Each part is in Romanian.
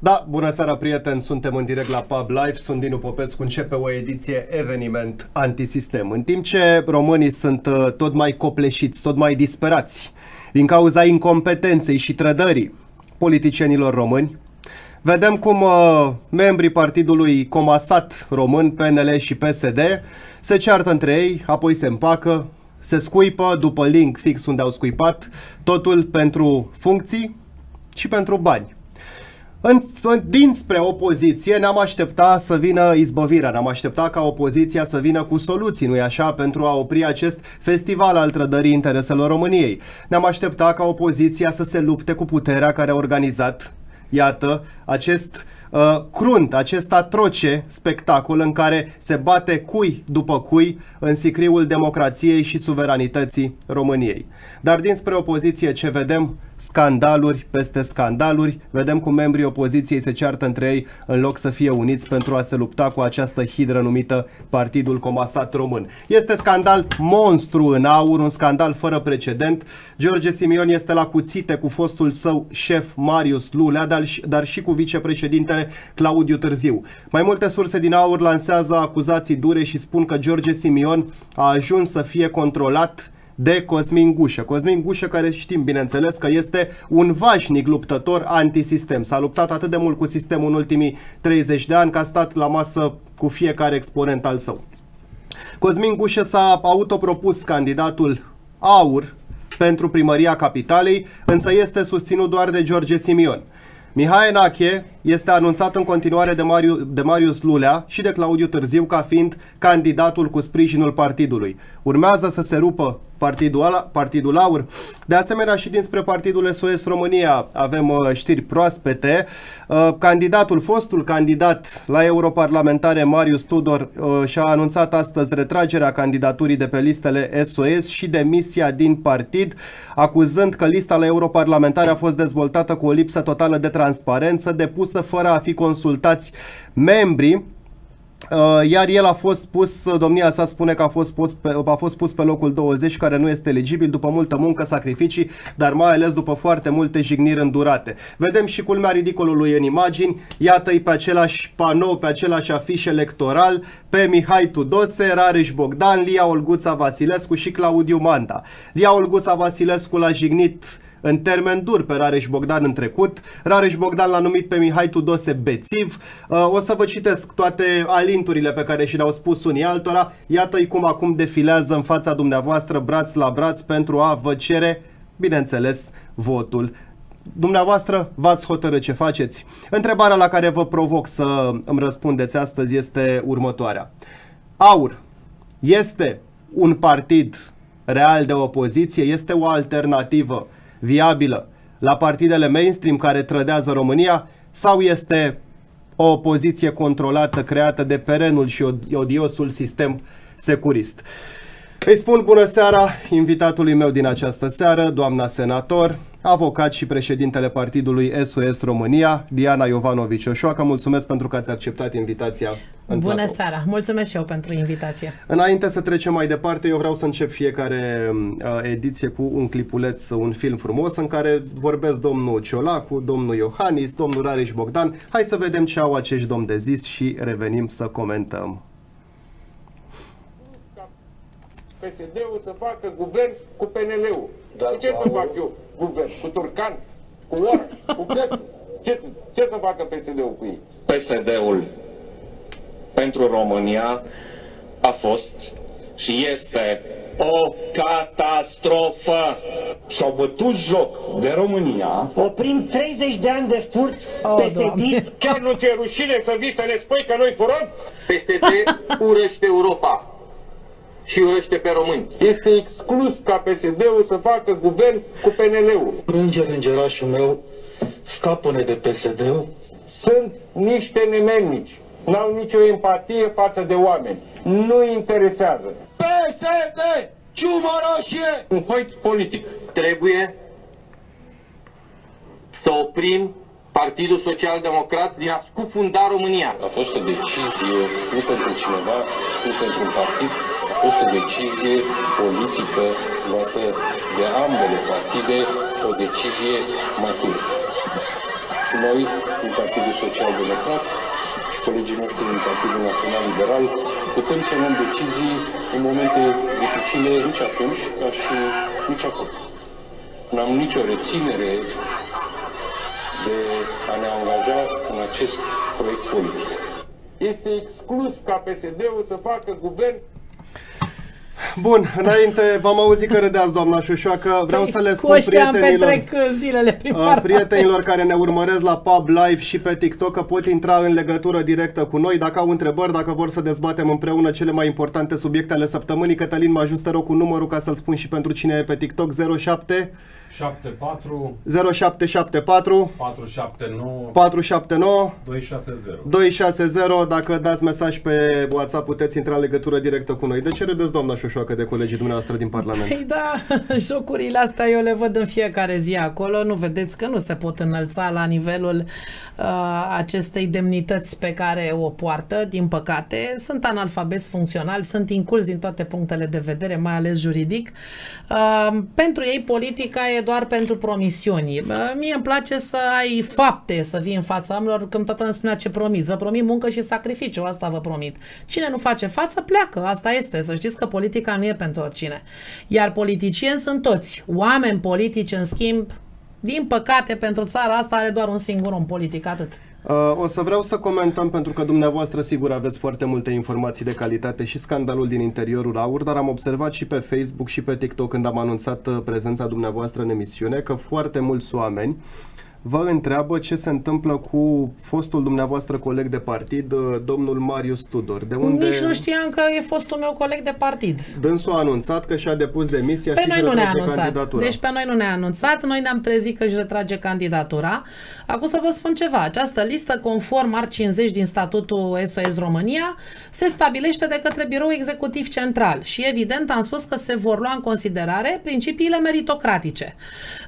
Da, bună seara prieteni, suntem în direct la Pub Live, sunt Dinu Popescu, începe o ediție eveniment antisistem. În timp ce românii sunt uh, tot mai copleșiți, tot mai disperați din cauza incompetenței și trădării politicienilor români, vedem cum uh, membrii partidului comasat român, PNL și PSD, se ceartă între ei, apoi se împacă, se scuipă după link fix unde au scuipat, totul pentru funcții și pentru bani. În, dinspre opoziție ne-am aștepta să vină izbăvirea, ne-am aștepta ca opoziția să vină cu soluții, nu-i așa, pentru a opri acest festival al trădării intereselor României. Ne-am aștepta ca opoziția să se lupte cu puterea care a organizat, iată, acest uh, crunt, acest atroce spectacol în care se bate cui după cui în sicriul democrației și suveranității României. Dar dinspre opoziție ce vedem? scandaluri peste scandaluri. Vedem cum membrii opoziției se ceartă între ei în loc să fie uniți pentru a se lupta cu această hidră numită Partidul Comasat Român. Este scandal monstru în aur, un scandal fără precedent. George Simion este la cuțite cu fostul său șef Marius Lulea, dar, dar și cu vicepreședintele Claudiu Târziu. Mai multe surse din aur lansează acuzații dure și spun că George Simion a ajuns să fie controlat de Cosmin Gușă. Cosmin Gușă care știm bineînțeles că este un vașnic luptător antisistem. S-a luptat atât de mult cu sistemul în ultimii 30 de ani că a stat la masă cu fiecare exponent al său. Cosmin Gușă s-a autopropus candidatul AUR pentru primăria capitalei, însă este susținut doar de George Simion. Mihai Nache este anunțat în continuare de, Mariu, de Marius Lulea și de Claudiu Târziu ca fiind candidatul cu sprijinul partidului. Urmează să se rupă Partidul, Partidul Aur. De asemenea și dinspre Partidul SOS România avem uh, știri proaspete. Uh, candidatul, fostul candidat la europarlamentare Marius Tudor uh, și-a anunțat astăzi retragerea candidaturii de pe listele SOS și demisia din partid, acuzând că lista la europarlamentare a fost dezvoltată cu o lipsă totală de transparență, depusă fără a fi consultați membrii Uh, iar el a fost pus, domnia sa spune că a fost, pus pe, a fost pus pe locul 20, care nu este eligibil după multă muncă, sacrificii, dar mai ales după foarte multe jigniri îndurate. Vedem și culmea ridicolului în imagini, iată-i pe același panou, pe același afiș electoral, pe Mihai Tudose, Rareș Bogdan, Lia Olguța Vasilescu și Claudiu Manda. Lia Olguța Vasilescu l-a jignit în termen dur pe Rareș Bogdan în trecut. Rareș Bogdan l-a numit pe Mihai Tudose bețiv. Uh, o să vă citesc toate alinturile pe care și le-au spus unii altora. Iată-i cum acum defilează în fața dumneavoastră braț la braț pentru a vă cere, bineînțeles, votul Dumneavoastră v-ați hotărât ce faceți? Întrebarea la care vă provoc să îmi răspundeți astăzi este următoarea. Aur este un partid real de opoziție? Este o alternativă viabilă la partidele mainstream care trădează România sau este o opoziție controlată, creată de perenul și odiosul sistem securist? Îi spun bună seara invitatului meu din această seară, doamna senator, avocat și președintele partidului SOS România, Diana Iovanovici Oșoacă. Mulțumesc pentru că ați acceptat invitația. În Bună platou. seara! Mulțumesc și eu pentru invitație. Înainte să trecem mai departe, eu vreau să încep fiecare uh, ediție cu un clipuleț, un film frumos în care vorbesc domnul Ciolacu, domnul Iohannis, domnul Rareș Bogdan. Hai să vedem ce au acești domni de zis și revenim să comentăm. PSD-ul să facă guvern cu PNL-ul. Da, cu ce să fac eu guvern? Cu Turcan? Cu Or? Cu Căț? Ce, ce să facă PSD-ul cu ei? PSD-ul pentru România a fost și este o catastrofă. Și-au bătut joc de România. Oprim 30 de ani de furt oh, PSD. Chiar nu ți-e rușine să vii să ne spui că noi furăm? PSD urăște Europa și urăște pe români. Este exclus ca PSD-ul să facă guvern cu PNL-ul. Înger, îngerașul meu, scapă-ne de PSD-ul. Sunt niște nemelnici. N-au nicio empatie față de oameni. Nu interesează. PSD! Ciumă roșie! Un hoit politic. Trebuie să oprim Partidul Social Democrat din a scufunda România. A fost o decizie nu pentru cineva, nu pentru un partid, a fost o decizie politică luată de ambele partide o decizie matură. Și noi, din Partidul Social Democrat, și colegii noștri din Partidul Național Liberal, putem să luăm decizii în momente dificile nici atunci, ca și nici acum. N-am nicio reținere de a ne angaja în acest proiect politic. Este exclus ca PSD-ul să facă guvern Bun, înainte, v-am auzit că râdeați, doamna Șușoacă. Vreau Păi, să le cu spun ăștia îmi prietenilor, petrec uh, zilele prin uh, Parlament. prietenilor care ne urmăresc la Pub Live și pe TikTok că pot intra în legătură directă cu noi dacă au întrebări, dacă vor să dezbatem împreună cele mai importante subiecte ale săptămânii. Cătălin, mă ajut să te rog cu numărul ca să-l spun și pentru cine e pe TikTok 07 74 0774 479 479 260. 260, dacă dați mesaj pe WhatsApp puteți intra în legătură directă cu noi. De ce râdeți, doamna Șoșoacă, de colegii dumneavoastră din Parlament? Păi da, jocurile astea eu le văd în fiecare zi acolo. Nu vedeți că nu se pot înălța la nivelul uh, acestei demnități pe care o poartă, din păcate. Sunt analfabeti funcționali, sunt inculți din toate punctele de vedere, mai ales juridic. Uh, pentru ei politica e doar pentru promisiuni. Uh, mie îmi place să ai fapte, să vii în fața oamenilor, când toată lumea spunea ce promis. Vă promit muncă și sacrificiu, asta vă promit. Cine nu face față, pleacă. Asta este. Să știți că politica nu e pentru oricine. Iar politicieni sunt toți. Oameni politici, în schimb, din păcate, pentru țara asta are doar un singur om politic, atât. Uh, o să vreau să comentăm pentru că dumneavoastră sigur aveți foarte multe informații de calitate și scandalul din interiorul AUR, dar am observat și pe Facebook și pe TikTok când am anunțat uh, prezența dumneavoastră în emisiune că foarte mulți oameni vă întreabă ce se întâmplă cu fostul dumneavoastră coleg de partid, uh, domnul Marius Tudor. De unde Nici nu știam că e fostul meu coleg de partid. dânsul a anunțat că și-a depus demisia Pe și noi își nu ne-a retrage anunțat. candidatura. Deci pe noi nu ne-a anunțat, noi ne-am trezit că își retrage candidatura. Acum să vă spun ceva, această listă conform art 50 din statutul SOS România se stabilește de către Birou Executiv Central și evident am spus că se vor lua în considerare principiile meritocratice.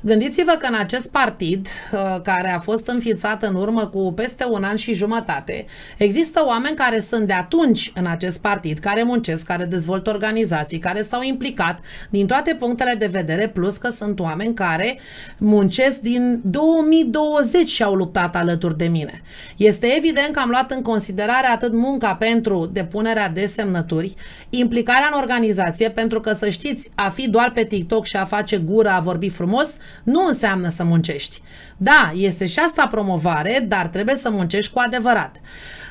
Gândiți-vă că în acest partid, uh, care a fost înființat în urmă cu peste un an și jumătate, există oameni care sunt de atunci în acest partid, care muncesc, care dezvoltă organizații, care s-au implicat din toate punctele de vedere, plus că sunt oameni care muncesc din 2020 și au luptat alături de mine. Este evident că am luat în considerare atât munca pentru depunerea de semnături, implicarea în organizație, pentru că să știți, a fi doar pe TikTok și a face gură, a vorbi frumos, nu înseamnă să muncești. Da, este și asta promovare, dar trebuie să muncești cu adevărat.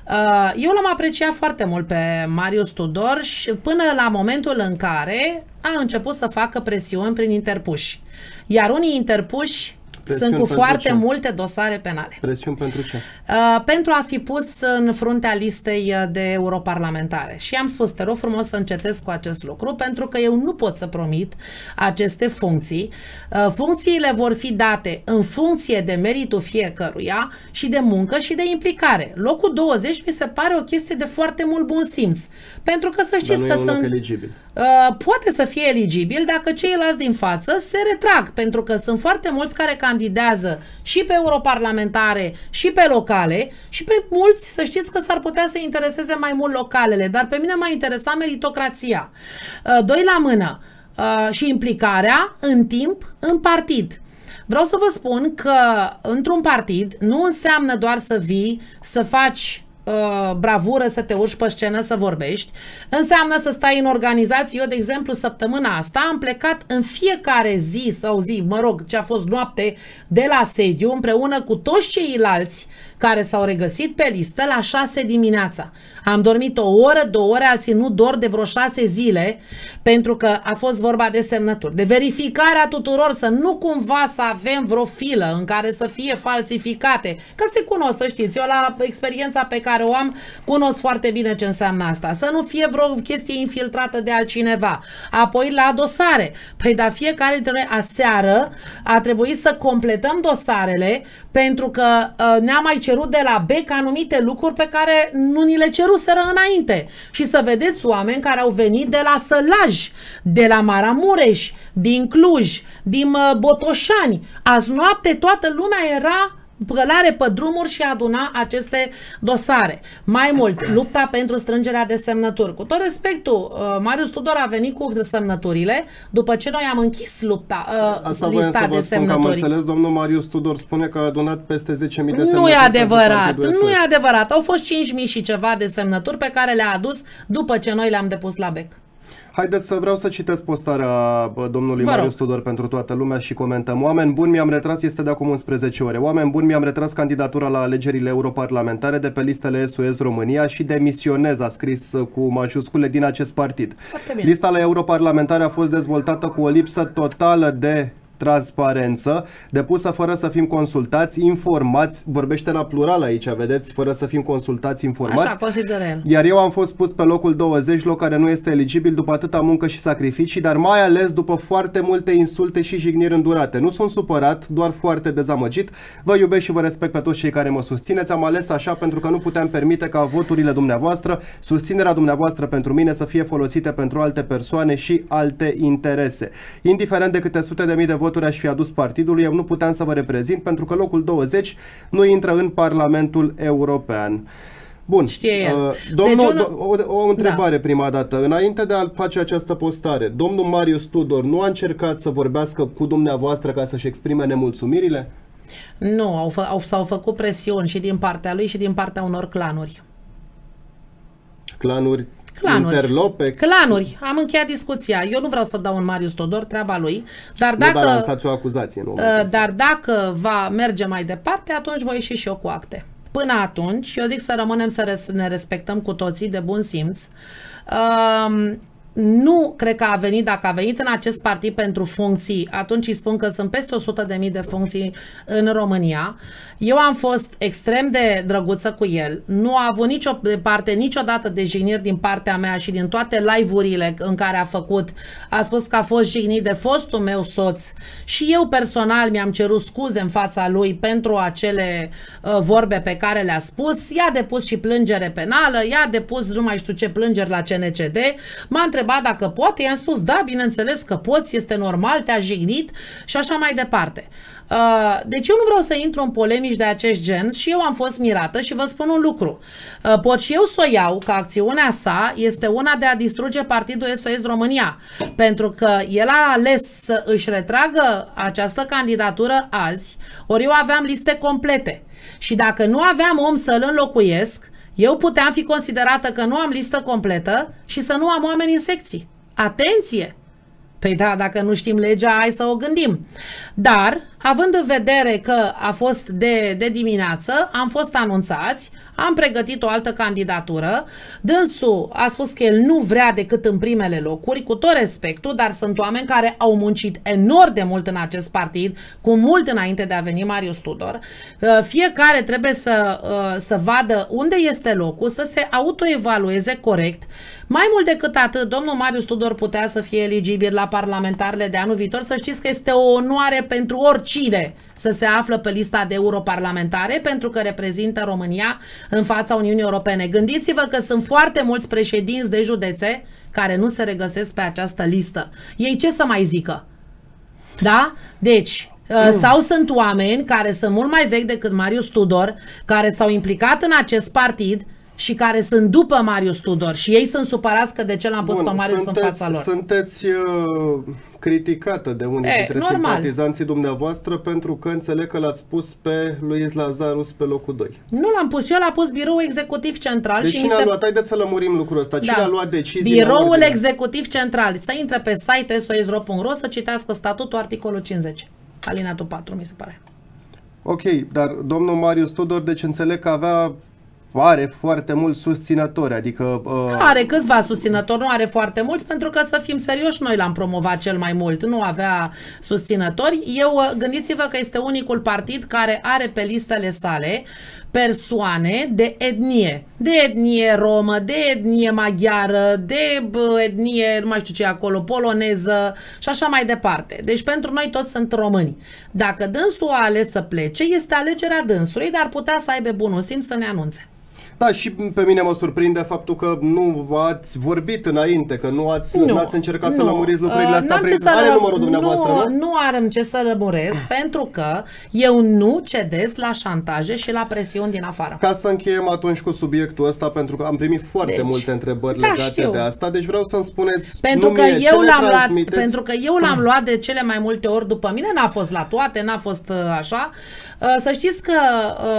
Uh, Eu l-am apreciat foarte mult pe Marius Tudor și până la momentul în care a început să facă presiuni prin interpuși. Iar unii interpuși Presiuni sunt cu pentru foarte ce? multe dosare penale. Presiuni pentru ce? Uh, pentru a fi pus în fruntea listei uh, de europarlamentare. Și am spus, te rog frumos să încetez cu acest lucru, pentru că eu nu pot să promit aceste funcții. Uh, funcțiile vor fi date în funcție de meritul fiecăruia și de muncă și de implicare. Locul 20 mi se pare o chestie de foarte mult bun simț. Pentru că să Dar știți nu că e un loc sunt... eligibil. Uh, poate să fie eligibil dacă ceilalți din față se retrag, pentru că sunt foarte mulți care candidează și pe europarlamentare și pe locale și pe mulți să știți că s-ar putea să intereseze mai mult localele, dar pe mine m-a interesat meritocrația. Uh, doi la mână uh, și implicarea în timp în partid. Vreau să vă spun că într-un partid nu înseamnă doar să vii, să faci uh, bravură să te urci pe scenă să vorbești. Înseamnă să stai în organizații. Eu, de exemplu, săptămâna asta am plecat în fiecare zi sau zi, mă rog, ce a fost noapte, de la sediu, împreună cu toți ceilalți care s-au regăsit pe listă la 6 dimineața. Am dormit o oră, două ore, alții nu dor de vreo 6 zile, pentru că a fost vorba de semnături, de verificarea tuturor, să nu cumva să avem vreo filă în care să fie falsificate, că se cunosc, să știți, eu la experiența pe care o am, cunosc foarte bine ce înseamnă asta, să nu fie vreo chestie infiltrată de altcineva. Apoi la dosare. Păi dar fiecare dintre noi aseară a trebuit să completăm dosarele pentru că uh, ne-a mai cerut de la BEC anumite lucruri pe care nu ni le ceruseră înainte. Și să vedeți oameni care au venit de la Sălaj, de la Maramureș, din Cluj, din uh, Botoșani. Azi noapte toată lumea era călare pe drumuri și aduna aceste dosare. Mai mult, lupta pentru strângerea de semnături. Cu tot respectul, uh, Marius Tudor a venit cu semnăturile după ce noi am închis lupta, uh, Asta voiam lista să de vă spun că am semnături. înțeles, domnul Marius Tudor spune că a adunat peste 10.000 de semnături. Nu e pentru adevărat, Partidul nu e SOS. adevărat. Au fost 5.000 și ceva de semnături pe care le-a adus după ce noi le-am depus la bec. Haideți să vreau să citesc postarea bă, domnului Vă rog. Marius Tudor pentru toată lumea și comentăm. Oameni buni, mi-am retras, este de acum 11 ore. Oameni buni, mi-am retras candidatura la alegerile europarlamentare de pe listele SOS România și demisionez, a scris uh, cu majuscule din acest partid. Foarte bine. Lista la europarlamentare a fost dezvoltată cu o lipsă totală de transparență, depusă fără să fim consultați, informați, vorbește la plural aici, vedeți, fără să fim consultați, informați. Așa consideră el. Iar eu am fost pus pe locul 20, loc care nu este eligibil după atâta muncă și sacrificii, dar mai ales după foarte multe insulte și jigniri îndurate. Nu sunt supărat, doar foarte dezamăgit. Vă iubesc și vă respect pe toți cei care mă susțineți. Am ales așa pentru că nu puteam permite ca voturile dumneavoastră, susținerea dumneavoastră pentru mine să fie folosite pentru alte persoane și alte interese. Indiferent de câte sute de mii de voturi aș fi adus partidului, eu nu puteam să vă reprezint pentru că locul 20 nu intră în Parlamentul European. Bun. Știe el. Uh, domnul, Deci deci unul- o, o întrebare da. prima dată. Înainte de a face această postare, domnul Marius Tudor nu a încercat să vorbească cu dumneavoastră ca să-și exprime nemulțumirile? Nu, au, fă, au, s-au făcut presiuni și din partea lui și din partea unor clanuri. Clanuri, Clanuri. interlope? Clanuri. Am încheiat discuția. Eu nu vreau să dau un Marius Todor, treaba lui, dar Nu, dar dacă, lansați o acuzație. Nu, uh, dar dacă va merge mai departe, atunci voi ieși și eu cu acte. Până atunci, eu zic să rămânem să res- ne respectăm cu toții de bun simț. Um, nu cred că a venit, dacă a venit în acest partid pentru funcții, atunci îi spun că sunt peste 100.000 de funcții în România. Eu am fost extrem de drăguță cu el. Nu a avut nicio de parte, niciodată de jigniri din partea mea și din toate live-urile în care a făcut. A spus că a fost jignit de fostul meu soț și eu personal mi-am cerut scuze în fața lui pentru acele uh, vorbe pe care le-a spus. I-a depus și plângere penală, i-a depus nu mai știu ce plângeri la CNCD. M-a întrebat dacă poate, i-am spus da, bineînțeles că poți, este normal, te-a jignit și așa mai departe. Uh, Deci eu nu vreau să intru în polemici de acest gen și eu am fost mirată și vă spun un lucru. Uh, Pot și eu să o iau că acțiunea sa este una de a distruge Partidul SOS România, pentru că el a ales să își retragă această candidatură azi, ori eu aveam liste complete. Și dacă nu aveam om să-l înlocuiesc, eu puteam fi considerată că nu am listă completă și să nu am oameni în secții. Atenție! Păi da, dacă nu știm legea, hai să o gândim. Dar, având în vedere că a fost de, de dimineață, am fost anunțați, am pregătit o altă candidatură, dânsul a spus că el nu vrea decât în primele locuri, cu tot respectul, dar sunt oameni care au muncit enorm de mult în acest partid, cu mult înainte de a veni Marius Tudor. Uh, Fiecare trebuie să, uh, să vadă unde este locul, să se autoevalueze corect. Mai mult decât atât, domnul Marius Tudor putea să fie eligibil la parlamentarele de anul viitor. Să știți că este o onoare pentru oricine să se află pe lista de europarlamentare pentru că reprezintă România în fața Uniunii Europene. Gândiți-vă că sunt foarte mulți președinți de județe care nu se regăsesc pe această listă. Ei ce să mai zică? Da? Deci, uh, sau sunt oameni care sunt mult mai vechi decât Marius Tudor, care s-au implicat în acest partid și care sunt după Marius Tudor și ei sunt supărați că de ce l-am pus pe Marius în fața lor. Sunteți uh, criticată de unii E, dintre normal. simpatizanții dumneavoastră pentru că înțeleg că l-ați pus pe Luis Lazarus pe locul 2. Nu l-am pus eu, l-a pus biroul executiv central Deci și cine mi se... a luat? Haideți să lămurim lucrul ăsta. Cine Da. a luat decizii? în Biroul ordine? executiv central. Să intre pe site sosro.ro să citească statutul articolul 50. Alineatul 4, mi se pare. Ok, dar domnul Marius Tudor, deci înțeleg că avea are foarte mulți susținători, adică... Uh, Are câțiva susținători, nu are foarte mulți, pentru că să fim serioși, noi l-am promovat cel mai mult, nu avea susținători. Eu, uh, gândiți-vă că este unicul partid care are pe listele sale persoane de etnie, de etnie romă, de etnie maghiară, de bă, etnie, nu mai știu ce e acolo, poloneză și așa mai departe. Deci pentru noi toți sunt români. Dacă dânsul a ales să plece, este alegerea dânsului, dar putea să aibă bunul simț să ne anunțe. Da, și pe mine mă surprinde faptul că nu ați vorbit înainte, că nu ați, Nu, ați încercat să nu. lămuriți lucrurile Uh, astea. n-am Prin... ce să Are lă- numărul dumneavoastră, nu? nu? Nu are ce să lămuresc, pentru că eu nu cedez la șantaje și la presiuni din afară. Ca să încheiem atunci cu subiectul ăsta, pentru că am primit foarte Deci, multe întrebări da, legate știu. de asta, deci vreau să-mi spuneți Pentru nu că, mie, ce eu ne l-am luat, transmiteți? pentru că eu l-am luat de cele mai multe ori după mine, n-a fost la toate, n-a fost uh, așa. Uh, Să știți că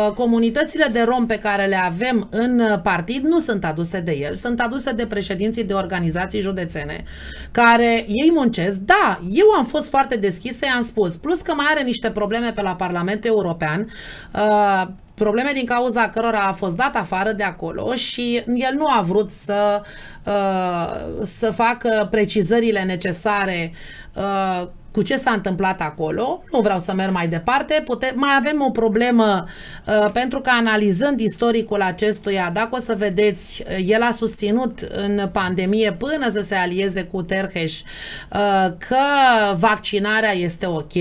uh, comunitățile de rom pe care le avem în uh, partid nu sunt aduse de el, sunt aduse de președinții de organizații județene, care ei muncesc. Da, eu am fost foarte deschis să i-am spus, plus că mai are niște probleme pe la Parlamentul European, uh, probleme din cauza cărora a fost dat afară de acolo și el nu a vrut să, uh, să facă precizările necesare uh, cu ce s-a întâmplat acolo. Nu vreau să merg mai departe. Pute- mai avem o problemă uh, pentru că analizând istoricul acestuia, dacă o să vedeți, uh, el a susținut în pandemie până să se alieze cu Terheș uh, că vaccinarea este ok,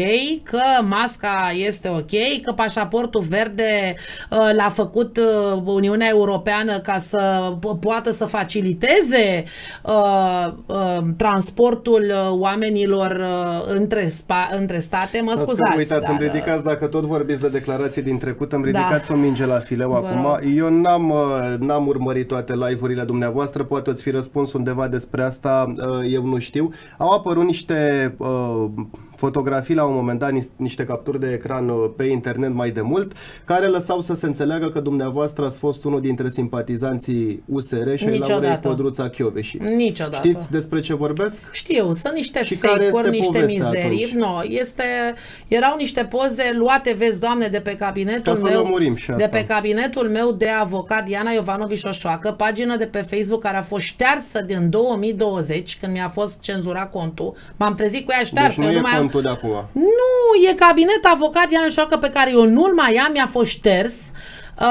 că masca este ok, că pașaportul verde uh, l-a făcut uh, Uniunea Europeană ca să po- poată să faciliteze uh, uh, transportul uh, oamenilor uh, între, spa, între state. Mă Asta, scuzați. Uitați, îmi dar, uh, ridicați, dacă tot vorbiți de declarații din trecut, îmi Da. ridicați o minge la fileu Vă acum. rog. Eu n-am, uh, n-am urmărit toate live-urile dumneavoastră, poate ați fi răspuns undeva despre asta, uh, eu nu știu. Au apărut niște uh, fotografii la un moment dat, nis- niște capturi de ecran uh, pe internet mai de mult, care lăsau să se înțeleagă că dumneavoastră ați fost unul dintre simpatizanții USR și ai Laurei Niciodată. Codruța Chioveși. Niciodată. Știți despre ce vorbesc? Știu, sunt niște Și care fake-uri, este niște povestea mizerii. atunci? No, este, erau niște poze luate, vezi, doamne, de pe cabinetul Ca să meu, lămurim și de asta. pe cabinetul meu de avocat Diana Iovanovici Șoșoacă, pagină de pe Facebook care a fost ștearsă din 2020, când mi-a fost cenzurat contul. M-am trezit cu ea ștearsă. Deci nu eu e mai am- contul de acum. nu, e cabinet avocat Ian Șoacă pe care eu nu-l mai am, mi-a fost șters. Uh,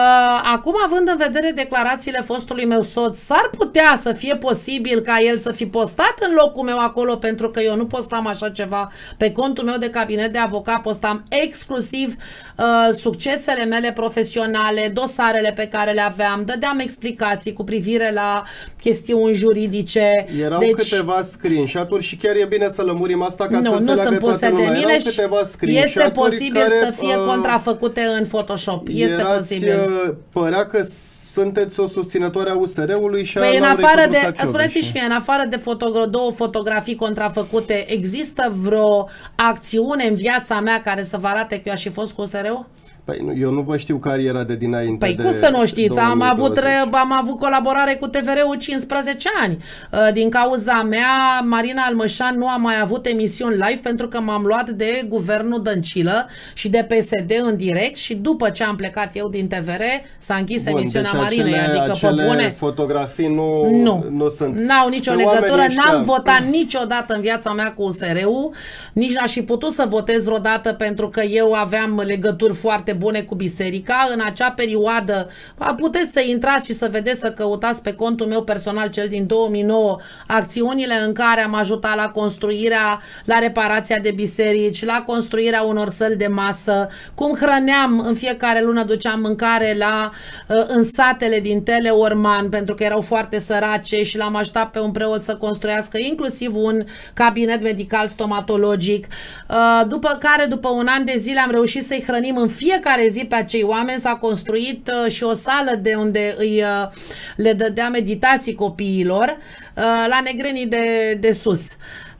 acum, având în vedere declarațiile fostului meu soț, s-ar putea să fie posibil ca el să fi postat în locul meu acolo, pentru că eu nu postam așa ceva pe contul meu de cabinet de avocat, postam exclusiv uh, succesele mele profesionale, dosarele pe care le aveam, dădeam explicații cu privire la chestiuni juridice. Erau deci, câteva screenshot-uri și chiar e bine să lămurim asta ca să nu, nu înțeleagă sunt toată puse de lumea. mine Erau și câteva screenshot-uri este posibil care, să fie uh, contrafăcute în Photoshop. Este erați, posibil. Uh, Părea că sunteți o susținătoare a USR-ului și a Păi în Laurei afară Codruța de, Chioveși. spuneți și mie, în afară de fotogra- două fotografii contrafăcute, există vreo acțiune în viața mea care să vă arate că eu aș fi fost cu USR-ul? Păi nu, eu nu vă știu cariera de dinainte Păi de cum să nu știți, am 2020. avut, re- am avut colaborare cu TVR-ul 15 ani. Uh, Din cauza mea, Marina Almășan nu a mai avut emisiuni live pentru că m-am luat de guvernul Dăncilă și de PSD în direct și după ce am plecat eu din TVR s-a închis Bun, emisiunea deci Marinei, acele, adică acele pe bune. fotografii nu, Nu. nu sunt. N-au nicio Pe legătură, oamenii ăștia- n-am votat niciodată în viața mea cu USR-ul, nici n-aș fi putut să votez vreodată pentru că eu aveam legături foarte bune cu biserica. În acea perioadă, a, puteți să intrați și să vedeți, să căutați pe contul meu personal, cel din 2009, acțiunile în care am ajutat la construirea, la reparația de biserici, la construirea unor săli de masă, cum hrăneam în fiecare lună, duceam mâncare la, uh, în satele din Teleorman, pentru că erau foarte sărace și l-am ajutat pe un preot să construiască inclusiv un cabinet medical stomatologic. Uh, După care, după un an de zile, am reușit să-i hrănim în fiecare zi pe acei oameni. S-a construit uh, și o sală de unde îi, uh, le dădea meditații copiilor uh, la Negrenii de, de sus.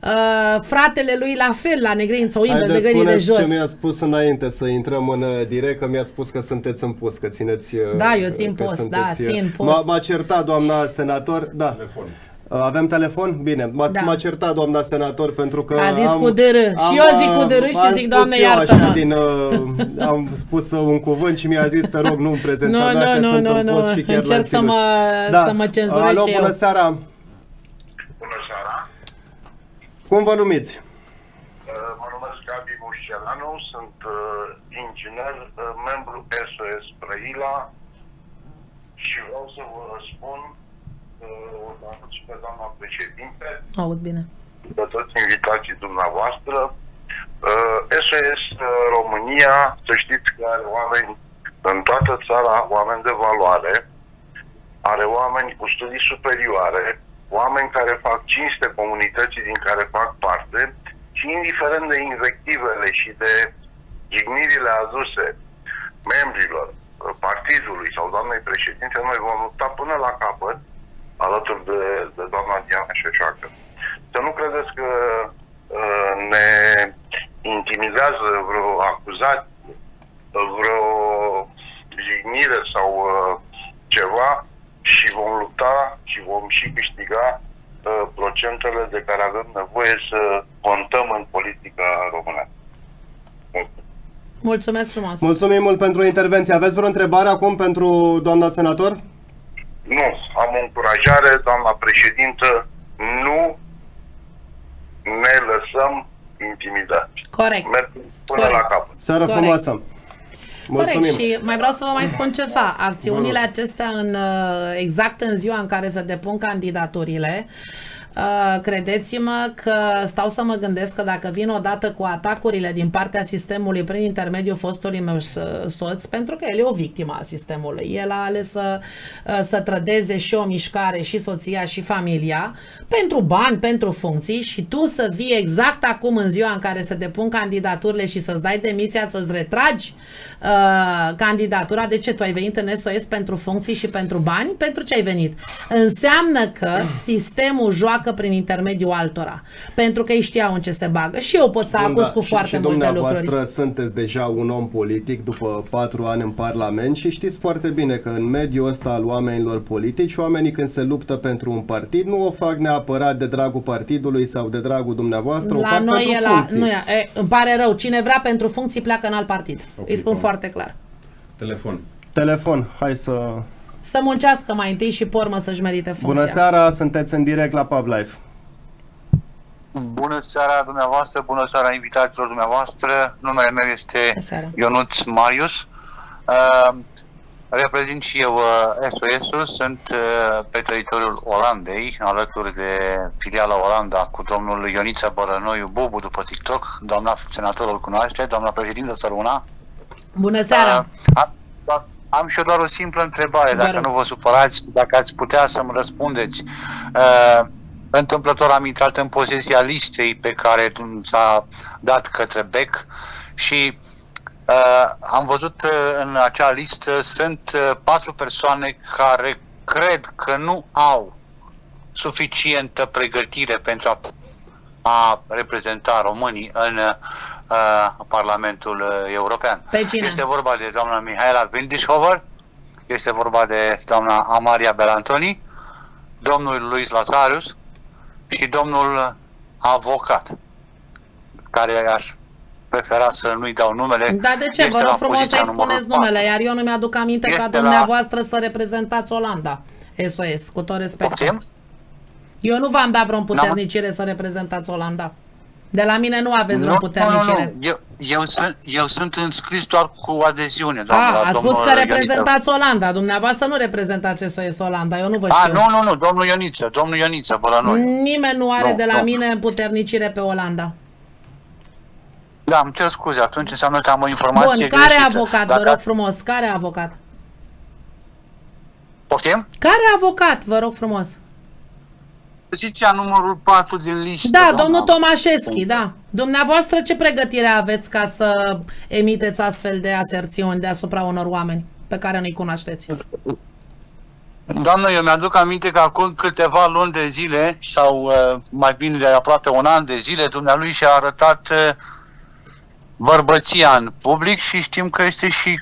Uh, fratele lui la fel la Negrini sau invers, Haideți, Negrenii de spuneți jos. ce mi-ați spus înainte să intrăm în uh, direct, că mi-ați spus că sunteți în post, că țineți... uh, Da, eu țin că post, da, uh, țin M-a, post. m-a certat doamna senator, da. Telefon. Uh, Avem telefon? Bine. M-a, Da. m-a certat doamna senator pentru că A zis am, cu DR. Și eu zic cu DR și am zic, spus Doamne, eu iartă-mă. așa din, uh, am spus uh, un cuvânt și mi-a zis, te rog, nu în prezența Nu, mea, nu, că nu, sunt nu, în post nu. și chiar Încerc l-am să ținut. mă- să mă cenzurez Alo, și bună eu. seara. Bună seara! Cum vă numiți? Uh, Mă numesc Gabi Mușcelanu, sunt uh, inginer, uh, membru SOS Brăila și vreau să vă răspund uh, o dată și pe doamna președinte, Aud bine. pe toți invitații dumneavoastră. Uh, SOS uh, România, să știți că are oameni în toată țara, oameni de valoare are oameni cu studii superioare, oameni care fac cinste comunității din care fac parte și indiferent de invectivele și de jignirile aduse membrilor uh, partidului sau doamnei președinte, noi vom lupta până la capăt alături de, de doamna Diana Șeșoacă. Să nu credeți că uh, ne intimidează vreo acuzație, vreo jignire sau uh, ceva și vom lupta și vom și câștiga uh, procentele de care avem nevoie să contăm în politica română. Mulțumesc frumos. Mulțumim mult pentru intervenție. Aveți vreo întrebare acum pentru doamna senator? Nu, am o încurajare, doamna președintă, nu ne lăsăm intimidați. Corect. Mergem până Corect. la capăt. Seară Corect. frumoasă! Mulțumim! Corect și mai vreau să vă mai spun ceva. Acțiunile acestea în, uh, exact în ziua în care se depun candidaturile, uh, credeți-mă că stau să mă gândesc că dacă vin odată cu atacurile din partea sistemului prin intermediul fostului meu s- soț, pentru că el e o victimă a sistemului, el a ales să, uh, să trădeze și o mișcare și soția și familia pentru bani, pentru funcții și tu să vii exact acum în ziua în care se depun candidaturile și să-ți dai demisia, să-ți retragi uh, candidatura, de ce tu ai venit în SOS pentru funcții și pentru bani? Pentru ce ai venit? Înseamnă că sistemul joacă prin intermediul altora, pentru că ei știau în ce se bagă și eu pot să Bun, acuz da, cu și, foarte și multe dumneavoastră lucruri. sunteți deja un om politic după patru ani în Parlament și știți foarte bine că în mediul ăsta al oamenilor politici, oamenii când se luptă pentru un partid nu o fac neapărat de dragul partidului sau de dragul dumneavoastră, o La fac noi pentru e la... funcții. Nu e, e, îmi pare rău. Cine vrea pentru funcții pleacă în alt partid. Îi spun bun. foarte clar. Telefon. Telefon, hai să... Să muncească mai întâi și pe urmă să-și merite funcția. Bună seara, sunteți în direct la Pub Life. Bună seara dumneavoastră, bună seara invitaților dumneavoastră. Numele meu este Bună seara. Ionuț Marius. Uh, reprezint și eu uh, SOS-ul, sunt uh, pe teritoriul Olandei, alături de filiala Olanda cu domnul Ionița Bărănoiu Bubu după TikTok. Doamna senatorul cunoaște, doamna președintă Săruna. Bună seara! Uh, am, am și eu doar o simplă întrebare, Vă dacă rog. nu vă supărați, dacă ați putea să-mi răspundeți. Uh, întâmplător am intrat în posesia listei pe care s-a dat către BEC și uh, am văzut uh, în acea listă sunt uh, patru persoane care cred că nu au suficientă pregătire pentru a, a reprezenta românii în uh, Parlamentul uh, European. Pe cine? Este vorba de doamna Mihaela Windishover, este vorba de doamna Amaria Belantoni, domnul Luis Lazarus și domnul avocat, care aș prefera să nu-i dau numele. Da, de ce? Este Vă la rog frumos poziția să-i numărul spuneți patru. numele, iar eu nu mi-aduc aminte ca Este la- dumneavoastră să reprezentați Olanda. SOS, cu tot respectul. Poftim? Eu nu v-am dat vreo împuternicire să reprezentați Olanda. De la mine nu aveți vreo Nu, nu, împuternicire. nu. Eu, eu, sunt, eu sunt înscris doar cu adeziune, doamnă. A, la ați domnul spus că Ioniță. reprezentați Olanda. Dumneavoastră nu reprezentați SOS Olanda. Eu nu vă A, știu. nu, nu, nu, domnul Ioniță, domnul Ioniță, vă la noi. Nimeni nu are Nu, de la nu. mine împuternicire pe Olanda. Da, îmi cer scuze, atunci înseamnă că am o informație Bun, care greșită. avocat, vă Dacă- rog frumos? Care avocat? Poftim? Care avocat, vă rog frumos? Poziția numărul 4 din listă. Da, doamna. domnul Tomașeschi, da. Dumneavoastră ce pregătire aveți ca să emiteți astfel de aserțiuni deasupra unor oameni pe care nu-i cunoașteți? Doamnă, eu mi-aduc aminte că acum câteva luni de zile, sau uh, mai bine de aproape un an de zile, dumnealui și-a arătat uh, bărbăția în public și știm că este și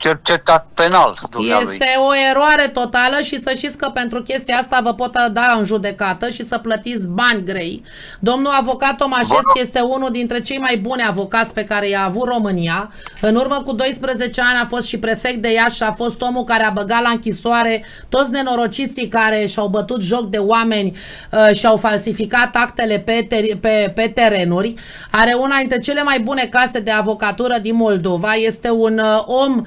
cercetat penal dumnealui. Este o eroare totală și să știți că pentru chestia asta vă pot da în judecată și să plătiți bani grei. Domnul avocat Tomașescu este unul dintre cei mai buni avocați pe care i-a avut România. În urmă cu 12 ani a fost și prefect de Iași și a fost omul care a băgat la închisoare toți nenorociții care și-au bătut joc de oameni uh, și au falsificat actele pe, ter- pe, pe terenuri. Are una dintre cele mai bune case de avocatură din Moldova. Este un uh, om uh,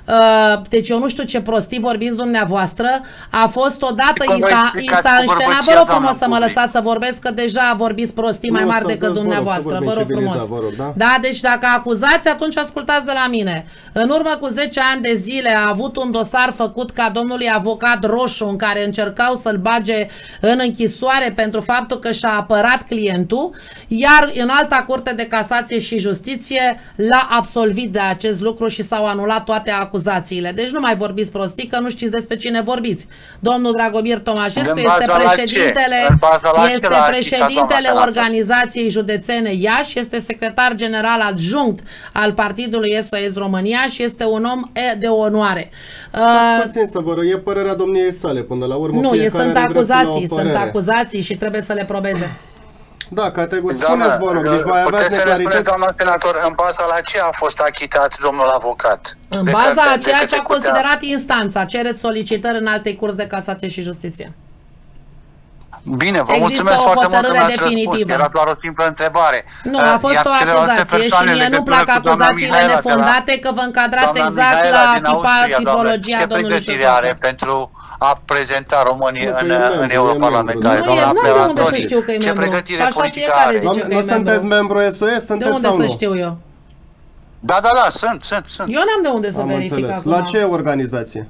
deci eu nu știu ce prostii vorbiți dumneavoastră, a fost odată, cum i vă s-a, i explicați s-a cu înșenat, bărbăția, vă rog doamnă, frumos să mă public? lăsați să vorbesc, că deja vorbiți prostii mai Nu, mari să- decât vă rog să dumneavoastră, vorbim vă rog civilizat, frumos. vă rog, da? Da, deci dacă acuzați, atunci ascultați de la mine. În urmă cu 10 ani de zile a avut un dosar făcut ca domnului avocat Roșu în care încercau să-l bage în închisoare pentru faptul că și-a apărat clientul, iar în alta curte de casație și justiție l-a absolvit de acest lucru și s-au anulat toate acuzațiile. Deci nu mai vorbiți prostii că nu știți despre cine vorbiți. Domnul Dragomir Tomașescu În este baza la ce? președintele, În baza la ce este l-a achitat, doamna președintele senator? organizației județene Iași, este secretar general adjunct al partidului SOS România și este un om e, de onoare. Stați Uh, puțin să vă rog, e părerea domniei sale până la urmă. nu, e, fiecare sunt are dreptul la o acuzații, sunt părere. acuzații și trebuie să le probeze. Da, categoric. Doamnă, Spuneți, vă rog, deci mai puteți aveați să ne spuneți, neclarități. doamna senator, în baza la ce a fost achitat domnul avocat? În De baza către- a de ceea ce către a curtea- considerat instanța, cereți solicitări în alte curs de casație și justiție. Bine, vă Există mulțumesc o foarte mult că hotărâre mi-ați răspuns. definitivă. Era doar o simplă întrebare. Nu, Uh, a fost iar o celelalte acuzație și persoane, mie nu legătură plac cu doamna acuzațiile Mihaela de la- nefondate că vă încadrați doamna exact Mihaela la din tipa, Austria, doamne, tipologia ce domnului pregătire Ciucă. are pentru a prezenta România Nu, că în, e membru, în e europarlamentare? membru. Doamna Nu e- n-am de unde să Melantoni, știu că e ce membru. pregătire Așa politică fiecare are? zice. Doamne, că e nu membru. sunteți membru SOS? De Sunteți unde sau să nu? știu eu? Da, da, da, sunt, sunt, sunt. Eu n-am de unde să Am verific înțeles. acum. La ce organizație?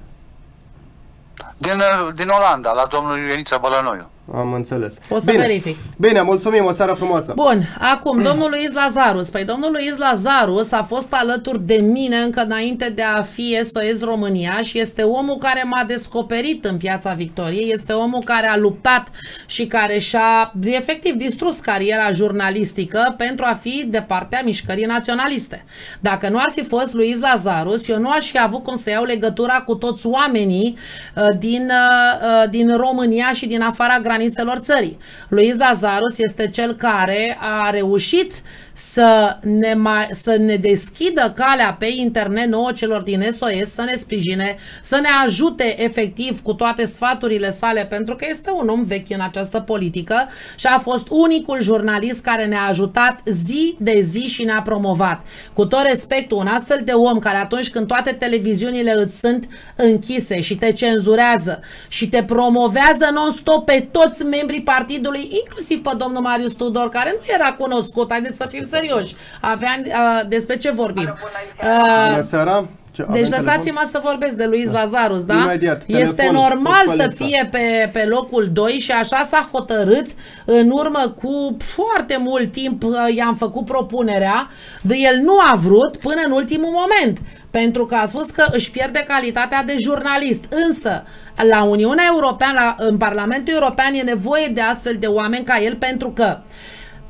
Din, din Olanda, la domnul Ioniță Bălănoiu. Am înțeles. O să Bine. verific. Bine, mulțumim, o seară frumoasă. Bun, acum, domnul Luiz Lazarus. Păi domnul Luiz Lazarus a fost alături de mine încă înainte de a fi SOS România și este omul care m-a descoperit în Piața Victoriei, este omul care a luptat și care și-a efectiv distrus cariera jurnalistică pentru a fi de partea mișcării naționaliste. Dacă nu ar fi fost Luiz Lazarus, eu nu aș fi avut cum să iau legătura cu toți oamenii uh, din, uh, uh, din România și din afara granițelor țării. Luiz Lazarus este cel care a reușit să ne, mai, să ne deschidă calea pe internet nouă celor din SOS, să ne sprijine, să ne ajute efectiv cu toate sfaturile sale, pentru că este un om vechi în această politică și a fost unicul jurnalist care ne-a ajutat zi de zi și ne-a promovat. Cu tot respectul, un astfel de om care atunci când toate televiziunile îți sunt închise și te cenzurează și te promovează non-stop pe toți membrii partidului, inclusiv pe domnul Marius Tudor, care nu era cunoscut, haideți să fim serioși. Avea, uh, despre ce vorbim? Bună Uh, seara. Ce, avem deci telefon? lăsați-mă să vorbesc de Luiz Lazarus, da? Imediat, este telefon, normal tot pe să lista. fie pe, pe locul 2 și așa s-a hotărât în urmă cu foarte mult timp uh, i-am făcut propunerea, de el nu a vrut până în ultimul moment, pentru că a spus că își pierde calitatea de jurnalist. Însă, la Uniunea Europeană, în Parlamentul European e nevoie de astfel de oameni ca el pentru că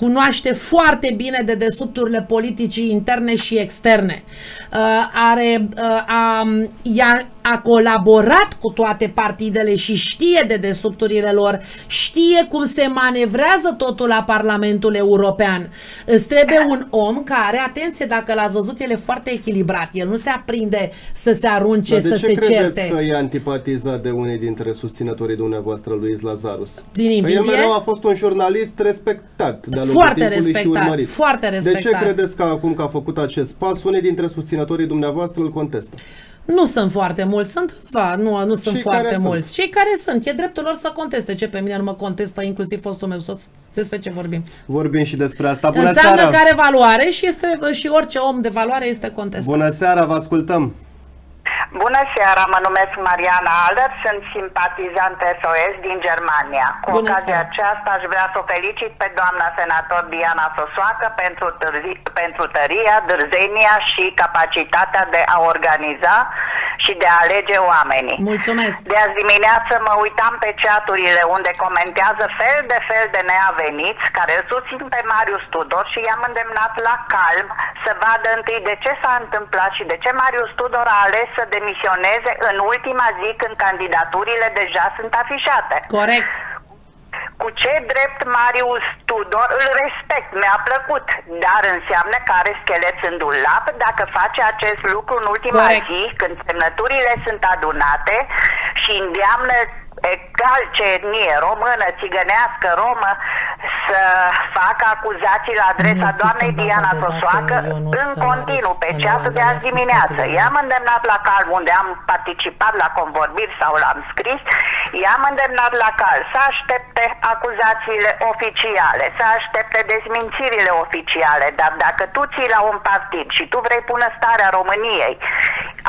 cunoaște foarte bine de desubturile politicii interne și externe. Uh, are, uh, a, i-a, a colaborat cu toate partidele și știe de desubturile lor, știe cum se manevrează totul la Parlamentul European. Îți trebuie un om care, atenție, dacă l-ați văzut, el e foarte echilibrat. El nu se aprinde să se arunce, Dar de să ce se credeți certe. că e antipatizat de unii dintre susținătorii dumneavoastră, Luis Lazarus? Din Că el invidie? mereu a fost un jurnalist respectat de-a lungul Foarte timpului și respectat, urmărit. foarte De respectat. ce credeți că acum că a făcut acest pas, unii dintre susținătorii dumneavoastră îl contestă? Nu sunt foarte mulți, sunt câțiva, nu, nu sunt Cei foarte care sunt. mulți. Cei care sunt, e dreptul lor să conteste. Ce pe mine nu mă contestă, inclusiv fostul meu soț. Despre ce vorbim? Vorbim și despre asta. Bună Înseamnă seara! că are valoare și, este, și orice om de valoare este contestat. Bună seara, vă ascultăm! Bună seara, mă numesc Mariana Alder, sunt simpatizant SOS din Germania. Cu Bună ocazia seara. aceasta aș vrea să o felicit pe doamna senator Diana Sosoacă pentru, târzi, pentru tăria, dârzenia și capacitatea de a organiza și de a alege oamenii. Mulțumesc! De azi dimineață mă uitam pe chaturile unde comentează fel de fel de neaveniți care îl susțin pe Marius Tudor și i-am îndemnat la calm să vadă întâi de ce s-a întâmplat și de ce Marius Tudor a ales să demisioneze în ultima zi când candidaturile deja sunt afișate. Corect. Cu ce drept Marius Tudor îl respect, mi-a plăcut, dar înseamnă că are schelet în dulap dacă face acest lucru în ultima Corect. zi, când semnăturile sunt adunate și îndeamnă calce etnie română, țigănească, romă, să facă acuzații la adresa există doamnei în baza Diana de date, Sosoacă Ionuț, în Maris, continuu, pe Ionuț, ceasul de Ionuț, azi scris dimineață. scris I-am îndemnat la calm, unde am participat la convorbiri sau l-am scris, i-am îndemnat la cal să aștepte acuzațiile oficiale, să aștepte dezmințirile oficiale, dar dacă tu ții la un partid și tu vrei pune starea României,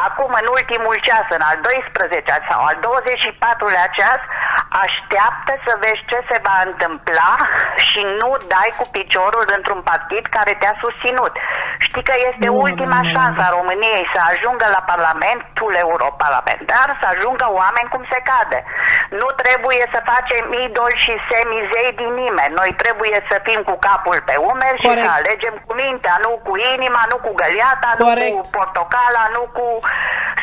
acum în ultimul ceas, în al 12-a sau al 24-lea ceas, așteaptă să vezi ce se va întâmpla și nu dai cu piciorul într-un partid care te-a susținut. Știi că este Nu, ultima nu, nu. șansă a României să ajungă la Parlamentul Europarlamentar, să ajungă oameni cum se cade. Nu trebuie să facem idoli și semizei din nimeni. Noi trebuie să fim cu capul pe umeri și Corect. să alegem cu mintea, nu cu inima, nu cu găliata, Corect. nu cu portocala, nu cu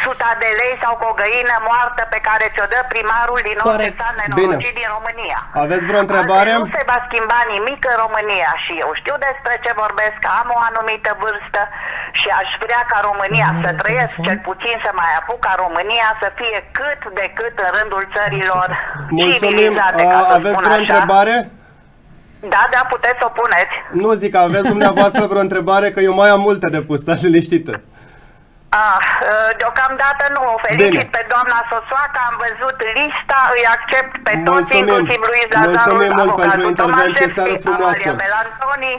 suta de lei sau cu o găină moartă pe care ți-o dă primarul din orice Corect. stat Bine. nenorocit din România. Aveți vreo întrebare? Altfel Nu se va schimba nimic în România și eu știu despre ce vorbesc, am o anumită vârstă și aș vrea ca România Numărul să de trăiesc, telefon. cel puțin să mai apuc ca România să fie cât de cât în rândul țărilor Mulțumim. civilizate, ca A, să aveți spun vreo așa. întrebare? Da, da, puteți să o puneți. Nu zic, aveți dumneavoastră vreo întrebare, că eu mai am multe de pus, stați liniștită. Ah, deocamdată nu. O felicit Bine. pe doamna Sosoacă, am văzut lista, îi accept pe toți, Mulțumim. inclusiv Luis Lazarul, Mulțumim mult avocatul pentru intervenție, Tomașevski, seară frumoasă. Amalia Belantoni.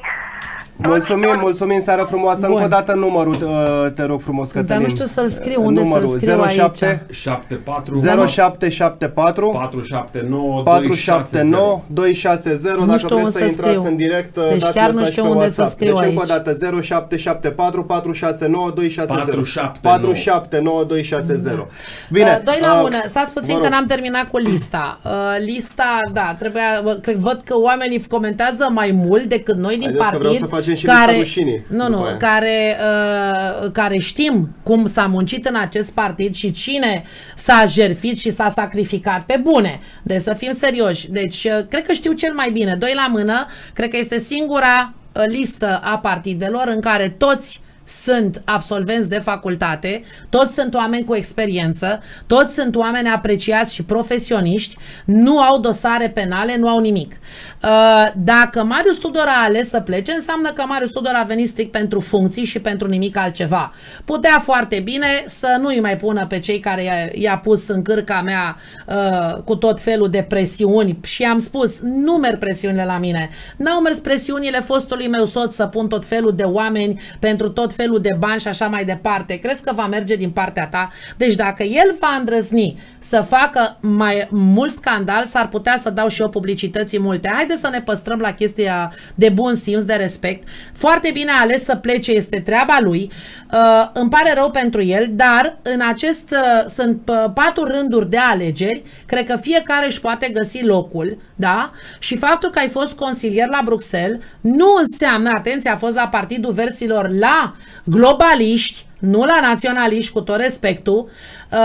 Mulțumim, mulțumim, seară frumoasă. Încă o Bun. dată numărul, uh, te rog frumos, Cătălin. Dar nu știu să-l scriu, unde Numărul să-l scriu 07 74 0774 479 479 260 Nu Dacă știu vreți unde să să intrați scriu. în direct, uh, Deci dați chiar nu mesaj știu pe unde să WhatsApp. scriu Deci încă o aici. dată 0774 469 260 479. 479 260 Bine. Uh, doi la uh, mână. Stați puțin vă că rog. n-am terminat cu lista. Uh, lista, da, trebuia, bă, cred, văd că oamenii comentează mai mult decât noi din Haideți că partid. Vreau să facem și lista rușinii nu, după nu, aia. care, uh, care știm cum s-a muncit în acest partid și cine s-a jertfit și s-a sacrificat pe bune. Deci să fim serioși. Deci uh, cred că știu cel mai bine. Doi la mână, cred că este singura uh, listă a partidelor în care toți sunt absolvenți de facultate, toți sunt oameni cu experiență, toți sunt oameni apreciați și profesioniști, nu au dosare penale, nu au nimic. Uh, Dacă Marius Tudor a ales să plece, înseamnă că Marius Tudor a venit strict pentru funcții și pentru nimic altceva. Putea foarte bine să nu îi mai pună pe cei care i-a, i-a pus în cârca mea uh, cu tot felul de presiuni și am spus, nu merg presiunile la mine. N-au mers presiunile fostului meu soț să pun tot felul de oameni pentru tot felul de bani și așa mai departe. Crezi că va merge din partea ta? Deci dacă el va îndrăzni să facă mai mult scandal, s-ar putea să dau și eu publicității multe. Haide să ne păstrăm la chestia de bun simț, de respect. Foarte bine a ales să plece, este treaba lui. Uh, îmi pare rău pentru el, dar în acest uh, sunt uh, patru rânduri de alegeri. Cred că fiecare își poate găsi locul, da? Și faptul că ai fost consilier la Bruxelles nu înseamnă, atenție, a fost la Partidul Versilor la globaliști, nu la naționaliști, cu tot respectul, uh,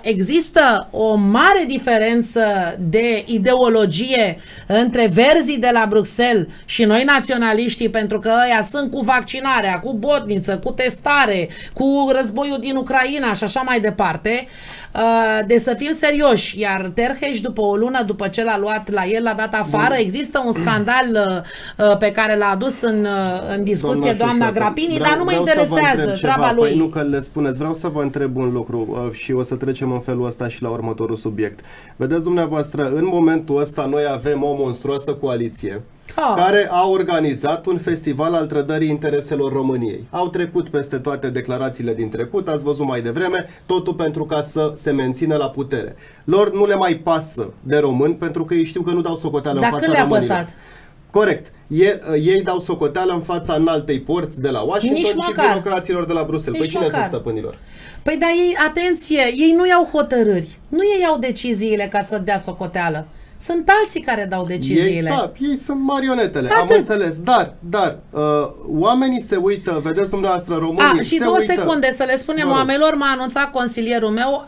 există o mare diferență de ideologie între verzii de la Bruxelles și noi naționaliștii, pentru că ăia sunt cu vaccinarea, cu botniță, cu testare, cu războiul din Ucraina și așa mai departe. Uh, de să fim serioși, iar Terheș după o lună după ce l-a luat la el, l-a dat afară, există un scandal uh, uh, pe care l-a adus în, uh, în discuție doamna, Șoșoacă, Grapini, vreau- dar nu mă vreau să vă interesează întreb ceva. treaba lui. Păi nu că le spuneți, vreau să vă întreb un lucru uh, și o să trecem în felul ăsta și la următorul subiect. Vedeți dumneavoastră, în momentul ăsta noi avem o monstruoasă coaliție Ah. care a organizat un festival al trădării intereselor României. Au trecut peste toate declarațiile din trecut, ați văzut mai devreme, totul pentru ca să se mențină la putere. Lor nu le mai pasă de români pentru că ei știu că nu dau socoteală Dar în fața când le-a românilor. păsat? Corect. E, ei dau socoteală în fața înaltei porți de la Washington Nici și măcar. birocraților de la Bruxelles. Nici păi cine măcar. sunt stăpânilor? Păi dar ei, atenție, ei nu iau hotărâri, nu ei iau deciziile ca să dea socoteală. Sunt alții care dau deciziile. Ei, da, ei sunt marionetele, Atât. am înțeles. Dar, dar, uh, oamenii se uită, vedeți dumneavoastră, românii A, și se două uită. secunde să le spunem Vă rog. oamenilor, m-a anunțat consilierul meu,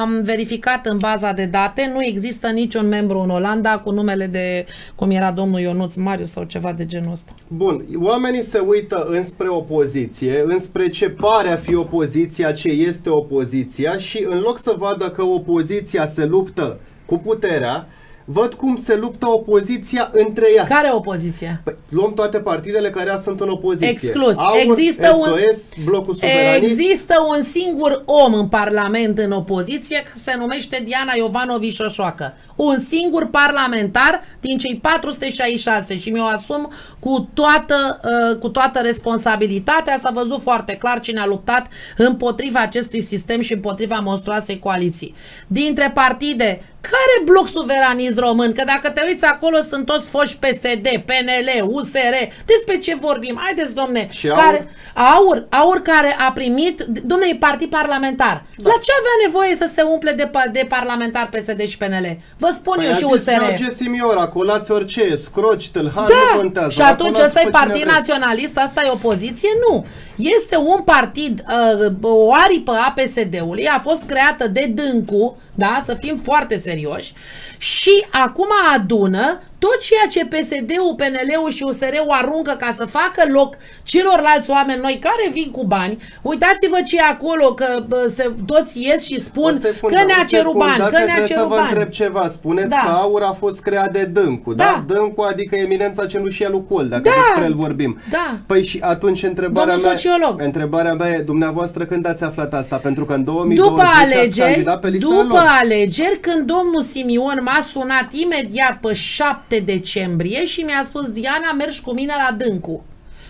am verificat în baza de date, nu există niciun membru în Olanda cu numele de, cum era domnul Ionuț Marius sau ceva de genul ăsta. Bun, oamenii se uită înspre opoziție, înspre ce pare a fi opoziția, ce este opoziția și în loc să vadă că opoziția se luptă cu cu puterea, văd cum se luptă opoziția între ea. Care opoziție? Păi, luăm toate partidele care sunt în opoziție. Exclus. Aur, Există SOS, un- Blocul Suveranist. Există un singur om în Parlament în opoziție, că se numește Diana Iovanovi Șoșoacă. Un singur parlamentar din cei 466 și mi-o asum cu toată, uh, cu toată responsabilitatea. S-a văzut foarte clar cine a luptat împotriva acestui sistem și împotriva monstruoasei coaliții. Dintre partide, care bloc suveranist român? Că dacă te uiți acolo sunt toți foști PSD, PNL, USR. Despre ce vorbim? Haideți, domne. Și aur? care, aur, aur care a primit, domne, e partid parlamentar. Da. La ce avea nevoie să se umple de, pa- de parlamentar PSD și PNL? Vă spun Păi eu a și zis USR. George Simior, acolați orice, scroci, tâlhan, Da, nu contează. și atunci acolați ăsta e pe cine partid vreți. naționalist, asta e opoziție? Nu. Este un partid, uh, o aripă a PSD-ului, a fost creată de Dâncu, da, să fim foarte serioși, și acum adună tot ceea ce PSD-ul, PNL-ul și USR-ul aruncă ca să facă loc celorlalți oameni noi care vin cu bani. Uitați-vă ce e acolo, că bă, se, toți ies și spun O secundă, că ne-a o cerut secundă, bani, dacă că ne-a trebuie să cerut vă bani. întreb ceva. Spuneți Da. că aur a fost creat de Dâncu, da? Da. Dâncu adică eminența cenușie lui Col, dacă Da. despre el vorbim. Da. Păi și atunci întrebarea Domnul mea, sociolog. întrebarea mea e, dumneavoastră când ați aflat asta? Pentru că în 2020 După ați alegeri, candidat pe listele după lor. alegeri, când domnul Simion m-a sunat imediat pe 7 decembrie și mi-a spus Diana, mergi cu mine la Dâncu.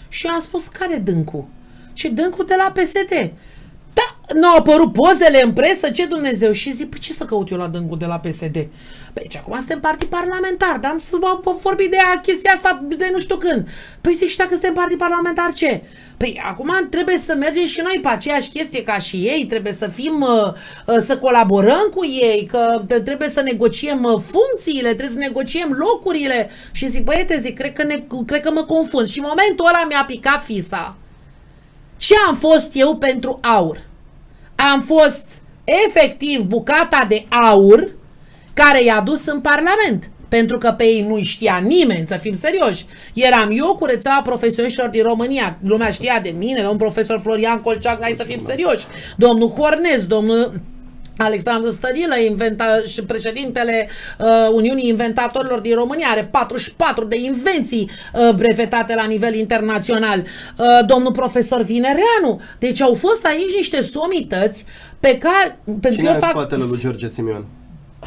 Și eu am spus, care Dâncu? Și Dâncu de la PSD. Da, n-au apărut pozele în presă, ce Dumnezeu? Și zic, păi ce să caut eu la Dâncu de la PSD? Păi ce, acum suntem partid parlamentar, dar am să vă vorbi de a- chestia asta de nu știu când. Păi zic, și dacă suntem partid parlamentar, ce? Păi acum trebuie să mergem și noi pe aceeași chestie ca și ei, trebuie să fim, uh, uh, să colaborăm cu ei, că t- trebuie să negociem uh, funcțiile, trebuie să negociem locurile. Și zic, băiete, zic, cred că, ne, cred că mă confund. Și în momentul ăla mi-a picat fisa. Ce am fost eu pentru aur? Am fost efectiv bucata de aur care i-a dus în Parlament. Pentru că pe ei nu știa nimeni, să fim serioși. Eram eu cu rețeaua profesioniștilor din România. Lumea știa de mine, domnul profesor Florian Colceac, hai să fim serioși. Domnul Hornez, domnul Alexandru Stădilă, inventa, și președintele uh, Uniunii Inventatorilor din România, are 44 de invenții uh, brevetate la nivel internațional. Uh, domnul profesor Vinereanu. Deci au fost aici niște somități pe care... Pentru Cine că eu e în fac... spatele lui George Simion?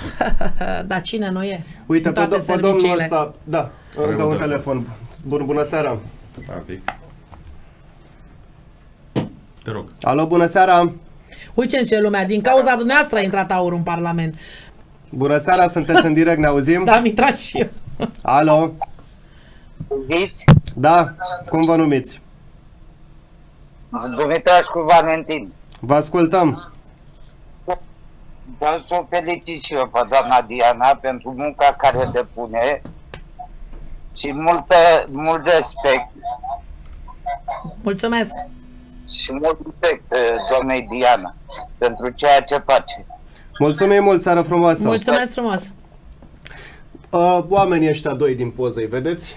Dar cine nu e? Uite, În pe, toate do- pe domnul serviciile. ăsta, da, Avem încă un un telefon. telefon. Bun, bună seara. Un pic. Te rog. Alo, bună seara. Uite ce lumea, din cauza dumneavoastră a intrat aur în Parlament. Bună seara, sunteți în direct, ne auzim? Da, am intrat și eu. Alo, Ziți? da, cum vă numiți? Dumitrescu Valentin. Vă ascultăm. Vreau să o felicit și eu pe doamna Diana pentru munca care o depune și multă, mult respect Mulțumesc. și mult respect eh, doamnei Diana pentru ceea ce face. Mulțumim mult, seară frumoasă. Mulțumesc frumos. Uh, oamenii ăștia doi din poză, îi vedeți?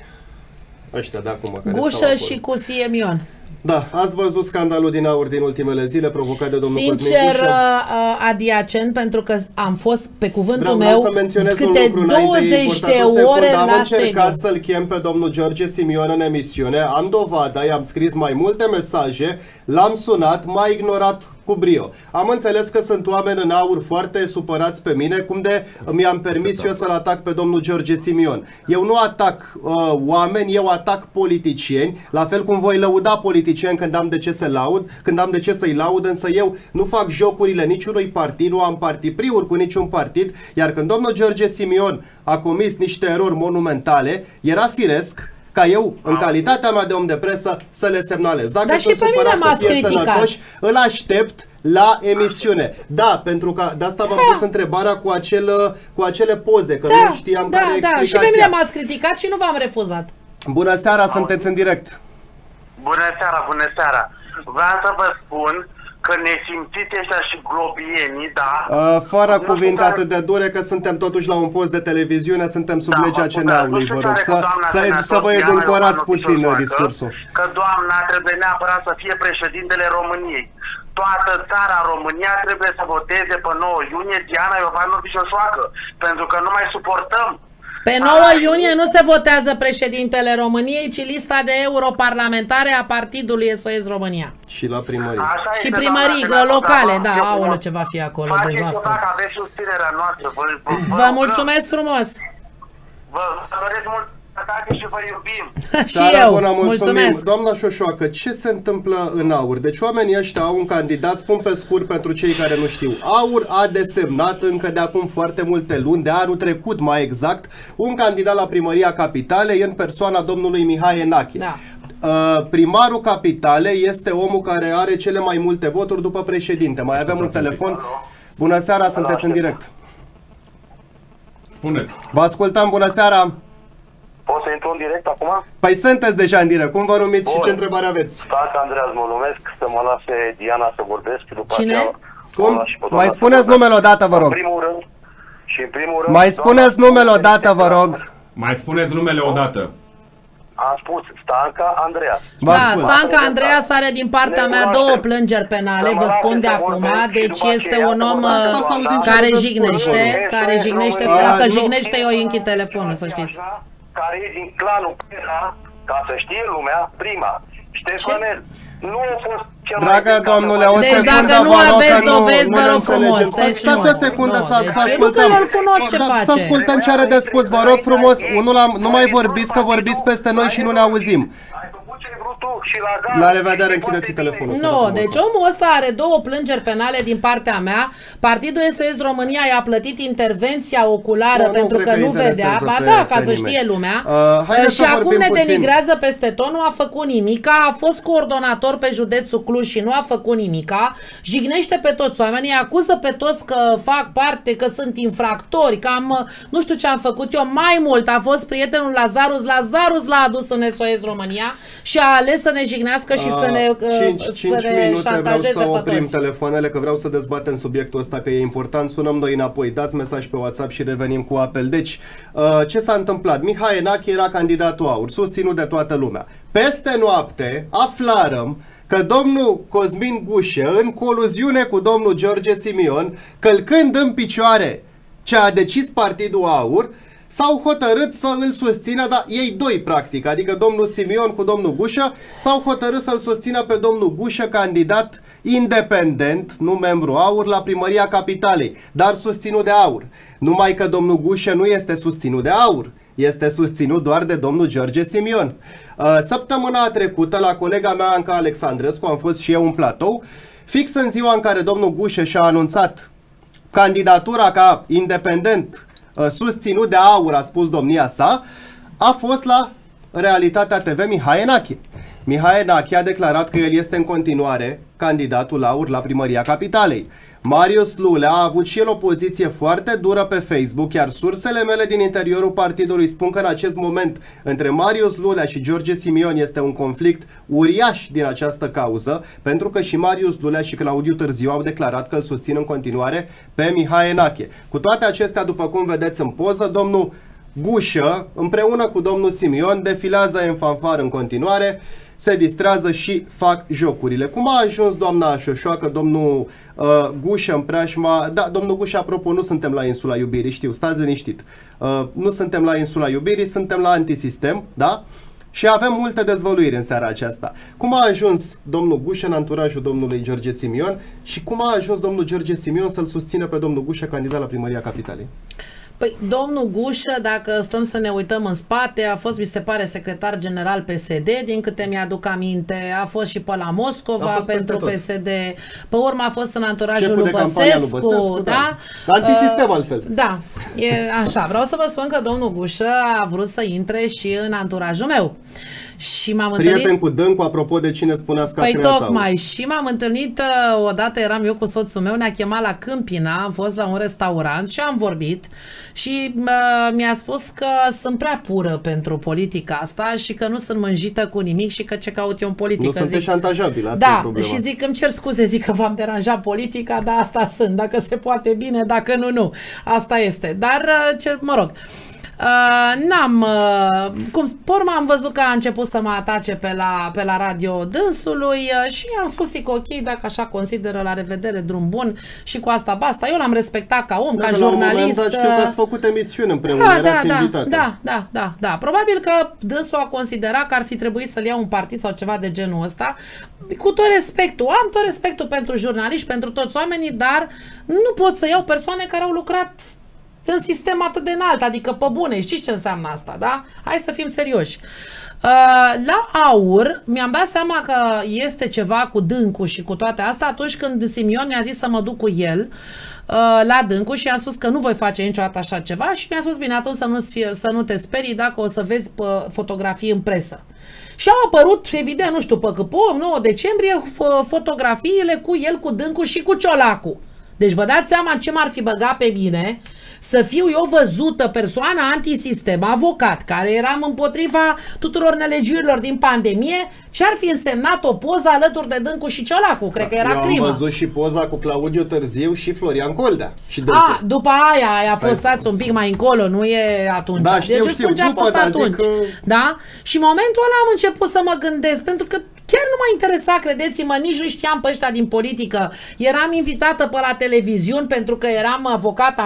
Ăștia de acum care stau Gușă acolo. și cu Siemion. Da, ați văzut scandalul din aur din ultimele zile provocat de domnul Cosmin Sincer, Gușă? uh, uh, adiacent, pentru că am fost, pe cuvântul Vreau, meu, vreau să menționez un câte lucru înainte, e 20 important, de o secundă. ore Am la încercat sediu. să-l chem pe domnul George Simion în emisiune, am dovada, i-am scris mai multe mesaje, l-am sunat, m-a ignorat cu brio. Am înțeles că sunt oameni în aur foarte supărați pe mine, cum de mi-am permis eu să-l atac pe domnul George Simion. Eu nu atac uh, oameni, eu atac politicieni, la fel cum voi lăuda politicieni când am de ce să laud, când am de ce să-i laud, însă eu nu fac jocurile niciunui partid, nu am partipriuri cu niciun partid, iar când domnul George Simion a comis niște erori monumentale, era firesc ca eu, în calitatea mea de om de presă, să le semnalez. Dacă Dar sunt și pe mine supărat să m-ați fie criticat. sănătoși, îl aștept la emisiune. Da, pentru că de asta v-am Da. pus întrebarea cu, acel, cu acele poze, că Da, nu știam da, care e da. Și pe explicația. mine m-ați criticat și nu v-am refuzat. Bună seara, sunteți în direct. Bună seara, bună seara. Vreau să vă spun că ne simțiți ăștia și globienii, da? Uh, fără Nu știu cuvinte care- atât de dure că suntem totuși la un post de televiziune, suntem sub Da, legea mă, CNA-ului, nu știu vă ce rog, are cu să, doamna să, senator să vă Diana edulcorați Iovanovici puțin uh, Iordache, discursul. Că doamna trebuie neapărat să fie președintele României. toată țara România trebuie să voteze pe 9 iunie Diana Iovanovici Oșoacă, pentru că nu mai suportăm Pe 9 iunie nu se votează președintele României, ci lista de europarlamentare a partidului SOS România. Și la primărie. Așa Și este, primării doamna Senator, locale, dar da, eu aoleu, vă- ce va fi acolo, Faceți dezastru. dacă aveți susținerea noastră. Vă, vă, Vă rugăm. mulțumesc frumos! Vă vă doresc mult sănătate și vă iubim. Și Seara eu, bună, mulțumim. mulțumesc! Doamna Șoșoacă, ce se întâmplă în AUR? Deci oamenii ăștia au un candidat, spun pe scurt pentru cei care nu știu. AUR a desemnat încă de acum foarte multe luni, de anul trecut mai exact, un candidat la primăria capitalei în persoana domnului Mihai Enache. Da. Uh, primarul capitalei este omul care are cele mai multe voturi după președinte. Mai avem un telefon. Bună seara, sunteți în direct. Spuneți. Vă ascultăm, bună seara. Pot să intru în direct acum? Păi sunteți deja în direct. Cum vă numiți și Bun. ce întrebare aveți? Stac Andreas mă numesc, să mă lase Diana să vorbesc. După Cine? aceea Cum? o las și pe doamna Mai să spuneți vorbească. numele odată, vă rog. În primul rând, și în primul rând... Mai doamna- spuneți numele odată, vă rog. Mai spuneți numele odată. Am spus Stanca Andreas. Vă Da, ascult. Stanca Andreea are din partea mea două plângeri penale, vă spun de acum, deci este un om Asta s-a uh, auzit care ce jignește, răspuns. care jignește, Ah, dacă nu. jignește eu îi închid telefonul, să știți. Care e din clanul Pera, ca să știe lumea, prima. Ștefanel. Nu a fost cel mai Dragă bine ca domnule, să o Deci secundă, dacă nu vă rog, aveți că nu- dovezi, nu vă ne rog frumos, înțelegem. deci Stați nu. o secundă Nu, să, deci să eu nu ascultăm. că îl cunosc ce Da, face. Să ascultăm ce are de spus, vă rog frumos. Unul la, nu mai vorbiți că vorbiți peste noi și nu ne auzim. Ai făcut ce ai vrut tu și la gaz. La revedere, și închideți foarte telefonul. bine. Seara Nu, frumoasă. deci omul ăsta are două plângeri penale din partea mea. Partidul SOS România i-a plătit intervenția oculară Nu, nu pentru cred că că nu vedea. interesează Ba pe- da, ca pe să nimeni. știe lumea. Uh, haideți și să acum vorbim ne puțin. denigrează peste tot, nu a făcut nimica, a fost coordonator pe județul Cluj și nu a făcut nimica. Jignește pe toți oamenii, acuză pe toți că fac parte, că sunt infractori, că am, uh, nu știu ce am făcut eu. Mai mult a fost prietenul Lazarus, Lazarus l-a adus în SOS România și a ales să ne jignească și să ne, uh, 5, să 5 ne minute vreau șantajeze să pe oprim toți. telefoanele că vreau să dezbatem subiectul ăsta că e important. Sunăm noi înapoi, dați mesaj pe WhatsApp și revenim cu apel. Deci, uh, ce s-a întâmplat? Mihai Enache era candidatul aur, susținut de toată lumea. Peste noapte aflarăm că domnul Cosmin Gușe, în coluziune cu domnul George Simion, călcând în picioare ce a decis Partidul Aur, s-au hotărât să îl susțină, dar ei doi practic, adică domnul Simion cu domnul Gușă, s-au hotărât să-l susțină pe domnul Gușă, candidat independent, nu membru AUR, la primăria capitalei, dar susținut de AUR. Numai că domnul Gușă nu este susținut de AUR, este susținut doar de domnul George Simion. Uh, Săptămâna trecută, la colega mea Anca Alexandrescu, am fost și eu în platou, fix în ziua în care domnul Gușă și-a anunțat candidatura ca independent uh, susținut de aur, a spus domnia sa, a fost la Realitatea TV Mihai Enache. Mihai Enache a declarat că el este în continuare candidatul aur la primăria capitalei. Marius Lulea a avut și el o poziție foarte dură pe Facebook, iar sursele mele din interiorul partidului spun că în acest moment între Marius Lulea și George Simion este un conflict uriaș din această cauză, pentru că și Marius Lulea și Claudiu Târziu au declarat că îl susțin în continuare pe Mihai Enache. Cu toate acestea, după cum vedeți în poză, domnul Gușă, împreună cu domnul Simion, defilează în fanfar în continuare, se distrează și fac jocurile. Cum a ajuns doamna Șoșoacă, domnul uh, Gușă în preajma... Da, domnul Gușă, apropo, nu suntem la insula iubirii, știu, stați liniștit. Uh, nu suntem la insula iubirii, suntem la antisistem, da? Și avem multe dezvăluiri în seara aceasta. Cum a ajuns domnul Gușă în anturajul domnului George Simion și cum a ajuns domnul George Simion să-l susțină pe domnul Gușă candidat la primăria capitalei? Păi, domnul Gușă, dacă stăm să ne uităm în spate, a fost, mi se pare, secretar general PSD, din câte mi-aduc aminte, a fost și pe la A Moscova fost peste pentru tot. PSD, pe urmă a fost în anturajul Șeful lui de campanie al lui Băsescu, Băsescu, da? da. Antisistem Uh, altfel. Da, e așa. Vreau să vă spun că domnul Gușă a vrut să intre și în anturajul meu. Și m-am întâlnit... Prieten cu Dâncu, apropo de cine spuneați că a Păi creat tocmai și m-am întâlnit uh, odată eram eu cu soțul meu, ne-a chemat la Câmpina, am fost la un restaurant și am vorbit și uh, mi-a spus că sunt prea pură pentru politica asta și că nu sunt mânjită cu nimic și că ce caut eu în politică. Nu sunteți șantajabil, asta e da, problema. și zic, îmi cer scuze, zic că v-am deranjat politica, dar asta sunt, dacă se poate bine, dacă nu, nu. Asta este. Dar, uh, ce, mă rog, Uh, n-am, uh, cum, porma am văzut că a început să mă atace pe la, pe la radio dânsului uh, și am spus că ok, dacă așa consideră la revedere, drum bun și cu asta basta. Eu l-am respectat ca om, Da, ca că la un moment jurnalist. dat știu că uh, ați făcut emisiuni împreună, da, erați da, invitată. da, da, da, da. Probabil că dânsul a considerat că ar fi trebuit să-l ia un partid sau ceva de genul ăsta. Cu tot respectul, am tot respectul pentru jurnaliști, pentru toți oamenii, dar nu pot să iau persoane care au lucrat în sistem atât de înalt, adică pe bune, știți ce înseamnă asta, da? Hai să fim serioși. Uh, la aur mi-am dat seama că este ceva cu dâncul și cu toate astea atunci când Simion mi-a zis să mă duc cu el uh, la dâncul și am spus că nu voi face niciodată așa ceva și mi-a spus bine atunci să nu, fie, să nu te sperii dacă o să vezi pe fotografii în presă. Și au apărut, evident, nu știu, pe Câpom, 9 decembrie, f- fotografiile cu el, cu dâncul și cu ciolacu. Deci vă dați seama ce m-ar fi băgat pe mine să fiu eu văzută persoană antisistem, avocat, care eram împotriva tuturor nelegiurilor din pandemie, ce ar fi însemnat o poză alături de Dâncu și Ciolacu. Cred că era Eu am crimă. văzut și poza cu Claudiu Târziu și Florian Coldea. Și Dâncu. A, după aia, aia a Stai fost să- stați un pic mai încolo, nu e atunci. Da, știu, deci eu știu, spun ce a după, fost dar zic atunci. că- Da? Și în momentul ăla am început să mă gândesc, pentru că chiar nu m-a interesat, credeți-mă, nici nu știam pe ăștia din politică. Eram invitată pe la televiziuni pentru că eram avocată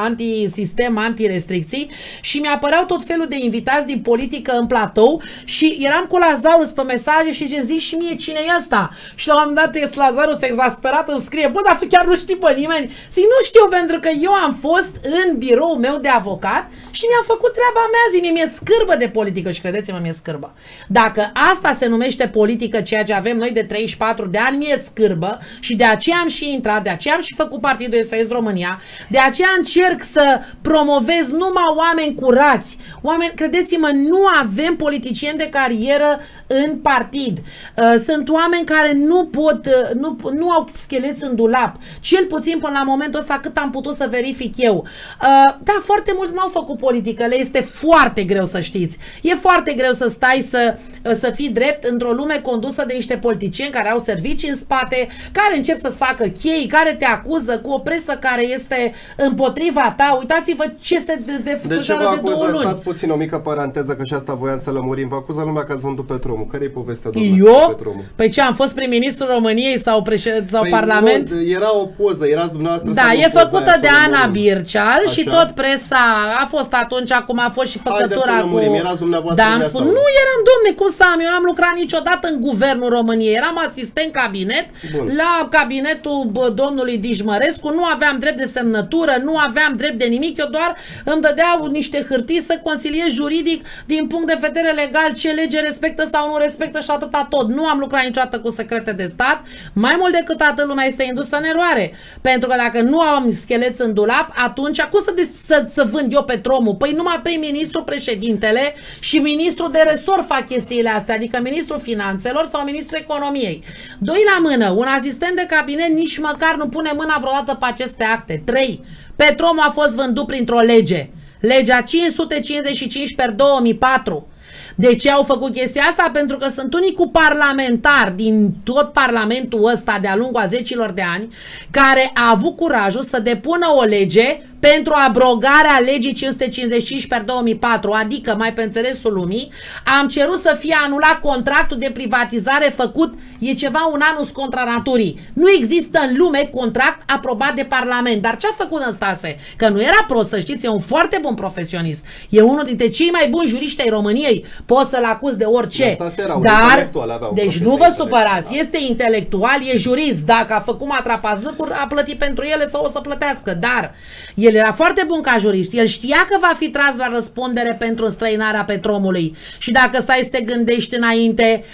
anti-sistem, anti-restricții și mi-apăreau tot felul de invitați din politică în platou și eram cu Lazarus pe mesaje și ce zic și mie cine e ăsta. Și la un moment dat este Lazarus exasperat, îmi scrie, bă, dar tu chiar nu știi pe nimeni? Zic, nu știu, pentru că eu am fost în biroul meu de avocat și mi-am făcut treaba mea, zi, mie mi-e scârbă de politică și credeți-mă, mi-e scârbă. Dacă asta se numește politică, ceea ce avem noi de 34 de ani, mi-e scârbă și de aceea am și intrat, de aceea am și făcut Partidul SOS România, de aceea încerc să promovez numai oameni curați. Oameni, credeți-mă, nu avem politicieni de carieră în partid. Uh, Sunt oameni care nu pot, uh, nu, nu au scheleți în dulap. Cel puțin până la momentul ăsta cât am putut să verific eu. Uh, Da, foarte mulți n-au făcut politică, le este foarte greu să știți. E foarte greu să stai să, uh, să fii drept într-o lume condusă de niște politicieni care au servicii în spate, care încep să-ți facă chei, care te acuză cu o presă care este împotriva ta. Uitați-vă ce se de, de, De ce vă desfășoară de două acuză? luni. Stați puțin o mică paranteză, că și asta voiam să lămurim. Vă acuză lumea că ați vândut Petromul. Care e povestea, domnule? cu Eu? Petromul? Păi ce, am fost prim-ministrul României sau, președ, sau Păi parlament? Nu, era o poză, erați dumneavoastră Da, sau e o poză făcută aia, de să o Ana lămurim? Birceal și Așa. tot presa a fost atunci, acum a fost și Haideți făcătura să cu... lămurim, erați dumneavoastră Da, am ea spus, sau nu eram, domne, cum să am, eu n-am lucrat niciodată în guvernul României, eram asistent cabinet Bun. la cabinetul bă, domnului Dijmărescu, nu aveam drept de semnătură, nu aveam drept de nimic, eu doar îmi dădeau niște hârtii să consiliez juridic din punct de vedere legal ce lege respectă sau nu respectă și atâta tot. Nu am lucrat niciodată cu secrete de stat, mai mult decât atât lumea este indusă în eroare. Pentru că dacă nu am scheleți în dulap, atunci cum să, des- să, să vând eu petromul? Păi numai prim-ministru, președintele și ministrul de resort fac chestiile astea, adică ministrul finanțelor sau ministrul economiei. Doi la mână, un asistent de cabinet nici măcar nu pune mâna vreodată pe aceste acte. Trei, petromul a fost vândut printr-o lege. Legea 555 per 2004. De ce au făcut chestia asta? Pentru că sunt unii cu parlamentari din tot parlamentul ăsta de-a lungul a zecilor de ani care a avut curajul să depună o lege pentru abrogarea legii 555 per 2004, adică, mai pe înțelesul lumii, am cerut să fie anulat contractul de privatizare făcut, e ceva un anus contra naturii. Nu există în lume contract aprobat de Parlament. Dar ce a făcut Năstase? Că nu era prost, să știți, e un foarte bun profesionist. E unul dintre cei mai buni juriști ai României. Poți să-l acuz de orice. Năstase era un Dar, intelectual, avea un deci profil nu de vă intelectual, supărați, este intelectual, e jurist. Dacă a făcut matrapazlăcuri, a plătit pentru ele sau o să plătească. Dar el era foarte bun ca jurist. El știa că va fi tras la răspundere pentru înstrăinarea Petromului. Și dacă stai să te gândești înainte,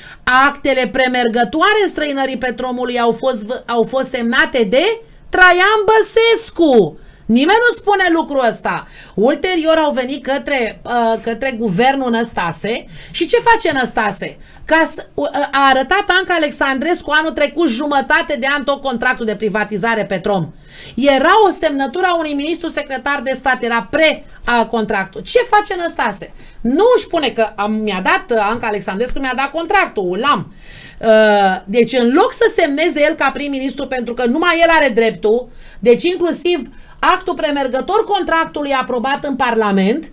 actele premergătoare înstrăinării Petromului au fost, v- au fost semnate de Traian Băsescu. Nimeni nu spune lucrul ăsta. Ulterior au venit către, uh, către guvernul Năstase și ce face Năstase? Ca să, uh, a arătat Anca Alexandrescu anul trecut jumătate de an tot contractul de privatizare Petrom. Era o semnătură a unui ministru secretar de stat, era pre a contractul. Ce face Năstase? Nu își spune că am, mi-a dat uh, Anca Alexandrescu, mi-a dat contractul, l-am. Uh, deci în loc să semneze el ca prim-ministru pentru că numai el are dreptul, deci inclusiv actul premergător contractului aprobat în Parlament,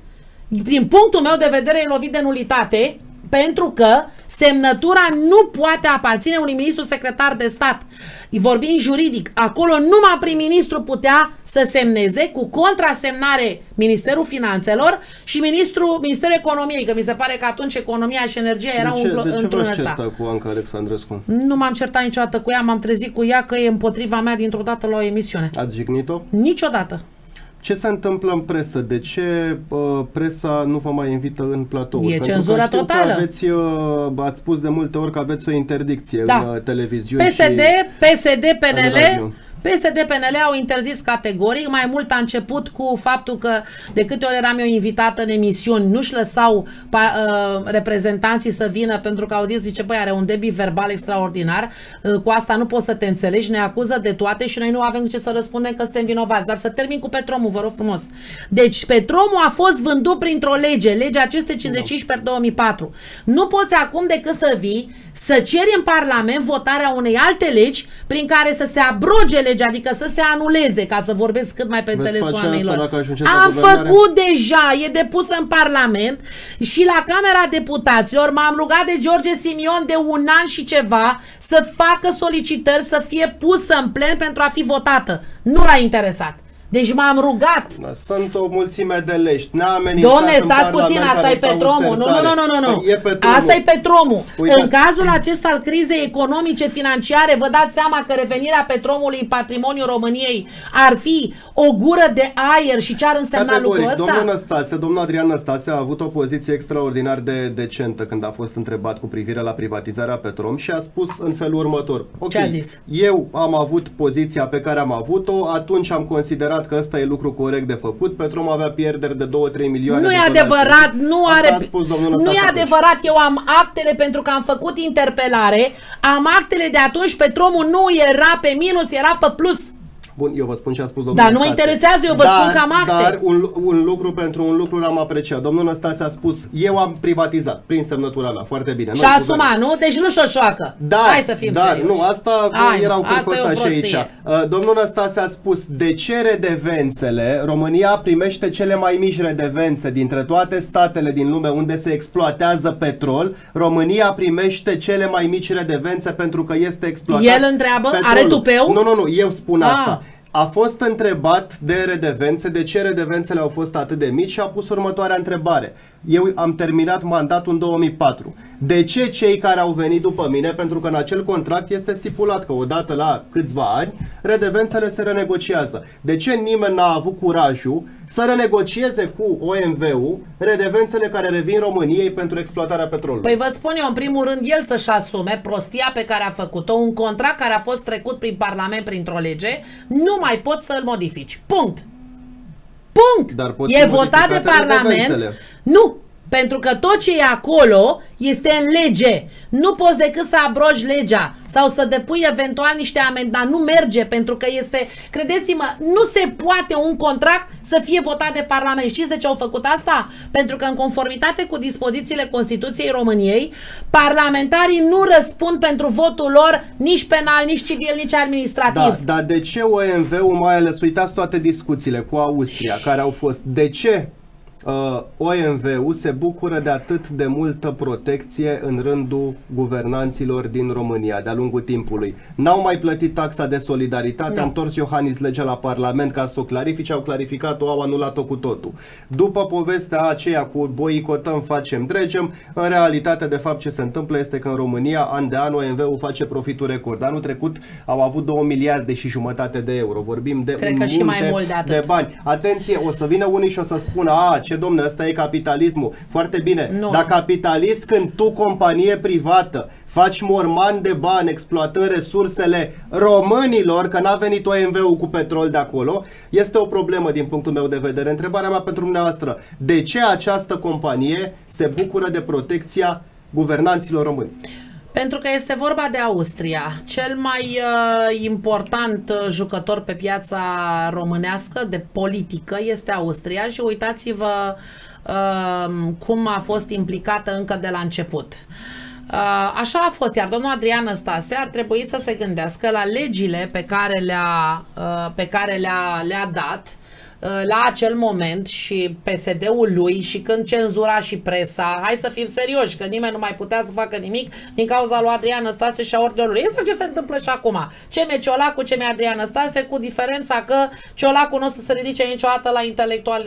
din punctul meu de vedere, e lovit de nulitate, pentru că semnătura nu poate aparține unui ministru secretar de stat. Vorbim juridic, acolo numai prim-ministru putea să semneze cu contrasemnare Ministerul Finanțelor și Ministrul, Ministerul Economiei, că mi se pare că atunci economia și energia erau de ce, un, de ce într-un vă ăsta. certă cu Anca Alexandrescu? Nu m-am certat niciodată cu ea, m-am trezit cu ea că e împotriva mea dintr-o dată la o emisiune. Ați jignit-o? Niciodată. Ce se întâmplă în presă? De ce uh, presa nu vă mai invită în platouri? E Pentru cenzură că știu totală. Că aveți, uh, ați spus de multe ori că aveți o interdicție Da. în uh, televiziuni PSD, și... PSD, în PNL, radio. PSD, PNL au interzis categoric, mai mult a început cu faptul că de câte ori eram eu invitată în emisiuni, nu-și lăsau pa, uh, reprezentanții să vină pentru că au zis, zice, băi, are un debit verbal extraordinar, uh, cu asta nu poți să te înțelegi, ne acuză de toate și noi nu avem ce să răspundem că suntem vinovați. Dar să termin cu Petromul, vă rog frumos. Deci, Petromul a fost vândut printr-o lege, legea 555 per 2004. Nu poți acum decât să vii, să ceri în Parlament votarea unei alte legi prin care să se abroge legea, adică să se anuleze, ca să vorbesc cât mai pe Veți înțeles face asta oamenilor. dacă ajungeți la Am guvernare? făcut deja, e depusă în Parlament și la Camera Deputaților m-am rugat de George Simion de un an și ceva să facă solicitări să fie pusă în plen pentru a fi votată. Nu l-a interesat. Deci m-am rugat. Da, Sunt o mulțime de lești. Ne-a amenințat Domne, în stați Parlament puțin, asta care e stau în Petromul. Nu, nu, sertare. nu, nu, nu, nu. Păi, E Petromul. Asta e Petromul. Uitați. În cazul acesta al crizei economice, financiare, vă dați seama că revenirea Petromului în patrimoniul României ar fi o gură de aer și ce ar însemna lucrul Categoric, ăsta? domnul Năstase, domnul Adrian Năstase a avut o poziție extraordinar de decentă când a fost întrebat cu privire la privatizarea Petrom și a spus în felul următor. Ok, Ce a zis? Eu am avut poziția pe care am avut-o, atunci am considerat că ăsta e lucru corect de făcut, Petrom avea pierderi de 2-3 milioane Nu de e dolari. adevărat, nu Asta are... a spus domnul nu Năstase e atunci. adevărat, eu am actele pentru că am făcut interpelare, am actele de atunci, Petromul nu era pe minus, era pe plus. Bun, eu vă spun ce a spus domnul Dar nu mă Năstase. interesează, eu vă dar, spun că am acte. Dar un, un lucru pentru un lucru l-am apreciat. Domnul Năstase a spus, eu am privatizat prin semnătura mea. Foarte bine. Și Noi, a guvernul. asumat, nu? Deci nu șoșoacă. Dar, Hai să fim dar serioși. nu, asta Hai, erau asta e o cârcotași aici. prostie. Uh, Domnul Năstase a spus, de ce redevențele, România primește cele mai mici redevențe dintre toate statele din lume unde se exploatează petrol, România primește cele mai mici redevențe pentru că este exploatat El întreabă, petrolul. are tupeu? Nu, nu, nu, eu spun Ah. asta. A fost întrebat de redevențe, de ce redevențele au fost atât de mici și a pus următoarea întrebare. Eu am terminat mandatul în 2004. De ce cei care au venit după mine, pentru că în acel contract este stipulat că odată la câțiva ani, redevențele se renegociază. De ce nimeni n-a avut curajul să renegocieze cu OMV-ul redevențele care revin României pentru exploatarea petrolului? Păi vă spun eu, în primul rând, el să-și asume prostia pe care a făcut-o, un contract care a fost trecut prin Parlament printr-o lege, nu mai poți să-l modifici. Punct. Punct. Dar pot e fi votat de modificate Parlament. redevențele. Nu. Pentru că tot ce e acolo este în lege. Nu poți decât să abrogi legea sau să depui eventual niște amendamente. Nu merge pentru că este, credeți-mă, nu se poate un contract să fie votat de Parlament. Știți de ce au făcut asta? Pentru că în conformitate cu dispozițiile Constituției României, parlamentarii nu răspund pentru votul lor nici penal, nici civil, nici administrativ. Da, dar de ce OMV-ul, mai ales, uitați toate discuțiile cu Austria care au fost, de ce uh, OMV-ul se bucură de atât de multă protecție în rândul guvernanților din România de-a lungul timpului? N-au mai plătit taxa de solidaritate, Nu. am întors Iohannis legea la Parlament ca să o clarifice, au clarificat-o, au anulat-o cu totul. După povestea aceea cu boicotăm, facem, dregem, în realitate, de fapt, ce se întâmplă este că în România, an de an, OMV-ul face profituri record. Anul trecut au avut 2 miliarde și jumătate de euro. Vorbim de Cred un că și mult mai de, mult de atât. de bani. Atenție, o să vină unii și o să spună, a, ce domne, ăsta e capitalismul. Foarte bine, Nu. dar capitalist când tu, companie privată, faci morman de bani exploatând resursele românilor, că n-a venit OMV-ul cu petrol de acolo, este o problemă din punctul meu de vedere. Întrebarea mea pentru dumneavoastră, de ce această companie se bucură de protecția guvernanților români? Pentru că este vorba de Austria, cel mai uh, important uh, jucător pe piața românească de politică este Austria și uitați-vă uh, cum a fost implicată încă de la început. Uh, așa a fost, iar domnul Adrian Năstase ar trebui să se gândească la legile pe care le-a, uh, pe care le-a, le-a dat uh, la acel moment și PSD-ul lui și când cenzura și presa, hai să fim serioși, că nimeni nu mai putea să facă nimic din cauza lui Adrian Năstase și a ordinelor. Este ce se întâmplă și acum. Ce mi Ciolacu, ce mi Adrian Năstase, cu diferența că Ciolacu nu o să se ridice niciodată la, intelectual,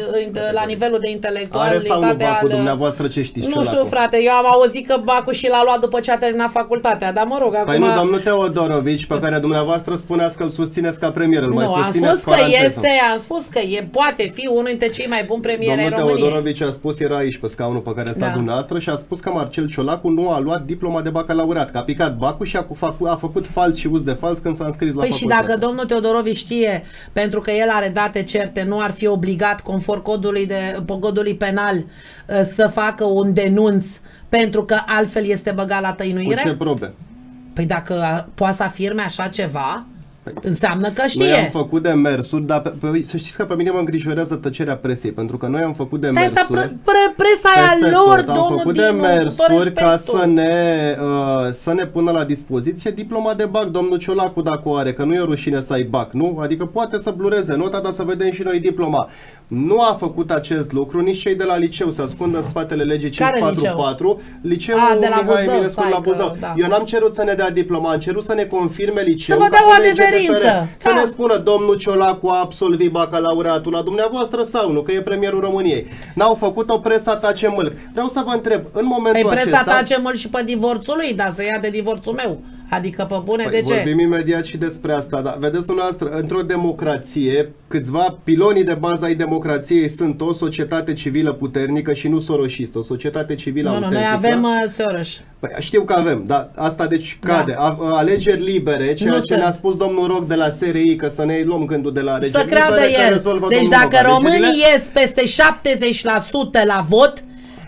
la nivelul de intelectualitate Are sau nu Bacu, al... dumneavoastră ce știți Nu Ciolacu? știu, frate, eu am auzit că Bacu și l-a luat după ce a terminat facultatea, dar mă rog, Păi acum... nu, domnul Teodorovici, pe care dumneavoastră spuneați că îl susțineți ca premier, îl mai Nu, am susțineți spus că paranteză. este, am spus că e, poate fi unul dintre cei mai buni premieri ai Domnul României. Teodorovici a spus, era aici pe scaunul pe care stați Da. dumneavoastră și a spus că Marcel Ciolacu nu a luat diploma de bacalaureat, că a picat Bacu și a, fac, a făcut fals și uz de fals când s-a înscris la Păi și facultate. dacă domnul Teodorovici știe, pentru că el are date certe, nu ar fi obligat, conform codului, de, codului penal, uh, să facă un denunț, pentru că altfel este băgat la Cu tăinuire? ce probe? Păi dacă poate să afirme așa ceva, înseamnă că Noi am știe. făcut demersuri, dar pe, pe, să știți că pe mine mă îngrijorează tăcerea presei, pentru că noi am făcut Da, demersuri. dar pre, pre, presa e a peste lor, tot. am domnul făcut Dinu, cu tot demersuri ca respectul. să ne, uh, să ne pună la dispoziție diploma de BAC, domnul Ciolacu dacă o are, că nu e o rușine să ai BAC, nu? Adică poate să blureze nota, dar să vedem și noi diploma. Nu a făcut acest lucru nici cei de la liceu, se ascund în spatele legii Care 544, liceul A, de la Mihai Buzău, Eminescu stai la că- Buzău. da. Eu n-am cerut să ne dea diploma, am cerut să ne confirme liceul Să vă ca dea o pe lege de adeverință. teren. Să Da. ne spună domnul Ciolacu a absolvit bacalaureatul la dumneavoastră sau nu, că e premierul României. N-au făcut o presă tace mâlc. Vreau să vă întreb, în momentul Păi presa acesta... tace mult și pe divorțul lui, dar să ia de divorțul meu. Adică pe bune, Păi de ce? vorbim imediat și despre asta, dar vedeți dumneavoastră, într-o democrație, câțiva pilonii de bază ai democrației sunt o societate civilă puternică și nu soroșistă, o societate civilă Nu, nu, noi autentică. avem uh, Soros. Păi, știu că avem, dar asta deci Da. cade. A, alegeri libere, ceea Nu ce sunt. ne-a spus domnul Roc de la SRI, că să ne luăm gândul de la alegeri Să creadă libere, că el. rezolvă Deci domnul dacă Roc alegerile. românii ies peste 70% la vot,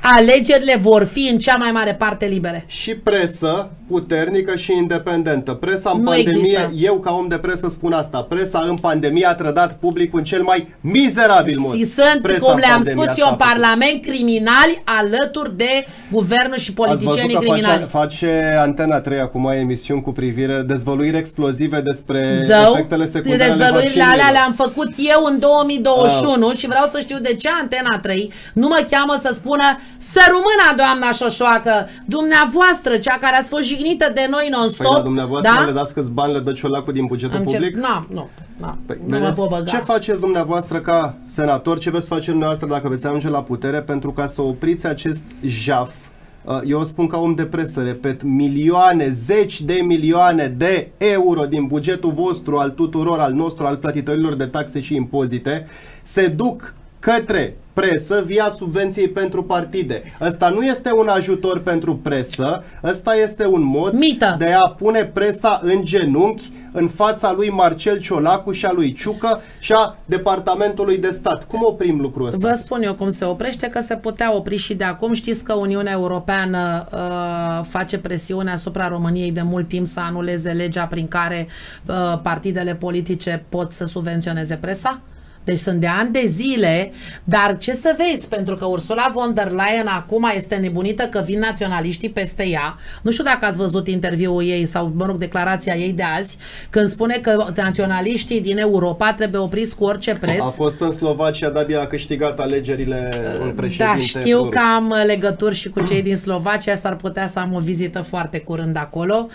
alegerile vor fi în cea mai mare parte libere. și presă puternică și independentă. Presa în Nu pandemie, există. eu ca om de presă spun asta, presa în pandemie a trădat publicul în cel mai mizerabil mod. Și sunt, Presa cum în le-am pandemie spus asta eu, a în făcut. Parlament criminali alături de guvernul și Ați văzut politicienii că face, criminali. face Antena 3 acum emisiuni cu privire dezvăluiri explozive despre Zău, efectele secundare ale dezvăluirile alea vaccinurilor. le-am făcut eu în 2021 și vreau să știu de ce Antena 3 nu mă cheamă să spună să rămână doamna Șoșoacă, dumneavoastră, cea care ați fost jignită de noi Păi non-stop, la dumneavoastră da? le dați câți bani le dă Ciolacu din bugetul Am public? cer... Na, nu, na, Păi, nu mă vedeți, pot băga. ce faceți dumneavoastră ca senator, ce veți face dumneavoastră dacă veți ajunge la putere pentru ca să opriți acest jaf? Uh, Eu o spun ca om de presă, repet, milioane, zeci de milioane de euro din bugetul vostru, al tuturor, al nostru, al plătitorilor de taxe și impozite, se duc către presă via subvenției pentru partide. Ăsta nu este un ajutor pentru presă, ăsta este un mod Mită. de a pune presa în genunchi în fața lui Marcel Ciolacu și a lui Ciucă și a Departamentului de Stat. Cum oprim lucrul ăsta? Vă spun eu cum se oprește, că se putea opri și de acum. Știți că Uniunea Europeană uh, face presiune asupra României de mult timp să anuleze legea prin care uh, partidele politice pot să subvenționeze presa? Deci sunt de ani de zile, dar ce să vezi, pentru că Ursula von der Leyen acum este nebunită că vin naționaliștii peste ea. Nu știu dacă ați văzut interviul ei sau, mă rog, declarația ei de azi, când spune că naționaliștii din Europa trebuie opriți cu orice preț. A fost în Slovacia, dar a câștigat alegerile în președinte. Da, știu prorus. că am uh, legături și cu cei din Slovacia, s-ar putea să am o vizită foarte curând acolo.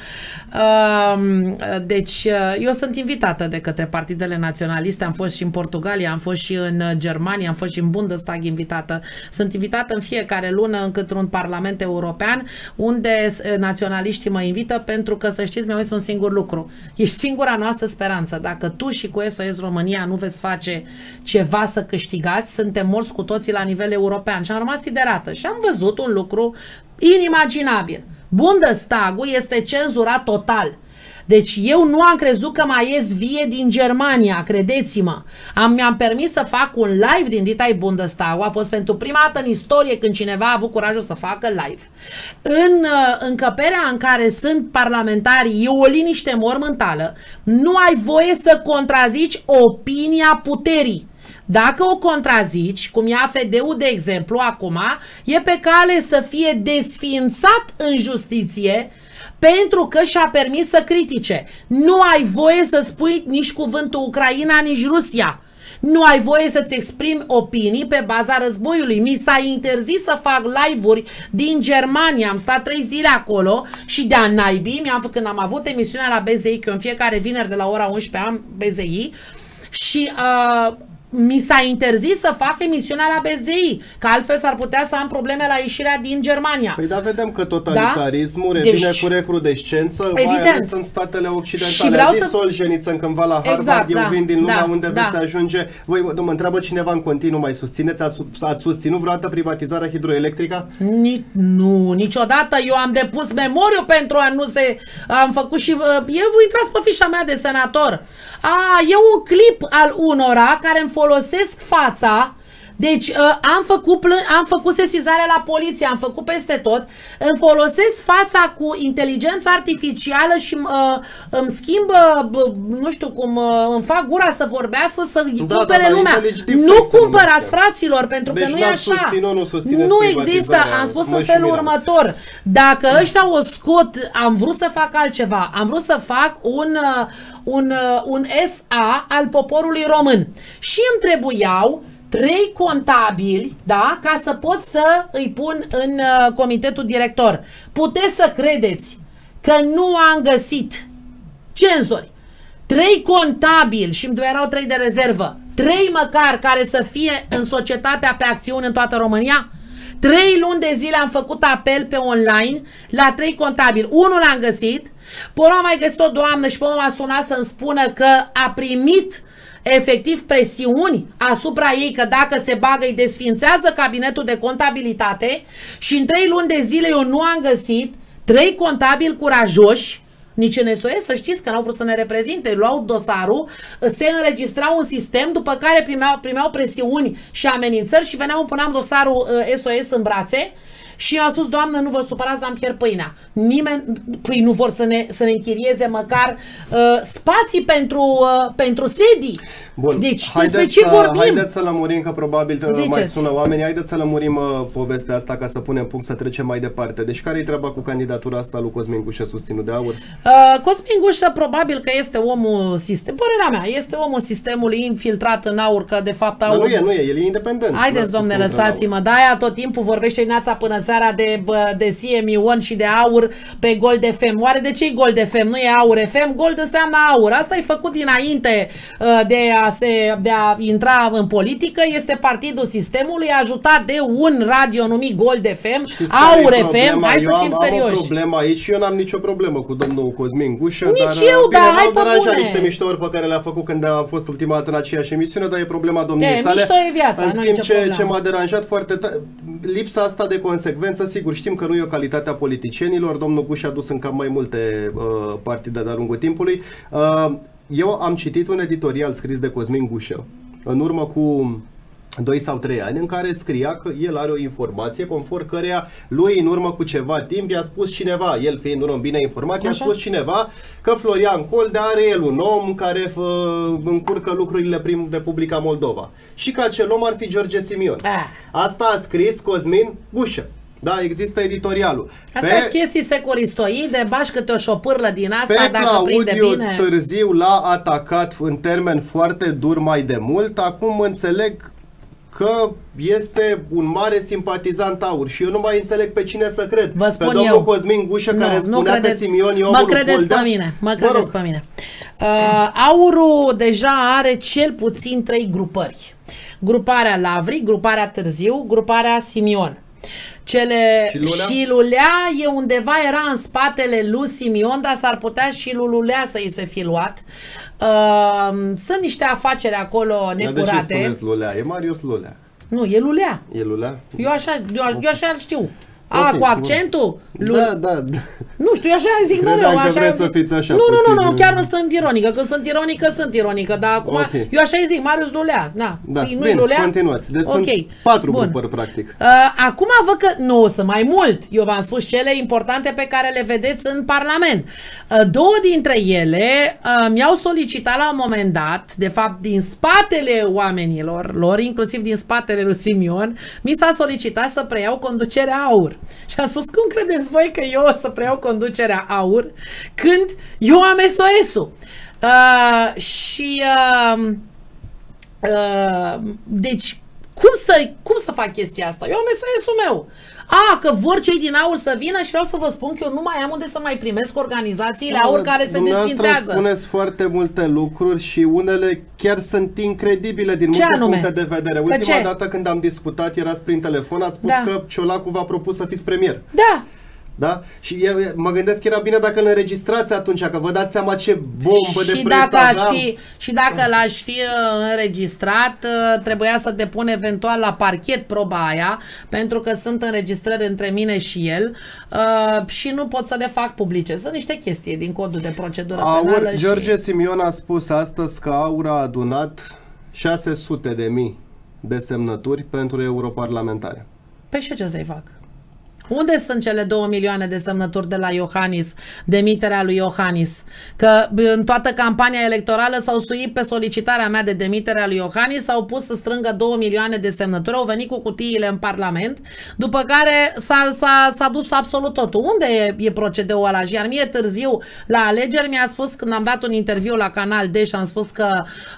Um, Deci, uh, eu sunt invitată de către partidele naționaliste, am fost și în Portugalia, am fost și în uh, Germania, am fost și în Bundestag invitată. Sunt invitată în fiecare lună în către un parlament european, unde uh, naționaliștii mă invită, pentru că, să știți, mi-au zis un singur lucru. E singura noastră speranță. Dacă tu și cu SOS România nu veți face ceva să câștigați, suntem morți cu toții la nivel european. Și am rămas siderată. Și am văzut un lucru inimaginabil. Bundestagul este cenzurat total. Deci eu nu am crezut că mai ies vie din Germania, credeți-mă. Am, mi-am permis să fac un live din Ditai Bundestag. A fost pentru prima dată în istorie când cineva a avut curajul să facă live. În uh, încăperea în care sunt parlamentarii, e o liniște mormântală. Nu ai voie să contrazici opinia puterii. Dacă o contrazici, cum e AFD-ul de exemplu acum, e pe cale să fie desființat în justiție pentru că și-a permis să critique. Nu ai voie să spui nici cuvântul Ucraina, nici Rusia. Nu ai voie să-ți exprimi opinii pe baza războiului. Mi s-a interzis să fac live-uri din Germania. Am stat trei zile acolo și de-a naibii, mi-am făcut, când am avut emisiunea la BZI, că eu în fiecare vineri de la ora 11 am BZI, și uh, mi s-a interzis să fac emisiunea la BZI, că altfel s-ar putea să am probleme la ieșirea din Germania. Păi da, vedem că totalitarismul da? revine deci, cu recrudescență, evident. mai ales în statele occidentale. Și vreau A zis să... Solzhenitsyn cândva la Harvard, exact, eu da, vin din lumea da, unde da. veți ajunge. Voi mă întreabă cineva în continuu, mai susțineți, ați, ați susținut vreodată privatizarea hidroelectrică? Ni, nu, niciodată. Eu am depus memoriu pentru a nu se... Am făcut și... Eu voi intrați pe fișa mea de senator. A, e un clip al unora care îmi folosesc fața deci uh, am, făcut am făcut sesizare la poliție, am făcut peste tot, îmi folosesc fața cu inteligența artificială și uh, îmi schimbă, uh, nu știu cum, uh, îmi fac gura să vorbească, să da, cumpere da, lumea. Nu cumpărați, fraților, pentru deci că nu e așa. nu, nu există, am spus în felul următor. Dacă ăștia o scot, am vrut să fac altceva, am vrut să fac un, uh, un, uh, un SA al poporului român. Și îmi trebuiau trei contabili, da, ca să pot să îi pun în uh, comitetul director. Puteți să credeți că nu am găsit cenzori, trei contabili și îmi erau trei de rezervă, trei măcar care să fie în societatea pe acțiune în toată România? Trei luni de zile am făcut apel pe online la trei contabili. Unul l-am găsit, până am mai găsit o doamnă și până m-a sunat să-mi spună că a primit efectiv presiuni asupra ei că dacă se bagă îi desfințează cabinetul de contabilitate și în trei luni de zile eu nu am găsit trei contabili curajoși nici în SOS, să știți că n-au vrut să ne reprezinte, luau dosarul, se înregistrau un sistem, după care primeau, primeau presiuni și amenințări și veneau, puneam dosarul uh, SOS în brațe și a spus, Doamnă, nu vă supărați, am pierd pâinea. Nimeni, păi nu vor să ne, să ne închirieze măcar uh, spații pentru, uh, pentru sedii. Bun. Deci, despre ce să, vorbim? Haideți să lămurim, că probabil Ziceți. mai sună oamenii, haideți să lămurim uh, povestea asta ca să punem punct să trecem mai departe. Deci care-i treaba cu candidatura asta lui Cosmin Gușă susținut de aur? Uh, Cosmin Gușă probabil că este omul sistem, părerea mea, este omul sistemului infiltrat în aur, că de fapt aur... Dar nu e, nu e, el e independent. Haideți, domne, lăsați-mă, de aia tot timpul vorbește Neața până seara de, de CMI1 și de aur pe Gold FM. Oare de ce e Gold FM? Nu e Aur FM? Gold înseamnă aur. Asta e făcut dinainte uh, de a, se, de a intra în politică. Este partidul sistemului ajutat de un radio numit Gold FM, Știți Aur FM. Hai eu să fim am, serioși. Am o problemă aici și eu n-am nicio problemă cu domnul Cosmin Gușă. Nici dar, eu, bine, dar hai pe bune. niște miștouri pe care le-a făcut când a fost ultima dată în aceeași emisiune, dar e problema domniei sale. Mișto e viața, în schimb, ce, ce m-a deranjat foarte tare, lipsa asta de consecvență, sigur, știm că nu e o calitate a politicienilor, domnul Guș a dus în cam mai multe uh, partide de-a lungul timpului. Uh, eu am citit un editorial scris de Cosmin Gușă în urmă cu 2 sau 3 ani în care scria că el are o informație conform căreia lui în urmă cu ceva timp i-a spus cineva, el fiind un om bine informat, i-a spus cineva că Florian Coldea are el un om care fă, încurcă lucrurile prin Republica Moldova și că acel om ar fi George Simion. Ah. Asta a scris Cosmin Gușă. Da, există editorialul. Asta sunt chestii securistoide, bași câte o șopârlă din asta, pe dacă Claudiu prinde bine. Târziu l-a atacat în termen foarte dur mai de mult. Acum înțeleg că este un mare simpatizant aur și eu nu mai înțeleg pe cine să cred. Vă spun pe domnul eu. Cosmin Gușă nu, care spunea credeți, pe Simion Mă credeți pe mine, mă credeți pe mine. Uh, aurul deja are cel puțin trei grupări. Gruparea Lavri, gruparea Târziu, gruparea Simion. Cele și Lulea? și Lulea e undeva, era în spatele lui Simion, dar s-ar putea și lui Lulea să i se fi luat. Uh, sunt niște afaceri acolo necurate. Dar de ce spuneți Lulea? E Marius Lulea. Nu, e Lulea. E Lulea? Eu așa, eu, eu așa știu. A, okay, cu accentul? Lu... Da, da, da. Nu știu, eu așa zic mereu. Așa... vreți să fiți așa Nu, nu, nu, nu, chiar nu sunt ironică. Când sunt ironică, sunt ironică. Dar acum, okay. eu așa zic, Marius Lulea. Na, da, nu bine, Lulea? continuați. Deci okay. sunt patru Bun. grupări, practic. Uh, acum văd că, nu, sunt mai mult. Eu v-am spus cele importante pe care le vedeți în Parlament. Uh, două dintre ele uh, mi-au solicitat la un moment dat, de fapt, din spatele oamenilor lor, inclusiv din spatele lui Simion, mi s-a solicitat să preiau conducerea aur. Și am spus, cum credeți voi că eu o să preiau conducerea aur când eu am SOS-ul? Uh, și uh, Uh, deci, cum să, cum să fac chestia asta? Eu am mesajesul meu. A, că vor cei din aur să vină și vreau să vă spun că eu nu mai am unde să mai primesc organizațiile aur care se Dumneavoastră desfințează. spuneți foarte multe lucruri și unele chiar sunt incredibile din Ce multe anume? puncte de vedere. Că Ultima ce? dată când am discutat, erați prin telefon, ați spus Da. că Ciolacu v-a propus să fiți premier. Da, Da? Și e- mă gândesc că era bine dacă îl înregistrați atunci, că vă dați seama ce bombă de și presă dacă, aș aveam. fi, și dacă l-aș fi uh, înregistrat, uh, trebuia să depun eventual la parchet proba aia, pentru că sunt înregistrări între mine și el uh, și nu pot să le fac publice. Sunt niște chestii din codul de procedură Aur, penală George și... Simion a spus astăzi că Aur a adunat 600 de mii de semnături pentru europarlamentare. Pe ce ce să-i fac? Unde sunt cele două milioane de semnături de la Iohannis, demiterea lui Iohannis? Că bă, în toată campania electorală s-au suit pe solicitarea mea de demiterea lui Iohannis, s-au pus să strângă două milioane de semnături, au venit cu cutiile în Parlament, după care s-a, s-a, s-a dus absolut totul. Unde e, e procedeul ăla? Și Iar mie târziu, la alegeri, mi-a spus, când am dat un interviu la Canal D și am spus că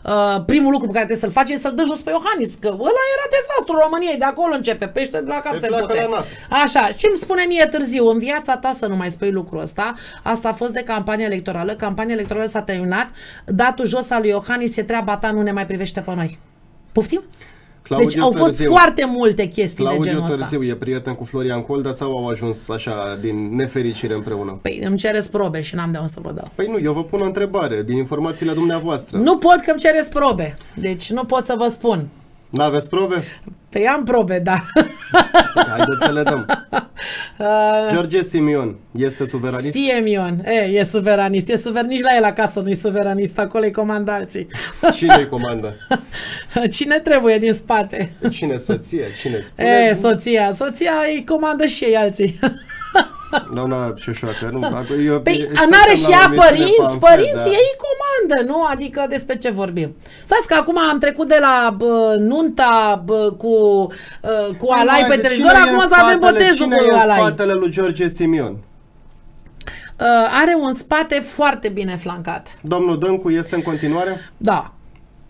uh, primul lucru pe care trebuie să-l faci e să-l dă jos pe Iohannis, că ăla era dezastru României, de acolo începe, pește de la cap Pe se pleacă pute. la NATO. Așa, și îmi spune mie târziu, în viața ta să nu mai spui lucrul ăsta, asta a fost de campanie electorală, campania electorală s-a terminat, datul jos al lui Iohannis e treaba ta, nu ne mai privește pe noi. Poftim? Claudiu deci au fost Târziu. foarte multe chestii de Claudiu genul ăsta. Târziu e prieten cu Florian Coldea sau au ajuns așa din nefericire împreună? Păi îmi cereți probe și n-am de unde să vă dau. Păi nu, eu vă pun o întrebare din informațiile dumneavoastră. Nu pot că îmi cereți probe, deci nu pot să vă spun. N-aveți probe? Păi am probe, da. Haideți să le dăm. Uh, George Simion este suveranist? Siemion, e, e suveranist, e suver, nici la el acasă nu e suveranist, acolo îi comandă alții. Cine îi comandă? Cine trebuie din spate? Cine soție? Cine spune? E, soția, soția îi comandă și ei alții. Doamna Șoșoacă, nu. Eu, Păi suntem n-are la și o ea emisiune părinți, pamflet, părinții da. ei comandă, nu? Adică despre ce vorbim. Stați că acum am trecut de la bă, nunta bă, cu, uh, cu Alai Mai, pe de televizor, cine e acum în să avem spatele- botezul cine cu e în Alai. spatele lui George Simion? Uh, are un spate foarte bine flancat. Domnul Dâncu este în continuare? Da.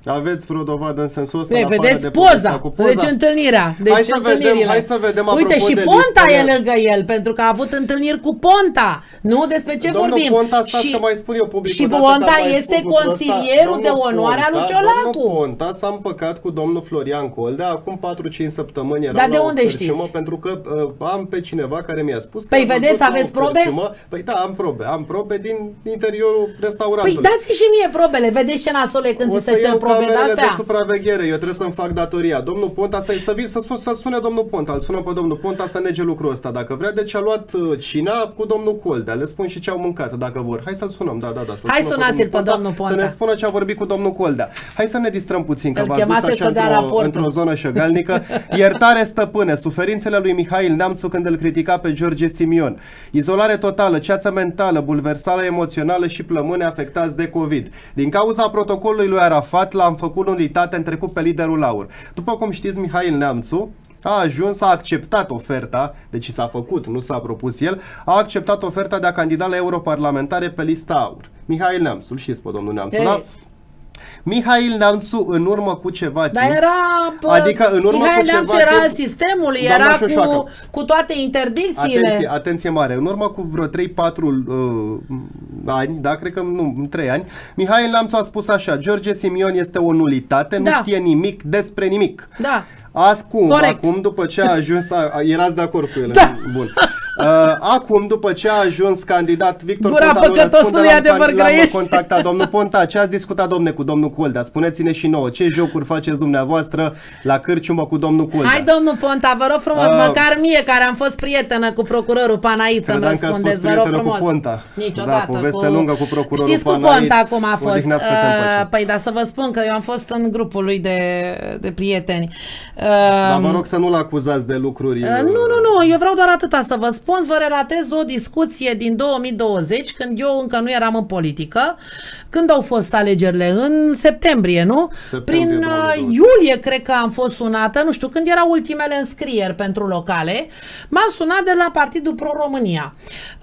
Aveți vreo dovadă în sensul ăsta? Ei, în afară vedeți de poza, povestea cu poza? deci întâlnirea. Deci Hai să vedem, întâlnirile. hai să vedem, Uite, apropo și de Ponta listele- e lângă el, pentru că a avut întâlniri cu Ponta. Nu? Despre ce Domnul vorbim? Ponta, stați și, că mai spun eu public și odată, Ponta dar mai este spun lucrul consilierul ăsta. de Domnul onoare al lui Ponta- Ciolacu. Domnul Ponta s-a împăcat cu domnul Florian Coldea acum 4-5 săptămâni era Dar de la o unde cârciumă, știți? pentru că uh, am pe cineva care mi-a spus că Păi a văzut vedeți, la o aveți probe? cârciumă. Păi da, am probe, am probe din interiorul restaurantului. Păi dați și mie probele, vedeți ce nasole când o ți să se cer iau probe de camerele de astea? supraveghere, eu trebuie să-mi fac datoria. Domnul Ponta, să, să, vii, să, sun- să sune domnul Ponta, îl sunăm pe domnul Ponta să nege lucrul ăsta. Dacă vrea, deci a luat uh, cina cu domnul Coldea. Le spun și ce au mâncat, dacă vor. Hai să-l sunăm, da, da, da. Să-l Hai sunăm sunați-l pe domnul Ponta. Să ne spună ce a vorbit cu domnul Coldea. Hai să ne distrăm puțin, că Îl v-ați dus chemase așa să dea într-o, raportul. într-o zonă șogalnică. Iertare stăpâne, suferințele lui Mihail Neamțu când îl critica pe George Simion. Izolare totală, ceață mentală, bulversală emoțională și plămâne afectați de COVID. Din cauza protocolului lui Arafat l-am făcut nulitate în trecut pe liderul Aur. După cum știți, Mihail Neamțu a ajuns, a acceptat oferta, deci s-a făcut, nu s-a propus el, a acceptat oferta de a candida la europarlamentare pe lista Aur. Mihail Neamțu, îl știți pe domnul Neamțu, Ei. da? Mihail Neamțu în urmă cu ceva Dar timp, era... Bă, Adică în urmă Mihail cu Neamțu ceva era timp- al sistemului, Doamna era Șoșoacă. cu, cu toate interdicțiile. Atenție, atenție mare. În urmă cu vreo 3-4 uh, ani, da, cred că nu, 3 ani, Mihail Neamțu a spus așa, George Simion este o nulitate, nu Da. știe nimic despre nimic. Da. Acum, Corect. acum, după ce a ajuns, a, a- erați de acord cu el. Da. Bun. Uh, acum, după ce a ajuns candidat, Victor Gura Ponta nu păcătosului răspunde, l-am adevăr can- l-am grăiești. contactat. Domnul Ponta, ce ați discutat, domne, cu domnul Coldea? Spuneți-ne și nouă, ce jocuri faceți dumneavoastră la cârciumă cu domnul Coldea? Hai, domnul Ponta, vă rog frumos, Ah. măcar mie, care am fost prietenă cu procurorul Panait, să-mi Credeam că ați răspundeți, fost vă rog prietenă cu frumos. Ponta. Niciodată. Da, poveste lungă cu procurorul Știți cu Panait. Ponta cum a fost? Odihnească-se în pace. Uh, păi da, să vă spun că eu am fost în grupul lui de, de prieteni. Uh, Dar vă rog să nu-l acuzați de lucruri... Uh, nu, nu, nu, eu vreau doar atâta să vă spun răspuns, vă relatez o discuție din 2020, când eu încă nu eram în politică, când au fost alegerile, în septembrie, nu? Septembrie Prin uh, 2020. iulie, cred că am fost sunată, nu știu, când erau ultimele înscrieri pentru locale, m-a sunat de la Partidul Pro-România.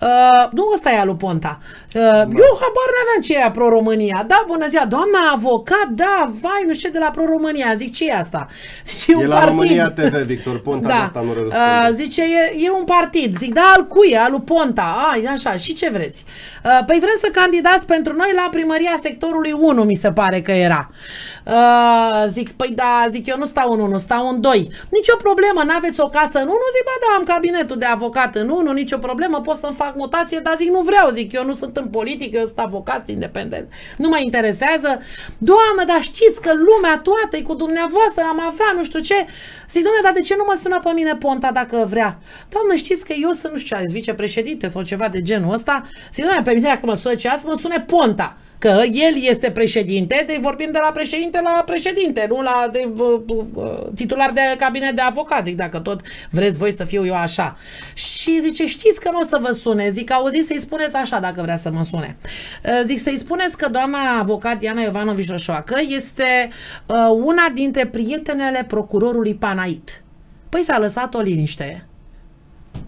Uh, nu ăsta e alu Ponta. Uh, eu habar n-aveam ce e aia Pro-România. Da, bună ziua, doamna avocat, da, vai, nu știu ce de la Pro-România. Zic, ce e asta? Zice, E la România TV, Victor Ponta, de asta nu răspunde. Uh, zice, e, e un partid. Zic, da, al cui? e? Al lui Ponta. A, așa, și ce vreți? Uh, păi vrem să candidați pentru noi la primăria sectorului 1, mi se pare că era. Uh, zic, păi da, zic, eu nu stau în 1, stau în 2. Nicio problemă, n-aveți o casă în 1? Zic, ba da, am cabinetul de avocat în 1, nicio problemă, pot să-mi fac mutație, dar zic, nu vreau, zic, eu nu sunt în politică, eu sunt avocat sunt independent. Nu mă interesează. Doamnă, dar știți că lumea toată e cu dumneavoastră, am avea nu știu ce. Zic, domnule, dar de ce nu mă sună pe mine Ponta dacă vrea? Doamnă, știți că eu sunt, nu știu ce, azi, vicepreședinte sau ceva de genul ăsta. Zic, domnule, pe mine dacă mă sună ce să mă sune Ponta. Că el este președinte, deci vorbim de la președinte la președinte, nu la de, v, v, titular de cabinet de avocat, zic, dacă tot vreți voi să fiu eu așa. Și zice, știți că nu o să vă sune, zic, auziți să-i spuneți așa dacă vrea să mă sune. Uh, Zic, să-i spuneți că doamna avocat Diana Iovanovici Joșoacă este uh, una dintre prietenele procurorului Panait. Păi s-a lăsat o liniște.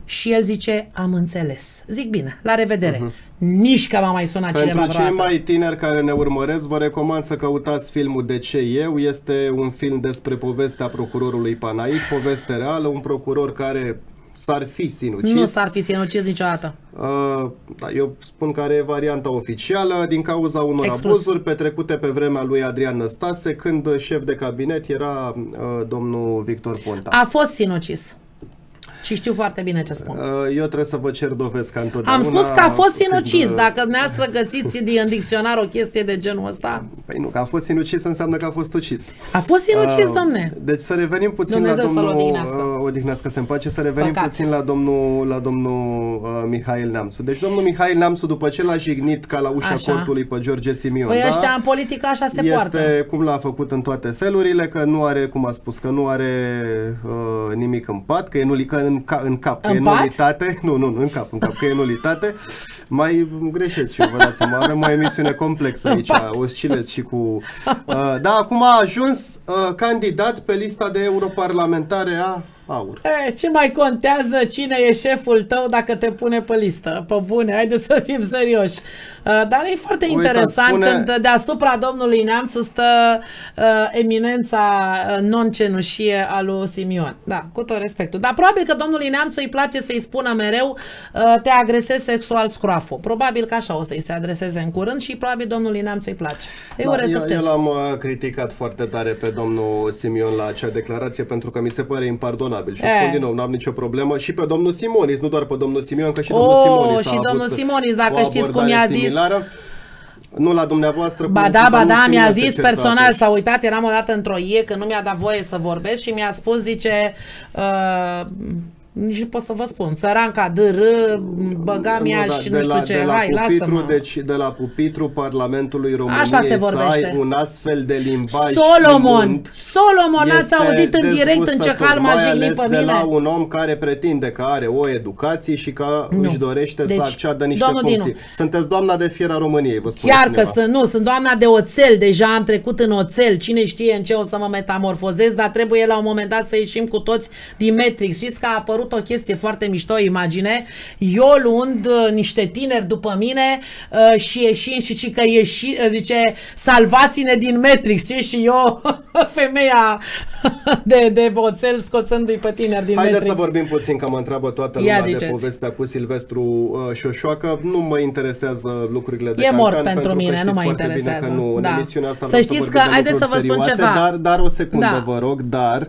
Și el zice, am înțeles. Zic, bine, la revedere. Nici că m-a mai sunat cineva Pentru cei vreodată. mai tineri care ne urmăresc, vă recomand să căutați filmul De ce eu. Este un film despre povestea procurorului Panait, poveste reală, un procuror care s-ar fi sinucis. Nu s-ar fi sinucis niciodată. Uh, da, eu spun că are varianta oficială din cauza unor Exclus. abuzuri petrecute pe vremea lui Adrian Năstase, când șef de cabinet era uh, domnul Victor Ponta. A fost sinucis. Și știu foarte bine ce spun. Uh, Eu trebuie să vă cer dovezi ca întotdeauna. Am spus că a fost când, sinucis. uh, Dacă dumneavoastră găsiți din în dicționar o chestie de genul ăsta. Păi nu, că a fost sinucis înseamnă că a fost ucis. A fost sinucis, Uh, domne. Deci să revenim puțin Dumnezeu la să-l domnul... odihnească. Uh, odihnească se împace, să revenim Păcat. puțin la domnul, la domnul uh, Mihail Neamțu. Deci domnul Mihail Neamțu, după ce l-a jignit ca la ușa Așa. cortului pe George Simion, Păi da? ăștia în politică așa se este poartă. cum l-a făcut în toate felurile, că nu are, cum a spus, că nu are uh, nimic în pat, că e nuli, că în, ca, în cap, că În e pat? nulitate. Nu, nu, nu, în cap, în cap, că e nulitate. Mai greșesc și eu, vă dați seama, avem o emisiune complexă aici, oscilez și cu... Uh, da, acum a ajuns uh, candidat pe lista de europarlamentare a AUR. E, ce mai contează cine e șeful tău dacă te pune pe listă? Pe bune, haide să fim serioși. Uh, Dar e foarte Uitați, interesant spune- când deasupra domnului Neamțu stă uh, eminența uh, non-cenușie a lui Simion. Da, cu tot respectul. Dar probabil că domnului Neamțu îi place să-i spună mereu uh, te agresezi sexual scroaful. Probabil că așa o să-i se adreseze în curând și probabil domnului Neamțu îi place. Îi Da, urez eu, succes. eu l-am uh, criticat foarte tare pe domnul Simion la acea declarație pentru că mi se pare impardonabil și E. spun din nou, n-am nicio problemă și pe domnul Simonis, nu doar pe domnul Simion, că și domnul Oh, Simonis a și domnul avut Simonis, dacă o știți cum abordare i-a zis. similară. Nu la dumneavoastră. Ba cu- da, cu ba domnul da, mi-a Simion zis se certa personal, atunci. s-a uitat, eram odată într-o ie că nu mi-a dat voie să vorbesc și mi-a spus, zice, uh, nici nu pot să vă spun, țăranca dr, băga mi da, și de nu știu la, ce, de la hai, pupitru, lasă-mă. Deci de la pupitru Parlamentului României Așa se să vorbește. ai un astfel de limbaj Solomon, imund Solomon, ați este auzit în direct în ce dezgustător, hal m-a mai jignit ales pe de mine? la un om care pretinde că are o educație și că Nu. își dorește Deci, să acceadă niște domnul funcții. Dinu. Sunteți doamna de fiera României, vă spune Chiar cineva. că sunt, nu, sunt doamna de oțel, deja am trecut în oțel, cine știe în ce o să mă metamorfozez, dar trebuie la un moment dat să ieșim cu toți din Matrix. Știți că a apărut o chestie foarte mișto, imagine, eu luând uh, niște tineri după mine uh, și ieșind și, și că ieși, uh, zice, salvați-ne din Matrix, știi? Și eu, femeia de, de oțel, scoțându-i pe tineri din Haideți Matrix. să vorbim puțin, că mă întreabă toată Ia lumea de ziceți. povestea cu Silvestru uh, Șoșoacă. Nu mă interesează lucrurile de E mort cancan, pentru că mine, știți nu mă foarte interesează. Bine că nu, Da. în emisiunea asta Să vreau știți vorbim că- de haideți lucruri să vă spun serioase, ceva. Dar, dar o secundă, Da. vă rog, dar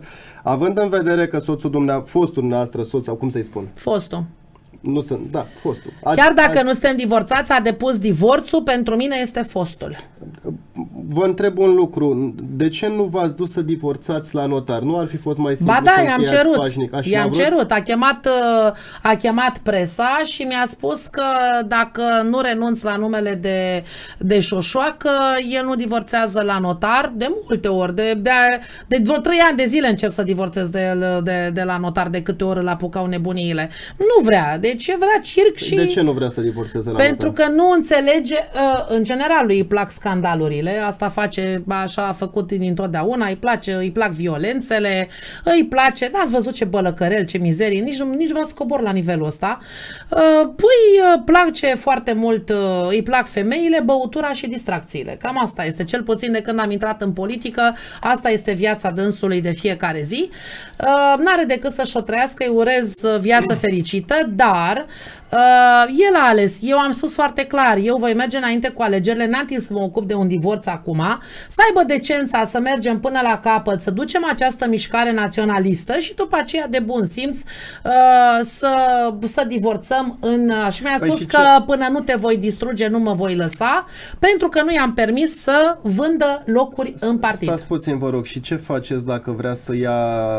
având în vedere că soțul dumneavoastră, fostul dumneavoastră soț, sau cum să-i spun? Fostul. Nu sunt, da, fostul. Chiar dacă nu suntem divorțați, a depus divorțul, pentru mine este fostul. vă întreb un lucru. De ce nu v-ați dus să divorțați la notar? Nu ar fi fost mai simplu Ba da, să i-am încheiați cerut. pașnic? Așa I-am a vrut? cerut. A chemat, uh, a chemat presa și mi-a spus că dacă nu renunț la numele de, de șoșoacă, el nu divorțează la notar de multe ori. De, de, de vreo trei ani de zile încerc să divorțez de, de, de la notar de câte ori îl apucau nebuniile. Nu vrea. Deci vrea circ și... De ce nu vrea să divorțeze la Pentru notar? că nu înțelege, uh, în general lui îi plac scandalurile, asta face, așa a făcut dintotdeauna, îi place, îi plac violențele, îi place, n-ați văzut ce bălăcărel, ce mizerie, nici, nu- nici vreau să cobor la nivelul ăsta. Uh, Păi uh, place foarte mult, uh, îi plac femeile, băutura și distracțiile. Cam asta este, cel puțin de când am intrat în politică, asta este viața dânsului de fiecare zi. Uh, N-are decât să-și o trăiască, îi urez uh, viață fericită, dar uh, el a ales. Eu am spus foarte clar, eu voi merge înainte cu alegerile, n-am timp să mă ocup de un divorț acum, să aibă decența să mergem până la capăt, să ducem această mișcare naționalistă și după aceea de bun simț uh, să, să divorțăm în... uh, Și mi-a Păi spus și că ce- până nu te voi distruge, nu mă voi lăsa, pentru că nu i-am permis să vândă locuri în partid. Stați puțin, vă rog, și ce faceți dacă vrea să ia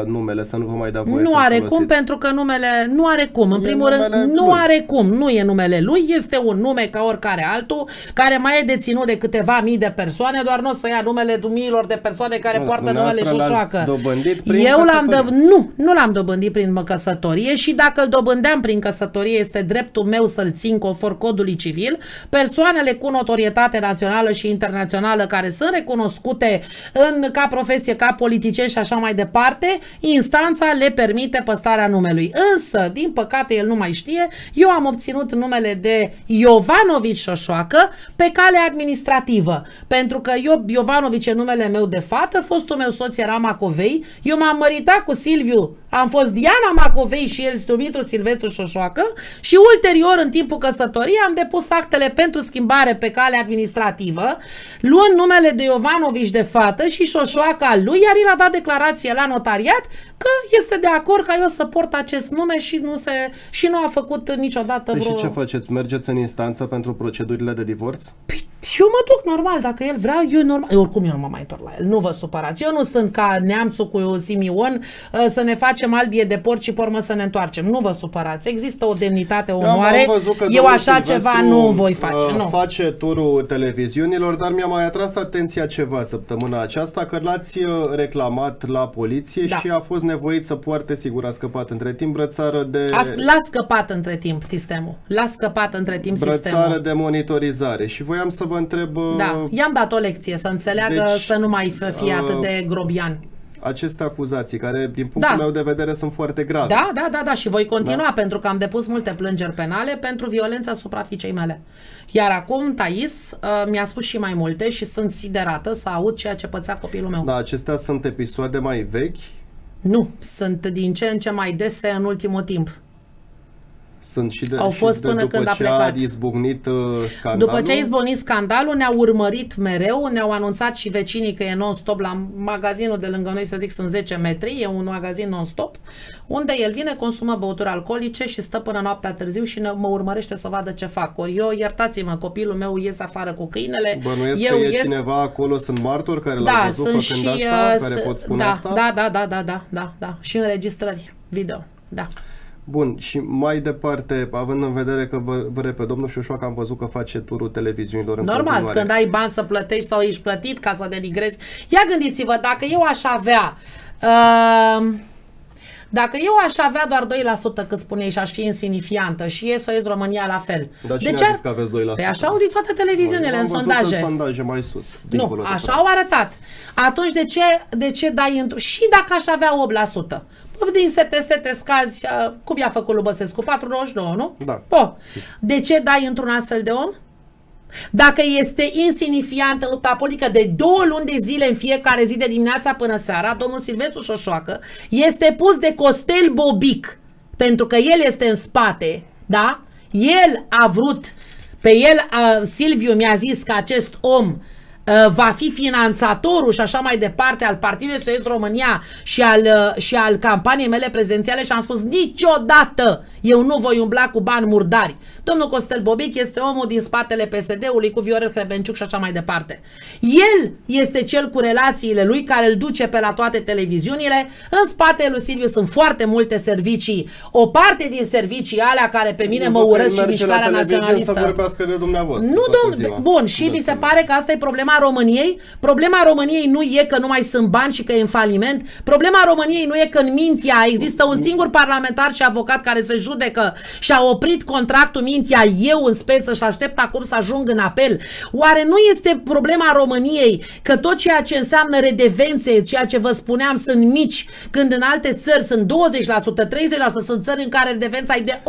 numele, să nu vă mai dea voie Nu să are folosiți? cum, pentru că numele nu are cum. În E primul rând, numele nu lui. Are cum. Nu e numele lui, este un nume ca oricare altul, care mai e deținut de câteva mii de persoane, doar nu o să ia numele miilor de persoane care Nu, poartă numele dumneavoastră l-ați șoșoacă. dobândit prin Eu l-am dă... căsătorie. Nu, nu l-am dobândit prin mă- căsătorie și dacă îl dobândeam prin căsătorie, este dreptul meu să-l țin conform codului civil. Persoanele cu notorietate națională și internațională care sunt recunoscute în, ca profesie, ca politicieni și așa mai departe, instanța le permite păstrarea numelui. Însă, din păcate, el nu mai știe, eu am obținut numele de Jovanovici Șoșoacă pe cale administrativă. Pentru că eu, Jovanovici e numele meu de fată, fostul meu soț era Macovei, eu m-am măritat cu Silviu, am fost Diana Macovei și el este Dumitru Silvestru Șoșoacă și ulterior, în timpul căsătoriei, am depus actele pentru schimbare pe cale administrativă, luând numele de Jovanovici de fată și Șoșoacă al lui, iar el a dat declarație la notariat că este de acord ca eu să port acest nume și nu, se, și nu a făcut niciodată Păi vreo... și ce faceți? Mergeți în instanță pentru procedurile de divorț? Eu mă duc normal, dacă el vrea, eu normal. Eu, oricum eu nu mă mai întorc la el, nu vă supărați. Eu nu sunt ca neamțul cu Simion uh, să ne facem albie de porci și pe urmă să ne întoarcem. Nu vă supărați. Există o demnitate, o Eu am- onoare. am văzut că Eu domnul așa Silvestru, ceva nu voi face. uh, Nu. Face turul televiziunilor, dar mi-a mai atras atenția ceva săptămâna aceasta, că l-ați uh, reclamat la poliție Da. și a fost nevoit să poarte, sigur, a scăpat între timp brățară de... A, l-a scăpat între timp sistemul. L-a scăpat între timp brățară sistemul. de monitorizare și voiam să vă întreb uh, Da, i-am dat o lecție să înțeleagă Deci, să nu mai fie uh, atât de grobian. aceste acuzații, care din punctul Da. meu de vedere sunt foarte grave. Da, da, da, da, și voi continua Da. pentru că am depus multe plângeri penale pentru violența asupra fiicei mele. Iar acum Thais uh, mi-a spus și mai multe și sunt siderată să aud ceea ce pățea copilul meu. Da, acestea sunt episoade mai vechi, Nu, sunt din ce în ce mai dese în ultimul timp. Sunt și de, Au și fost de până după când a ce plecat. a izbucnit uh, scandalul. După ce a izbunit scandalul, ne-au urmărit mereu, ne-au anunțat și vecinii că e non-stop la magazinul de lângă noi, să zic, sunt 10 metri, e un magazin non-stop, unde el vine, consumă băuturi alcoolice și stă până noaptea târziu și ne, mă urmărește să vadă ce fac. Ori eu, iertați-mă, copilul meu ies afară cu câinele, Bănuiesc eu că e ies... cineva acolo, sunt martori care l-au Da, văzut sunt făcând și... asta, uh, care s- pot spune da, asta? Da, da, da, da, da, da, da, și înregistrări video, da. Bun, și mai departe, având în vedere că, vă, vă repet, domnul Șoșoacă am văzut că face turul televiziunilor în Normal, continuare. când ai bani să plătești sau ești plătit ca să denigrezi. Ia gândiți-vă, dacă eu aș avea... Uh, dacă eu aș avea doar 2% cât spuneai și aș fi insignifiantă și SOS România la fel. Dar cine ce a ar- zis că aveți 2%? Păi așa au zis toate televiziunile Am în văzut sondaje. În sondaje mai sus. Nu, dincolo de așa prag. au arătat. Atunci de ce, de ce dai într Și dacă aș avea 8%? Păi din STS te scazi, uh, cum i-a făcut lui Băsescu? 4,99, nu? Da. Oh. De ce dai într-un astfel de om? Dacă este insignifiantă lupta politică de două luni de zile în fiecare zi de dimineața până seara, domnul Silvestru Șoșoacă este pus de Costel Bobic, pentru că el este în spate, da? El a vrut, pe el, a, Silviu mi-a zis că acest om uh, va fi finanțatorul și așa mai departe al Partidului Socialist România și al, uh, și al campaniei mele prezidențiale și am spus niciodată eu nu voi umbla cu bani murdari. Domnul Costel Bobic este omul din spatele PSD-ului cu Viorel Crebenciuc și așa mai departe. El este cel cu relațiile lui care îl duce pe la toate televiziunile. În spatele lui Silviu sunt foarte multe servicii. O parte din servicii alea care pe mine mă urăsc și mișcarea naționalistă. Să vorbească de dumneavoastră. Nu, domn, bun, și vi se pare că asta e problema României? Problema României nu e că nu mai sunt bani și că e în faliment. Problema României nu e că în Mintia există un singur parlamentar și avocat care se judecă și a oprit contractul Mintia, eu în speță și aștept acum să ajung în apel. Oare nu este problema României că tot ceea ce înseamnă redevențe, ceea ce vă spuneam, sunt mici, când în alte țări sunt 20%, 30%, sunt țări în care redevența e de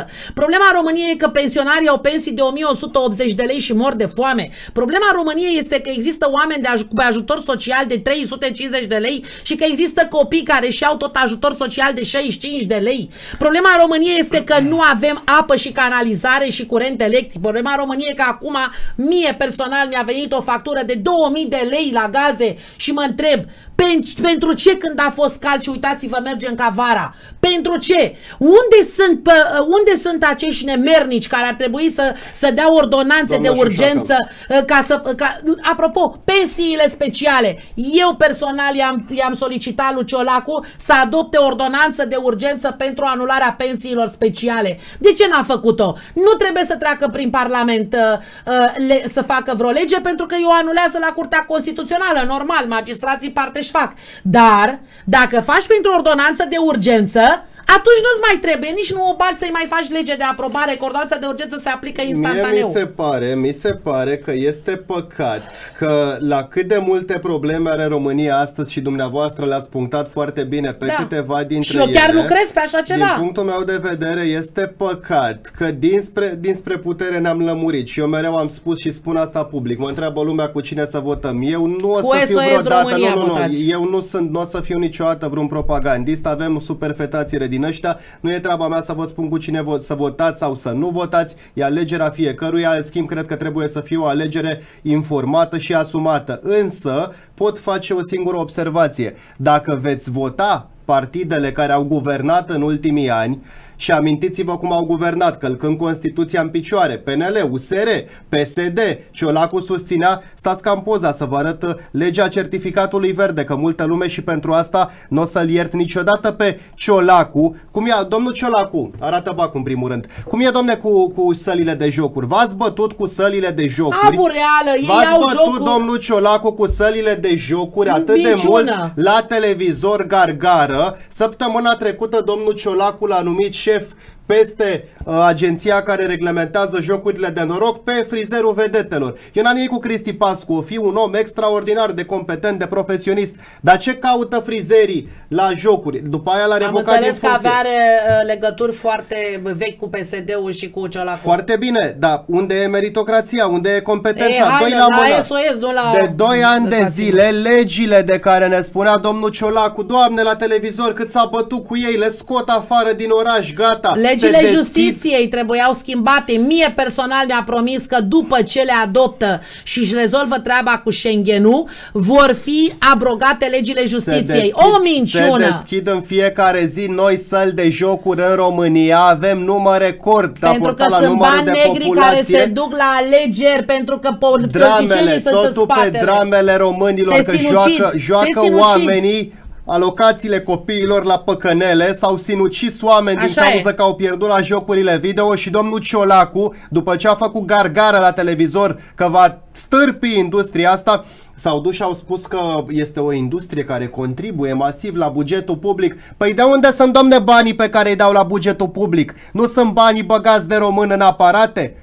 80%. Problema României e că pensionarii au pensii de 1180 de lei și mor de foame. Problema României este că există oameni de aj- cu ajutor social de 350 de lei și că există copii care își iau tot ajutor social de 65 de lei. Problema României este că nu avem apă și canalizare și curent electric. Problema României e că acum mie personal mi-a venit o factură de 2000 de lei la gaze și mă întreb pen- pentru ce când a fost cald și uitați-vă mergem ca vara? Pentru ce? Unde sunt, pă, unde sunt acești nemernici care ar trebui să, să dea ordonanțe Doamna de urgență uh, ca să... Ca, apropo, pensiile speciale. Eu personal i-am, i-am solicitat lui Ciolacu să adopte ordonanță de urgență pentru anularea pensiilor speciale. De ce n-a făcut-o? Nu trebuie să treacă prin Parlament uh, uh, le, să facă vreo lege pentru că eu anulează la Curtea Constituțională. Normal, magistrații parte își fac. Dar, dacă faci printr-o ordonanță de urgență, atunci nu-ți mai trebuie, nici nu o bați să-i mai faci lege de aprobare, că ordonanța de urgență se aplică Mie instantaneu. mi se pare, mi se pare că este păcat că la cât de multe probleme are România astăzi și dumneavoastră le-ați punctat foarte bine pe Da. câteva dintre Și eu chiar ele, lucrez pe așa ceva. Din punctul meu de vedere este păcat că dinspre, dinspre putere ne-am lămurit și eu mereu am spus și spun asta public. Mă întreabă lumea cu cine să votăm. Eu nu o Cu să fiu SOS vreodată, România nu, nu, nu, votați. eu nu sunt, nu o să fiu niciodată vreun propagandist, avem superfetațiile din ăștia, nu e treaba mea să vă spun cu cine vo- să votați sau să nu votați, e alegerea fiecăruia, în schimb cred că trebuie să fie o alegere informată și asumată. Însă pot face o singură observație. Dacă veți vota partidele care au guvernat în ultimii ani și amintiți-vă cum au guvernat, călcând Constituția în picioare, PNL, USR, PSD, Ciolacu susținea, stați ca în poza să vă arăt uh, legea certificatului verde, că multă lume și pentru asta nu o să-l iert niciodată pe Ciolacu. Cum e, domnul Ciolacu, arată bacul în primul rând, cum e, domne, cu, cu sălile de jocuri? V-ați bătut cu sălile de jocuri? Abu reală, ei V-ați au bătut, jocul... domnul Ciolacu, cu sălile de jocuri atât de Minciună. mult la televizor gargară. Săptămâna trecută domnul Ciolacu l-a numit șef peste uh, agenția care reglementează jocurile de noroc pe frizerul vedetelor. Eu n-am nimic cu Cristi Pascu, o fi un om extraordinar de competent, de profesionist. Dar ce caută frizerii la jocuri? După aia l-a Am revocat din înțeles că funcție. avea are, uh, legături foarte vechi cu PSD-ul și cu Ciolacu. Foarte bine, dar unde e meritocrația? Unde e competența? E, haide, Doi la, la mână. SOS, nu la- De 2 ani de lăsați-mă. zile, legile de care ne spunea domnul Ciolacu, doamne, la televizor cât s-a bătut cu ei, le scot afară din oraș, gata. Legile Se deschid- justiției trebuiau schimbate. Mie personal mi-a promis că după ce le adoptă și își rezolvă treaba cu Schengen-ul, vor fi abrogate legile Se justiției. deschid- o minciună! Se deschid în fiecare zi noi săli de jocuri în România, avem număr record Pentru că raportat la sunt numărul bani de negri populație. care se duc la alegeri pentru că po- dramele, politicienii sunt în totul pe spatele. dramele românilor, Se că sinucid, joacă, se joacă sinucid. oamenii alocațiile copiilor la păcănele sau sinucis oameni din Așa cauza e. că au pierdut la jocurile video și domnul Ciolacu, după ce a făcut gargară la televizor că va stârpi industria asta, S-au dus și au spus că este o industrie care contribuie masiv la bugetul public. Păi de unde sunt, domne, banii pe care îi dau la bugetul public? Nu sunt banii băgați de român în aparate?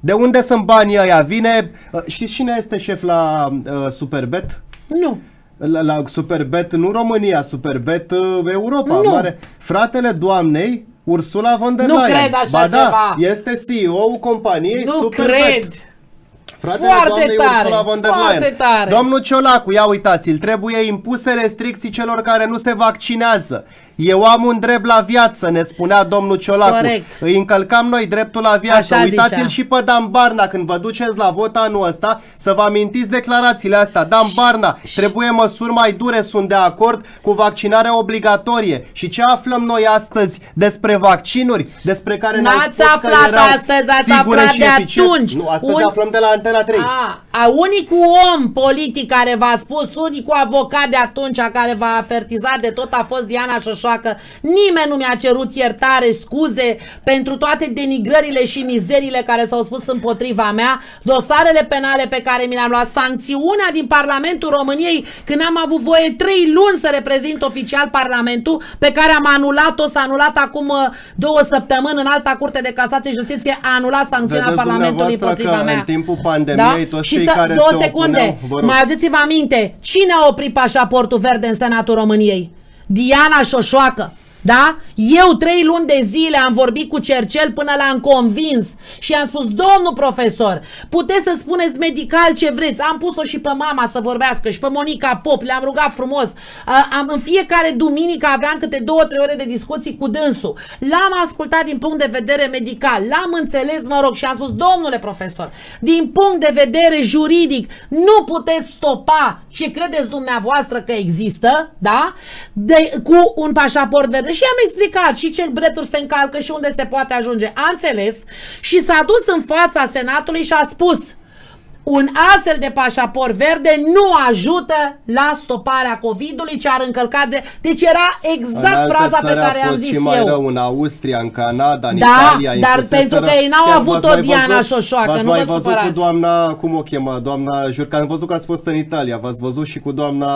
De unde sunt banii ăia? Vine... uh, Știți cine este șef la uh, Superbet? Nu. La, la Superbet, nu România, Superbet uh, Europa. Nu. Mare. Fratele doamnei, Ursula von der Nu Leyen. cred așa ba da, ceva. este CEO-ul companiei Nu Superbet. cred. Fratele Foarte doamnei tare, Ursula von der foarte Leyen. tare. Domnul Ciolacu, ia uitați-l, trebuie impuse restricții celor care nu se vaccinează. Eu am un drept la viață, ne spunea domnul Ciolacu. Corect. Îi încălcam noi dreptul la viață. Așa Uitați-l zicea. și pe Dan Barna când vă duceți la vot anul ăsta să vă amintiți declarațiile astea. Dan Barna, trebuie măsuri mai dure, sunt de acord cu vaccinarea obligatorie. Și ce aflăm noi astăzi despre vaccinuri, despre care ne-ai N-ați spus că aflat erau astăzi, ați sigure aflat și de eficiente? atunci. Nu, astăzi Un- aflăm de la Antena 3. A, a unicul om politic care v-a spus, unicul avocat de atunci care v-a avertizat de tot a fost Diana Șoșoacă. Nimeni nu mi-a cerut iertare, scuze pentru toate denigrările și mizerile care s-au spus împotriva mea, dosarele penale pe care mi le-am luat, sancțiunea din Parlamentul României când am avut voie trei luni să reprezint oficial Parlamentul, pe care am anulat-o, s-a anulat acum uh, două săptămâni în alta curte de casație și justiție, a anulat sancțiunea Vedeți Parlamentului dumneavoastră împotriva că mea. în timpul pandemiei toți și cei să, care două se secunde. opuneau, vă rog. Mai aduceți-vă aminte, cine a oprit pașaportul verde în Senatul României? Diana Șoșoacă. Da? Eu trei luni de zile am vorbit cu Cercel până l-am convins și am spus, domnul profesor, puteți să spuneți medical ce vreți. Am pus-o și pe mama să vorbească și pe Monica Pop, le-am rugat frumos. A, am, în fiecare duminică aveam câte două, trei ore de discuții cu dânsul. L-am ascultat din punct de vedere medical, l-am înțeles, mă rog, și am spus, domnule profesor, din punct de vedere juridic, nu puteți stopa ce credeți dumneavoastră că există, da? De, cu un pașaport verde. Și am explicat și ce breturi se încalcă și unde se poate ajunge. A înțeles și s-a dus în fața Senatului și a spus un astfel de pașaport verde nu ajută la stoparea COVID-ului, ce ar încălca de... Deci era În exact alte fraza pe țări a care am fost zis și mai eu. rău în Austria, în Canada, în Da, Italia. dar impuseseră- pentru că ei n-au Chiar avut v-ați o mai Diana văzut- Șoșoacă, v-ați nu mai vă văzut supărați. cu doamna, cum o chemă, doamna Jurca, am văzut că ați fost în Italia, v-ați văzut și cu doamna...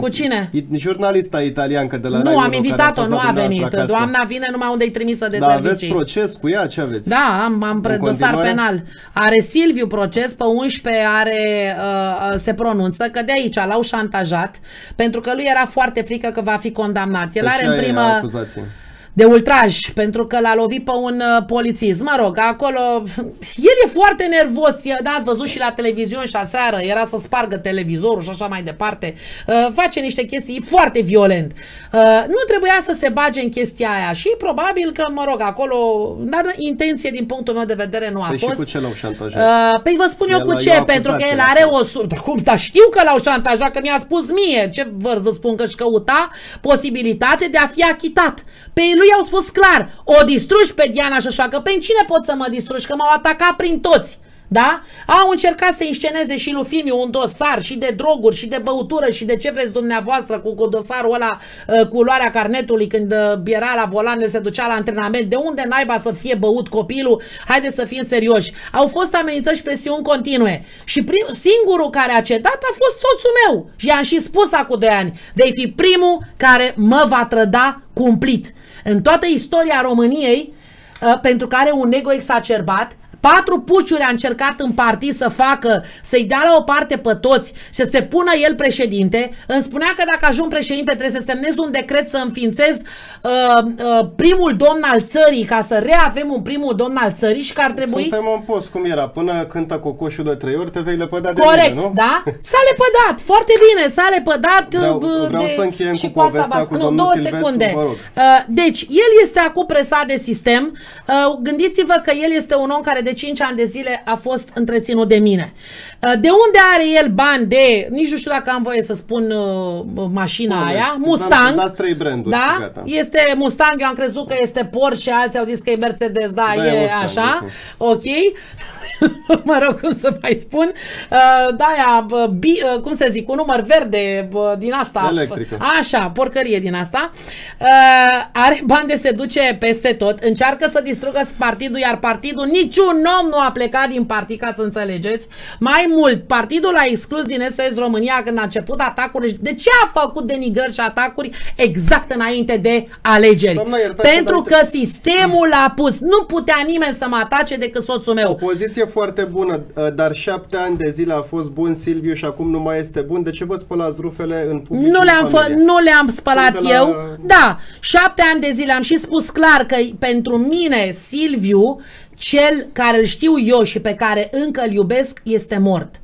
Cu cine? I- Jurnalista italiancă de la Nu, Rai am Unu, care invitat-o, fost nu la a dumneavoastră venit. acasă. Doamna vine numai unde-i trimisă de Da, aveți servicii. proces cu ea? Ce aveți? Da, am, am pre- În dosar continuare? penal. Are Silviu proces, pe 11 are, uh, uh, se pronunță, că de aici l-au șantajat, pentru că lui era foarte frică că va fi condamnat. El Pe are ce în e primă acuzație? De ultraj, pentru că l-a lovit pe un uh, polițist. Mă rog, acolo... El e foarte nervos, e, da, ați văzut și la televiziune și aseară, era să spargă televizorul și așa mai departe. Uh, face niște chestii e foarte violent. Uh, nu trebuia să se bage în chestia aia și probabil că, mă rog, acolo... Dar intenție din punctul meu de vedere nu a Păi și fost. cu ce l-au șantajat? Uh, păi vă spun eu El cu a- ce, e o pentru că acuzație el la are fel. o... Su- dar cum, dar știu că l-au șantajat, că mi-a spus mie. Ce vă, vă spun că își căuta posibilitate de a fi achitat. Pe lui au spus clar, o distrugi pe Diana Șoșoacă, pe cine pot să mă distrugi, că m-au atacat prin toți. Da? Au încercat să insceneze și lui Fimiu un dosar și de droguri și de băutură și de ce vreți dumneavoastră cu, cu dosarul ăla uh, cu luarea carnetului când uh, era la volan, el se ducea la antrenament. De unde naiba să fie băut copilul? Haideți să fim serioși. Au fost amenințări și presiuni continue. Și prim, singurul care a cedat a fost soțul meu. Și i-am și spus acum 2 ani, vei fi primul care mă va trăda cumplit. În toată istoria României, uh, pentru că are un ego exacerbat, Patru puciuri a încercat în partid să facă, să-i dea la o parte pe toți și să se pună el președinte. Îmi spunea că dacă ajung președinte trebuie să semnez un decret să înființez uh, uh, primul domn al țării, ca să reavem un primul domn al țării și că ar trebui... Suntem în post, cum era, până cântă cocoșul de trei ori, te vei lepăda de Corect, mine, nu? da? S-a lepădat, foarte bine, s-a lepădat. Vreau- uh, vreau de, să încheiem și cu asta povestea va- cu nu, domnul două Silvestru, secunde. vă rog. Uh, deci, el este acum presat de sistem. Uh, gândiți-vă că el este un om care de 5 ani de zile a fost întreținut de mine. Uh, de unde are el bani de, nici nu știu dacă am voie să spun uh, mașina Spuneți, aia, dați- Mustang. dați trei branduri Da? și gata. Este Mustang, eu am crezut că este Porsche, alții au zis că e Mercedes, da, Da, e, e Mustang, așa. deci Ok. mă rog, cum să mai spun. Uh, da, aia, bă, bi, uh, cum să zic, un număr verde bă, din asta. Electrică. Așa, porcărie din asta. Uh, are bani de se duce peste tot, încearcă să distrugă partidul, iar partidul, niciun om nu a plecat din partid, ca să înțelegeți. Mai mult, partidul l-a exclus din SOS România când a început atacurile. De ce a făcut denigrări și atacuri exact înainte de alegeri? Doamna, iertați-mă, Pentru dar- că sistemul l-a pus. Nu putea nimeni să mă atace decât soțul meu. O poziție foarte bună, uh, dar șapte ani de zile a fost bun Silviu și acum nu mai este bun. De ce vă spălați rufele în public? Nu și în le-am, fă, familie? nu le-am spălat Sunt de la- eu. Da, șapte ani de zile am și spus clar că pentru mine Silviu cel care îl știu eu și pe care încă îl iubesc este mort.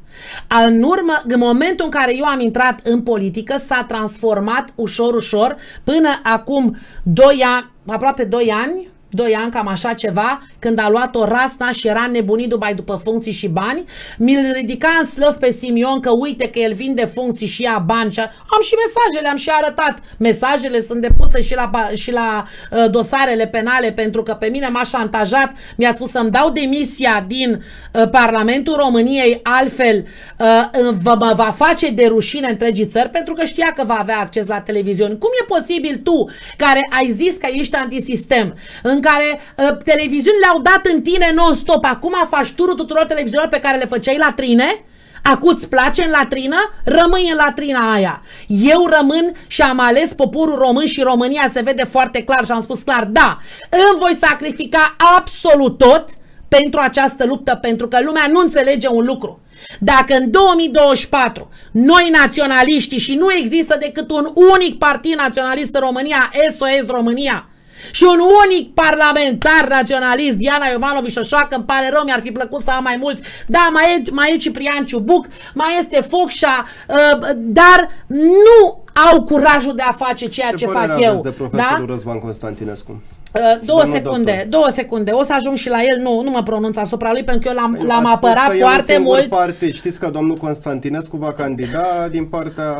În urmă, în momentul în care eu am intrat în politică, s-a transformat ușor, ușor, până acum 2 ani, aproape 2 ani, 2 ani, cam așa ceva, când a luat o rasna și era nebunit după, după funcții și bani, mi-l ridica în slăv pe Simion că uite că el vinde funcții și ia bani și am și mesajele, am și arătat. Mesajele sunt depuse și la, și la uh, dosarele penale pentru că pe mine m-a șantajat, mi-a spus să-mi dau demisia din uh, Parlamentul României, altfel uh, vă, mă va face de rușine întregii țări pentru că știa că va avea acces la televiziune. Cum e posibil tu, care ai zis că ești antisistem, în în care uh, televiziunile au dat în tine non-stop. Acum faci turul tuturor televiziunilor pe care le făceai la trine? Acum îți place în latrină? Rămâi în latrina aia. Eu rămân și am ales poporul român și România se vede foarte clar și am spus clar, da, îmi voi sacrifica absolut tot pentru această luptă, pentru că lumea nu înțelege un lucru. Dacă în 2024 noi naționaliștii și nu există decât un unic partid naționalist în România, SOS România, și un unic parlamentar naționalist, Diana Iovanovici Șoșoacă, îmi pare rău, mi-ar fi plăcut să am mai mulți. Da, mai e, mai e Ciprian Ciubuc, mai este Focșa, uh, dar nu au curajul de a face ceea ce, ce fac eu. de profesorul da? Răzvan Constantinescu? Uh, două Domnul secunde, doctor. două secunde. O să ajung și la el. Nu, nu mă pronunț asupra lui pentru că eu l-am, păi, l-am apărat foarte mult. Partid. Știți că domnul Constantinescu va candida din partea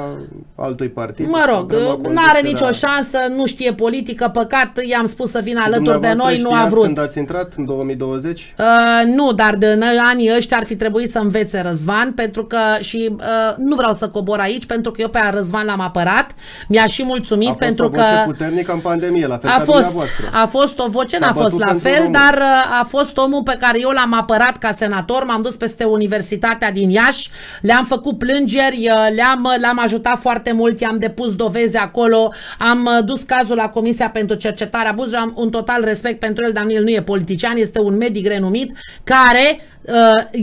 altui partid. Mă rog, nu are nicio șansă, nu știe politică, păcat, i-am spus să vină alături de noi, nu a vrut. când ați intrat în 2020? Uh, nu, dar de anii ăștia ar fi trebuit să învețe Răzvan pentru că și uh, nu vreau să cobor aici pentru că eu pe Răzvan l-am apărat. Mi-a și mulțumit a pentru că a puternică în pandemie, la fel a fost, a fost o voce, n-a fost la fel, român. dar uh, a fost omul pe care eu l-am apărat ca senator, m-am dus peste Universitatea din Iași, le-am făcut plângeri, uh, le-am, uh, le-am ajutat foarte mult, i-am depus dovezi acolo, am dus cazul la Comisia pentru Cercetare Abuzului, am un total respect pentru el, dar el nu e politician, este un medic renumit care uh,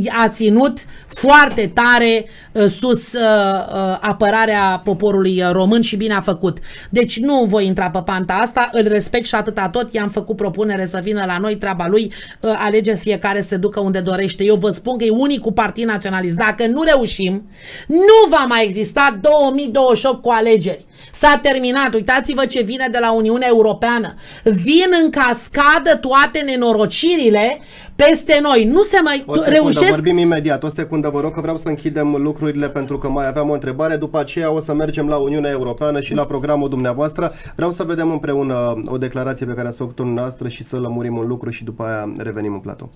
a ținut foarte tare uh, sus uh, uh, apărarea poporului român și bine a făcut. Deci nu voi intra pe panta asta, îl respect și atâta tot, i-am făcut propunere să vină la noi, treaba lui, uh, alegeți fiecare să ducă unde dorește. Eu vă spun că e unicul partid naționalist. Dacă nu reușim, nu va mai exista 2028 cu alegeri. S-a terminat. Uitați-vă ce vine de la Uniunea Europeană. Vin în cascadă toate nenorocirile peste noi. Nu se mai o secundă, reușesc... vorbim imediat. O secundă, vă rog că vreau să închidem lucrurile pentru că mai aveam o întrebare. După aceea o să mergem la Uniunea Europeană și la programul dumneavoastră. Vreau să vedem împreună o declarație pe care ați făcut-o noastră și să lămurim un lucru și după aia revenim în platou.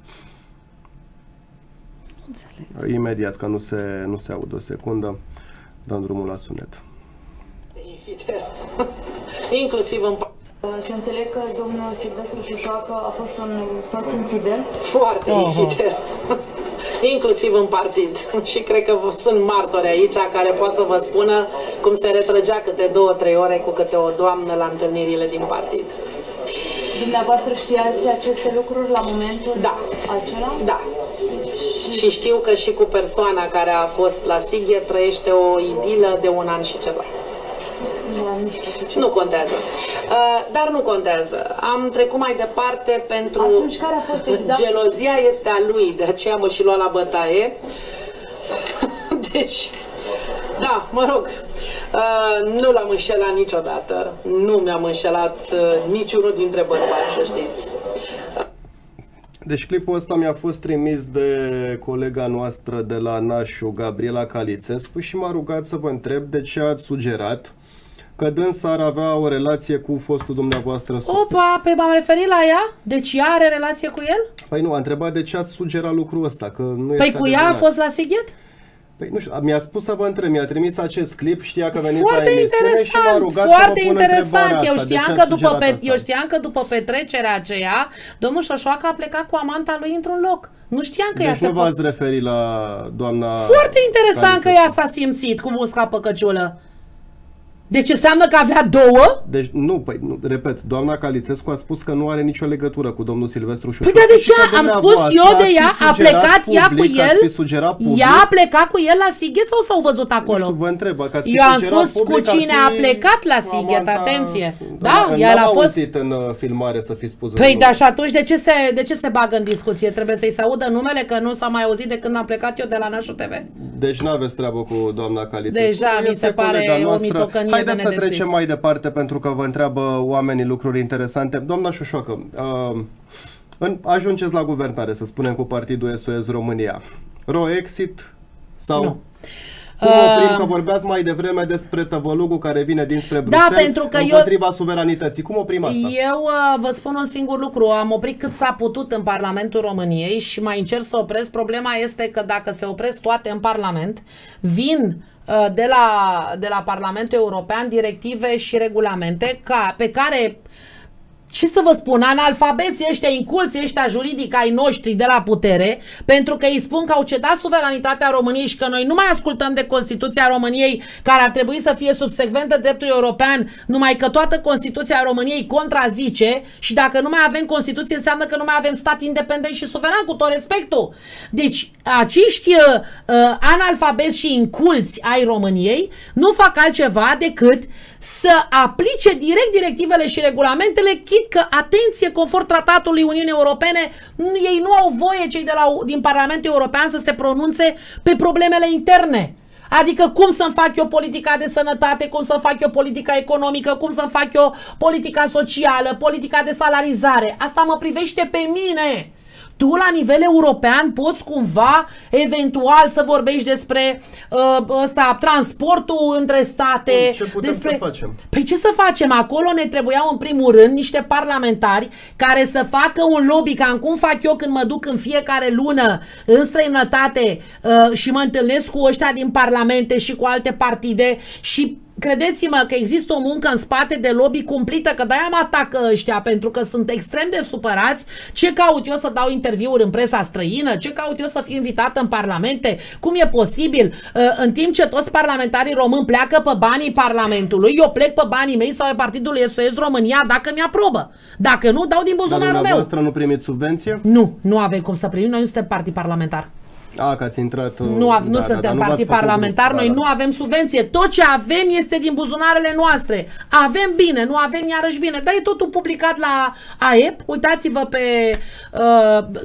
Înțeleg. Imediat, că nu se, nu se aud o secundă. Dăm drumul la sunet. Inclusiv în să înțeleg că domnul Silvestru Șușoacă a fost un soț infidel? Foarte uh-huh. infidel. Inclusiv în partid. Și cred că sunt martori aici care pot să vă spună cum se retrăgea câte două, trei ore cu câte o doamnă la întâlnirile din partid. Dumneavoastră știați aceste lucruri la momentul da. acela? Da. Și... și știu că și cu persoana care a fost la Sighe trăiește o idilă de un an și ceva. Nu contează. Uh, dar nu contează. Am trecut mai departe pentru... Atunci care a fost exact? Gelozia este a lui, de aceea mă și lua la bătaie. deci, da, mă rog, uh, nu l-am înșelat niciodată. Nu mi-am înșelat uh, niciunul dintre bărbați, să știți. Deci clipul ăsta mi-a fost trimis de colega noastră de la Nașu, Gabriela Calițescu și m-a rugat să vă întreb de ce ați sugerat că dânsa ar avea o relație cu fostul dumneavoastră soț. Opa, pe m-am referit la ea? Deci ea are relație cu el? Păi nu, a întrebat de ce ați sugerat lucrul ăsta, că nu Păi este cu ea a fost la Sighet? Păi nu știu, mi-a spus să vă întreb, mi-a trimis acest clip, știa că veniți foarte la emisiune și m-a rugat foarte să vă pun interesant. Eu asta. știam, că după pe, eu știam că după petrecerea aceea, domnul Șoșoacă a plecat cu amanta lui într-un loc. Nu știam că deci ea se nu v-ați referit la doamna... Foarte interesant că ea s-a simțit cu musca pe căciulă. Deci înseamnă că avea două? Deci, nu, păi, nu, repet, doamna Calițescu a spus că nu are nicio legătură cu domnul Silvestru Șușu. Păi dar de ce? Am spus eu de ea, a plecat ea cu el, ea a plecat cu el la Sighet sau s-au văzut acolo? Nu știu, vă întreb, că ați Eu am spus public, cu cine a plecat la Sighet, atenție. Da, da el a fost... în uh, filmare să fi spus. Păi da, și atunci de ce, se, de ce se bagă în discuție? Trebuie să-i se audă numele, că nu s-a mai auzit de când am plecat eu de la Nașu TV. Deci nu aveți treabă cu doamna Calițescu. Deja mi se pare o mitocănie Haideți să trecem mai departe pentru că vă întreabă oamenii lucruri interesante. Doamna Șușoacă, uh, în, ajungeți la guvernare, să spunem, cu Partidul SOS România. Ro-exit sau... Nu. Cum oprim, că vorbeați mai devreme despre tăvălugul care vine dinspre da, Bruxelles da, pentru că împotriva eu, suveranității. Cum oprim asta? Eu uh, vă spun un singur lucru. Am oprit cât s-a putut în Parlamentul României și mai încerc să opresc. Problema este că dacă se opresc toate în Parlament, vin uh, de la, de la Parlamentul European directive și regulamente ca, pe care ce să vă spun, analfabeții ăștia, inculții ăștia juridic ai noștri de la putere, pentru că îi spun că au cedat suveranitatea României și că noi nu mai ascultăm de Constituția României, care ar trebui să fie subsecventă dreptului european, numai că toată Constituția României contrazice și dacă nu mai avem Constituție înseamnă că nu mai avem stat independent și suveran, cu tot respectul. Deci, acești uh, uh analfabeți și inculți ai României nu fac altceva decât să aplice direct directivele și regulamentele, chit că, atenție, conform tratatului Uniunii Europene, ei nu au voie, cei de la, din Parlamentul European, să se pronunțe pe problemele interne. Adică cum să-mi fac eu politica de sănătate, cum să fac eu politica economică, cum să fac eu politica socială, politica de salarizare. Asta mă privește pe mine tu la nivel european poți cumva eventual să vorbești despre uh, ăsta, transportul între state. Bun, ce putem despre... să facem? Păi ce să facem? Acolo ne trebuiau în primul rând niște parlamentari care să facă un lobby, ca cum fac eu când mă duc în fiecare lună în străinătate uh, și mă întâlnesc cu ăștia din parlamente și cu alte partide și Credeți-mă că există o muncă în spate de lobby cumplită, că de-aia mă atacă ăștia, pentru că sunt extrem de supărați. Ce caut eu să dau interviuri în presa străină? Ce caut eu să fiu invitată în parlamente? Cum e posibil? Uh, în timp ce toți parlamentarii români pleacă pe banii Parlamentului, eu plec pe banii mei sau pe Partidul SOS România dacă mi-aprobă. Dacă nu, dau din buzunarul meu. Dar nu primiți subvenție? Nu, nu avem cum să primim. Noi nu suntem partid parlamentar. A, că ați intrat... Nu, av- nu da, suntem da, partid parlamentar, noi da, nu avem subvenție. Tot ce avem este din buzunarele noastre. Avem bine, nu avem iarăși bine. Dar e totul publicat la AEP. Uitați-vă pe uh,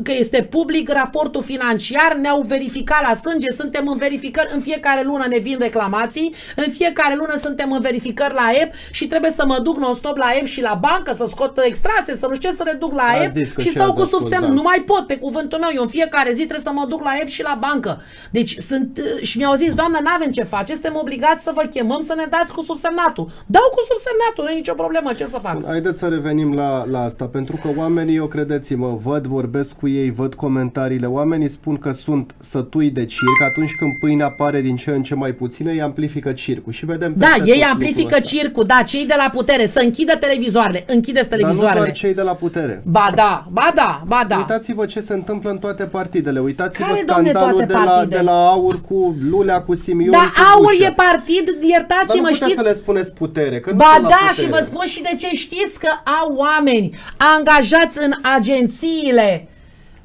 că este public raportul financiar. Ne-au verificat la sânge, suntem în verificări. În fiecare lună ne vin reclamații. În fiecare lună suntem în verificări la AEP și trebuie să mă duc non-stop la AEP și la bancă să scot extrase, să nu știu ce, să le duc la AEP și stau cu subsemn. Da. Nu mai pot, pe cuvântul meu. Eu în fiecare zi trebuie să mă duc la AEP și la bancă. Deci sunt, uh, și mi-au zis, doamnă, n-avem ce face, suntem obligați să vă chemăm să ne dați cu subsemnatul. Dau cu subsemnatul, nu e nicio problemă, ce să fac? Haideți să revenim la, la asta, pentru că oamenii, eu credeți-mă, văd, vorbesc cu ei, văd comentariile, oamenii spun că sunt sătui de circ, atunci când pâinea apare din ce în ce mai puțină, îi amplifică circul și vedem Da, ei amplifică circul, da, cei de la putere, să închidă televizoarele, închideți televizoarele. Dar nu doar cei de la putere. Ba da, ba da, ba da. Uitați-vă ce se întâmplă în toate partidele, uitați-vă scandalul de la, de la Aur cu Lulea, cu Simion, Da, cu Aur e partid, iertați-mă, știți? să le spuneți putere, că Ba da, putere. și vă spun și de ce știți că au oameni angajați în agențiile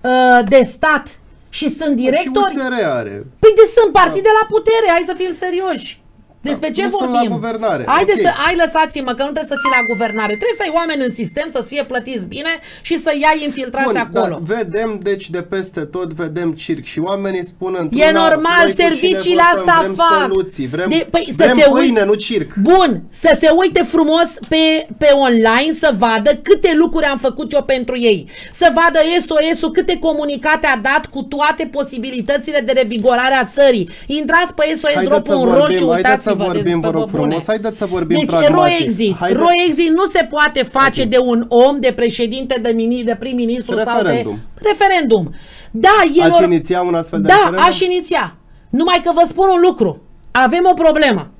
uh, de stat și sunt directori. Și are. Păi de sunt partide da. la putere, hai să fim serioși. Despre da, ce vorbim? La guvernare. Haide okay. să, ai lăsați-mă că nu trebuie să fii la guvernare. Trebuie să ai oameni în sistem, să fie plătiți bine și să iai infiltrați Bun, acolo. Da, vedem, deci de peste tot vedem circ și oamenii spun într E normal, serviciile astea vrem fac. Soluții, vrem, de, păi, vrem să se pâine, uite, nu circ. Bun, să se uite frumos pe, pe online să vadă câte lucruri am făcut eu pentru ei. Să vadă SOS-ul câte comunicate a dat cu toate posibilitățile de revigorare a țării. Intrați pe SOS Ro.ro roșu, uitați să vorbim, vă rog frumos. Haideți să vorbim deci, pragmatic. Roexit. Haideți... Roexit nu se poate face okay. de un om, de președinte, de, mini, de prim-ministru sau de referendum. Da, el Ați iniția un astfel de Da, referendum? aș iniția. Numai că vă spun un lucru. Avem o problemă.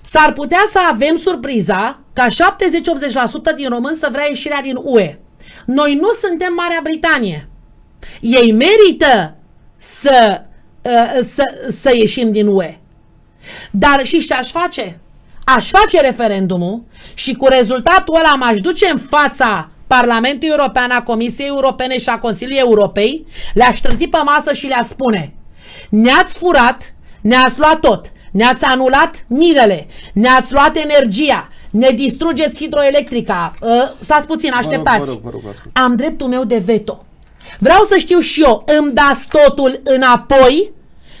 S-ar putea să avem surpriza ca 70-80% din români să vrea ieșirea din UE. Noi nu suntem Marea Britanie. Ei merită să, uh, să, să ieșim din UE. Dar și ce aș face? aș face referendumul și cu rezultatul ăla m-aș duce în fața Parlamentului European, a Comisiei Europene și a Consiliului Europei, le-aș trăti pe masă și le-aș spune ne-ați furat, ne-ați luat tot, ne-ați anulat mirele, ne-ați luat energia, ne distrugeți hidroelectrica. Uh, stați puțin, așteptați. Vă rog, vă rog, vă rog, Am dreptul meu de veto. Vreau să știu și eu, îmi dați totul înapoi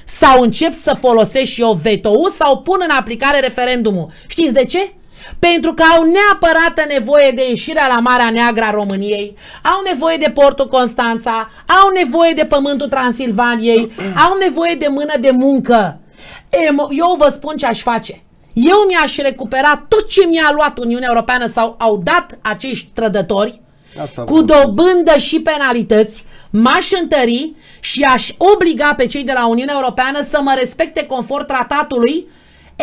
sau încep să folosesc și eu veto-ul sau pun în aplicare referendumul. Știți de ce? Pentru că au neapărată nevoie de ieșirea la Marea Neagră a României, au nevoie de portul Constanța, au nevoie de pământul Transilvaniei, au nevoie de mână de muncă. Eu vă spun ce aș face. Eu mi-aș recupera tot ce mi-a luat Uniunea Europeană sau au dat acești trădători Asta cu dobândă și penalități, m-aș întări și aș obliga pe cei de la Uniunea Europeană să mă respecte conform tratatului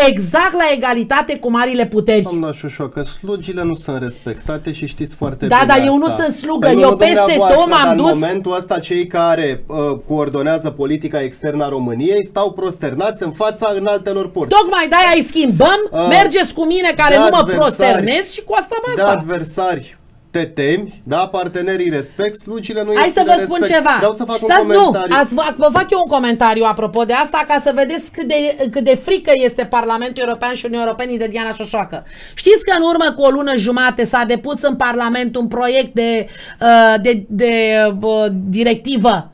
exact la egalitate cu marile puteri. Doamna Șușoacă, slugile nu sunt respectate și știți foarte da, bine dar eu nu asta. sunt slugă, Păi nu, eu nu peste dumneavoastră, tot m-am dar dus... în momentul ăsta cei care uh, coordonează politica externă a României stau prosternați în fața înaltelor porți. Tocmai de-aia îi schimbăm, Uh, mergeți cu mine care de nu mă adversari- prosternez și cu asta De basta. adversari te temi, da, partenerii respect, slugile nu Hai este să de vă spun respect. ceva. Vreau să fac Stați, un nu, comentariu. ați, vă, vă fac eu un comentariu apropo de asta ca să vedeți cât de, cât de frică este Parlamentul European și Uniunea Europeană de Diana Șoșoacă. Știți că în urmă cu o lună jumate s-a depus în Parlament un proiect de, uh, de, de uh, directivă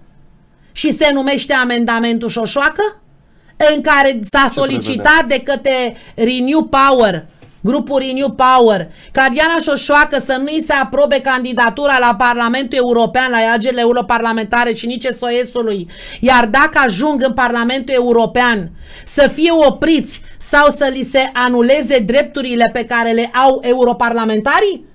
și se numește amendamentul Șoșoacă? În care s-a solicitat de către Renew Power Grupul Renew Power, ca Diana Șoșoacă să nu îi se aprobe candidatura la Parlamentul European, la alegerile europarlamentare și nici SOS-ului, iar dacă ajung în Parlamentul European să fie opriți sau să li se anuleze drepturile pe care le au europarlamentarii?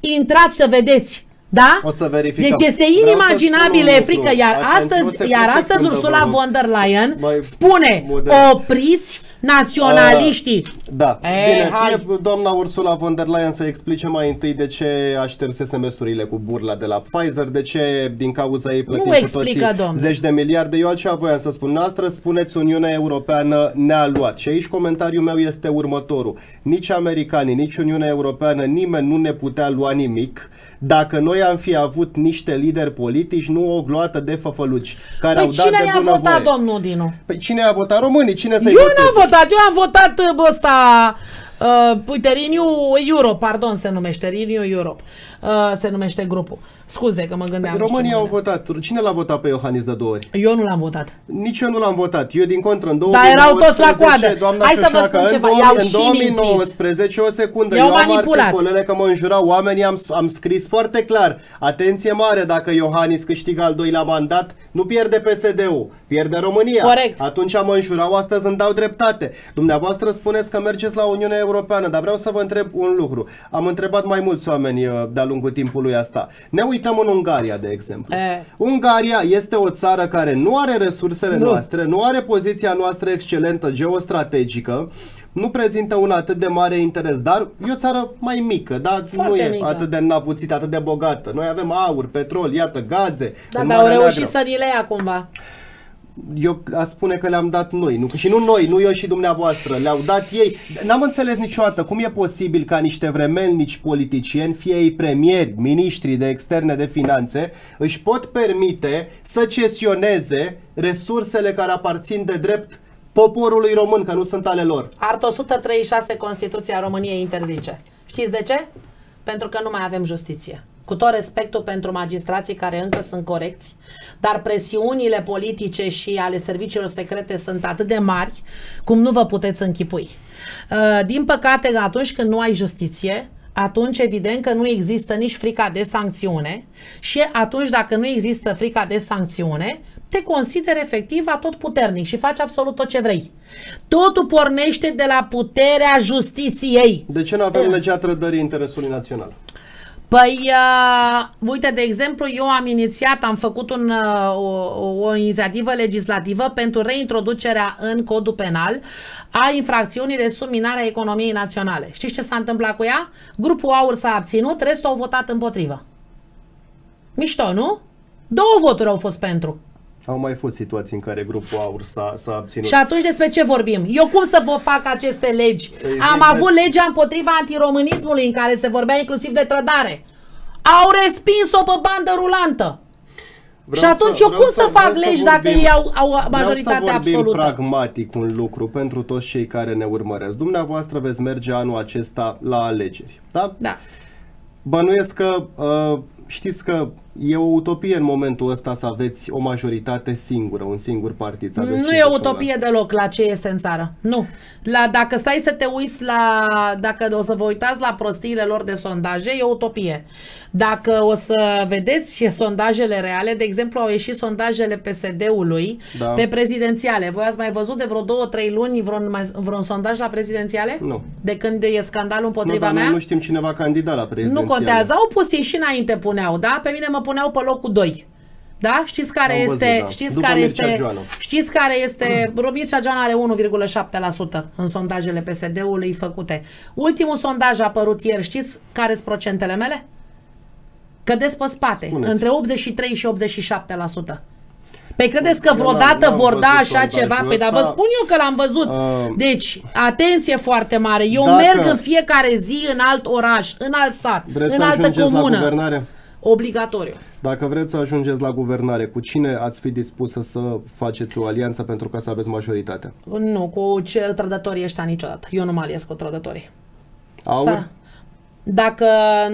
Intrați să vedeți. Da? O să verificăm. Deci este Vreau să inimaginabil spun un frică, lucru. iar Atenție, o astăzi, sec- iar o astăzi secundă, Ursula vă rog. von der Leyen Mai spune modern. opriți naționaliștii. Da, E, bine, hai. bine, doamna Ursula von der Leyen să explice mai întâi de ce a șters SMS-urile cu burla de la Pfizer, de ce din cauza ei plătim cu explică, toții domnule. zeci de miliarde. Eu altceva voiam să spun. Noastră spuneți Uniunea Europeană ne-a luat. Și aici comentariul meu este următorul. Nici americanii, nici Uniunea Europeană, nimeni nu ne putea lua nimic dacă noi am fi avut niște lideri politici, nu o gloată de făfăluci, care Păi au dat cine de i-a bună votat, voie. domnul Dinu? Păi cine a votat? Românii. Cine să-i Eu voteze? n-am votat, eu am votat uh, ăsta, uh, uite, Renew Europe, pardon, se numește, Renew Europe, uh, se numește grupul. Scuze că mă gândeam. Păi nu știu Românii au numele. votat. Cine l-a votat pe Iohannis de două ori? Eu nu l-am votat. Nici eu nu l-am votat. Eu din contră în Dar 2019, erau toți la coadă. Doamna Hai să vă Șoșoacă, spun în ceva, 2000 i-au în și mințit. 2019, o secundă, I-au eu am manipulat. articolele că mă înjurau oamenii, am, am scris foarte clar. Atenție mare, dacă Iohannis câștigă al doilea mandat, nu pierde PSD-ul, pierde România. Corect. Atunci mă înjurau, astăzi îmi dau dreptate. Dumneavoastră spuneți că mergeți la Uniunea Europeană, dar vreau să vă întreb un lucru. Am întrebat mai mulți oameni uh, de-a lungul timpului asta. Ne uităm în Ungaria, de exemplu. E. Ungaria este o țară care nu are resursele Nu. noastre, nu are poziția noastră excelentă geostrategică, nu prezintă un atât de mare interes, dar e o țară mai mică, dar nu Foarte e mică. atât de navuțită, atât de bogată. Noi avem aur, petrol, iată, gaze. Da, în dar au Marea reușit Neagră. să ni le ia cumva. Eu a spune că le-am dat noi, nu, și nu noi, nu eu și dumneavoastră, le-au dat ei. N-am înțeles niciodată cum e posibil ca niște vremelnici politicieni, fie ei premieri, miniștri de externe de finanțe, își pot permite să cesioneze resursele care aparțin de drept poporului român, că nu sunt ale lor. Art 136 Constituția României interzice. Știți de ce? Pentru că nu mai avem justiție. Cu tot respectul pentru magistrații care încă sunt corecți, dar presiunile politice și ale serviciilor secrete sunt atât de mari cum nu vă puteți închipui. Uh, Din păcate, atunci când nu ai justiție, atunci evident că nu există nici frica de sancțiune și atunci dacă nu există frica de sancțiune, te consideri efectiv tot puternic și faci absolut tot ce vrei. Totul pornește de la puterea justiției. De ce nu avem legea trădării interesului național? Păi, uh, uite, de exemplu, eu am inițiat, am făcut un, uh, o, o inițiativă legislativă pentru reintroducerea în codul penal a infracțiunii de subminare a economiei naționale. Știți ce s-a întâmplat cu ea? Grupul AUR s-a abținut, restul au votat împotrivă. Mișto, nu? Două voturi au fost pentru. Au mai fost situații în care grupul AUR s-a, s-a abținut. Și atunci despre ce vorbim? Eu cum să vă fac aceste legi? Ei, Am vedeți- avut legea împotriva antiromânismului în care se vorbea inclusiv de trădare. Au respins-o pe bandă rulantă. Vreau și atunci să- eu vreau cum să, să- fac vreau să legi vorbim- dacă ei au, au majoritatea Vreau să vorbim absolută? pragmatic un lucru pentru toți cei care ne urmăresc. Dumneavoastră veți merge anul acesta la alegeri, da? Da. Bănuiesc că uh, știți că e o utopie în momentul ăsta să aveți o majoritate singură, un singur partid. Să aveți Nu e 50%. utopie deloc la ce este în țară. Nu. La, dacă stai să te uiți la... Dacă o să vă uitați la prostiile lor de sondaje, e utopie. Dacă o să vedeți sondajele reale, de exemplu, au ieșit sondajele PSD-ului Da. pe prezidențiale. Voi ați mai văzut de vreo două, trei luni vreun, mai- vreun sondaj la prezidențiale? Nu. De când e scandalul Nu, împotriva dar mea? nu, nu știm cine va candida la Nu prezidențiale. contează. Au pus ei și înainte puneau, da? Pe mine mă puneau pe locul 2. Da? Știți care Am văzut, este, da. știți După care Mircea este, Joană. știți care este, Mircea Joana are 1,7% în sondajele PSD-ului făcute. Ultimul sondaj a apărut ieri, știți care sunt procentele mele? Cădeți pe spate, Spuneți. între 83 și 87%. Păi credeți că Eu n-am- vreodată n-am vor da văzut așa sondajul ceva? Păi dar vă ăsta. spun eu că l-am văzut. Uh, Deci, atenție foarte mare. Eu Dacă- merg în fiecare zi în alt oraș, în alt sat, Vreți în să altă ajungeți la comună. guvernare? Obligatoriu. Dacă vreți să ajungeți la guvernare, cu cine ați fi dispusă să faceți o alianță pentru ca să aveți majoritatea? Nu, cu ce trădătorii ăștia niciodată. Eu nu mă aliez cu trădătorii. Aur? Sa- Dacă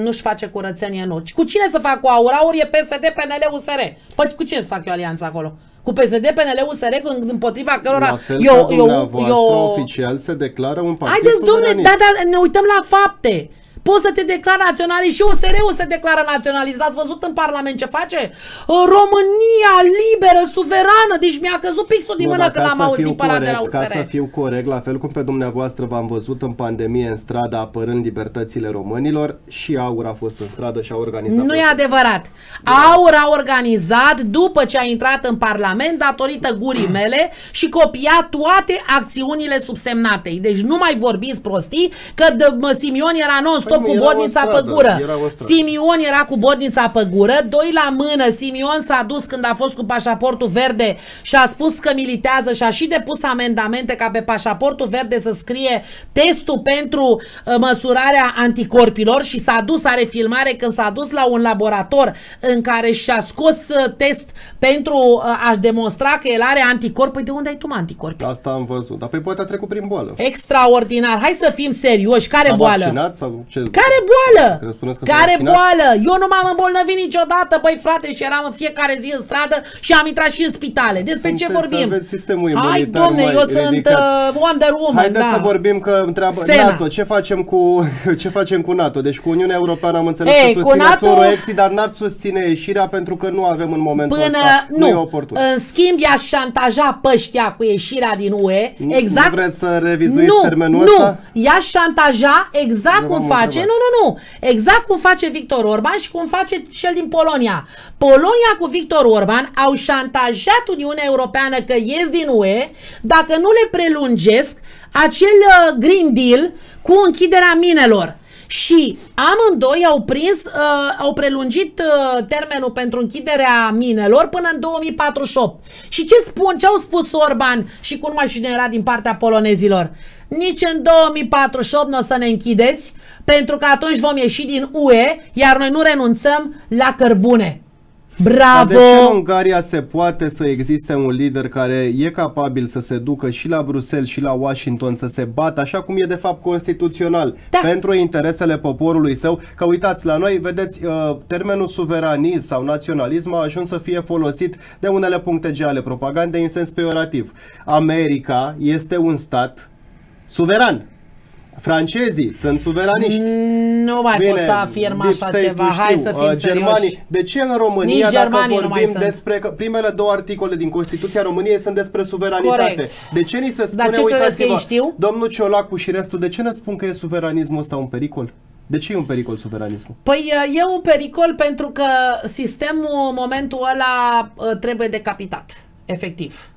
nu-și face curățenie, nu. Cu cine să fac cu aur? Aur e PSD, PNL, USR. Păi cu cine să fac eu alianța acolo? Cu PSD, PNL, USR, cu- împotriva cărora La fel eu, ca eu, dumneavoastră, eu, oficial se declară un partid Haideți, domnule, suveranist. da, da, ne uităm la fapte. Poți să te declari naționalist și USR-ul se declară naționalist. Ați văzut în Parlament ce face? Uh, România liberă, suverană. Deci mi-a căzut pixul din Nu, mână dar când ca am să auzit fiu pe ăla de la corect, Ca USR. să fiu corect, la fel cum pe dumneavoastră v-am văzut în pandemie în stradă apărând libertățile românilor, și Aur a fost în stradă și a organizat. Nu e adevărat. Aur a organizat după ce a intrat în Parlament datorită gurii mele și copia toate acțiunile subsemnatei. Deci nu mai vorbiți prostii că de, mă, Simion era non-stop Păi nu, cu era bodnița o pe stradă, gură. era o stradă. Simion era cu bodnița pe gură, doi la mână. Simion s-a dus când a fost cu pașaportul verde și a spus că militează și a și depus amendamente ca pe pașaportul verde să scrie testul pentru uh, măsurarea anticorpilor și s-a dus, are filmare când s-a dus la un laborator în care și-a scos uh, test pentru uh, a-și demonstra că el are anticorpi. Păi de unde ai tu mă, anticorpi? Asta am văzut. Dar pe poate a trecut prin boală. Extraordinar. Hai să fim serioși. Care S-a boală? vaccinat sau ce? Care boală? Că spuneți că s-a Care vaccinat? boală? Eu nu m-am îmbolnăvit niciodată, băi frate, și eram în fiecare zi în stradă și am intrat și în spitale. Despre ce Sunteți- vorbim? aveți sistemul Hai, imunitar domne, mai eu sunt ridicat. uh, Wonder Woman, Haideți da. să vorbim că întreabă Sena. NATO, ce facem cu ce facem cu NATO? Deci cu Uniunea Europeană am înțeles Ei, că cu susțineți NATO- Euroexi, dar n-ați susține ieșirea pentru că nu avem în momentul Până, ăsta. nu, e oportun. în schimb i-aș șantaja pe ăștia cu ieșirea din UE, Nu- exact. Nu vreți să revizuiți nu, termenul nu, ăsta? i-aș șantaja exact Eu cum v-am face, întrebat. nu, nu, nu, exact cum face Victor Orban și cum face cel din Polonia. Polonia cu Victor Orban au șantajat Uniunea Europeană că ies din UE dacă nu le prelungesc acel uh, Green Deal cu închiderea minelor. Și amândoi au prins, uh, au prelungit uh, termenul pentru închiderea minelor până în 2048. Și ce spun, ce au spus Orban și cum mai și era din partea polonezilor? Nici în 2048 nu o să ne închideți, pentru că atunci vom ieși din UE, iar noi nu renunțăm la cărbune. Dar de ce în Bravo! Ungaria se poate să existe un lider care e capabil să se ducă și la Bruxelles și la Washington să se bată așa cum e de fapt constituțional Da. pentru interesele poporului său? Că uitați, la noi, vedeți, uh, termenul suveranism sau naționalism a ajuns să fie folosit de unele puncte G ale propagandei în sens peorativ. America este un stat suveran. Francezii sunt suveraniști. Nu mai pot să afirm deep așa state-ul ceva. Hai știu, să fim uh, germanii. serioși. De ce în România, Nici dacă germanii nu mai vorbim sunt. despre că primele două articole din Constituția României sunt despre suveranitate? Corect. De ce ni se spune, Dar ce credeți că uitați-vă, ei știu? domnul Ciolacu și restul, de ce ne spun că e suveranismul ăsta un pericol? De ce e un pericol suveranismul? Păi e un pericol pentru că sistemul în momentul ăla uh, trebuie decapitat, efectiv.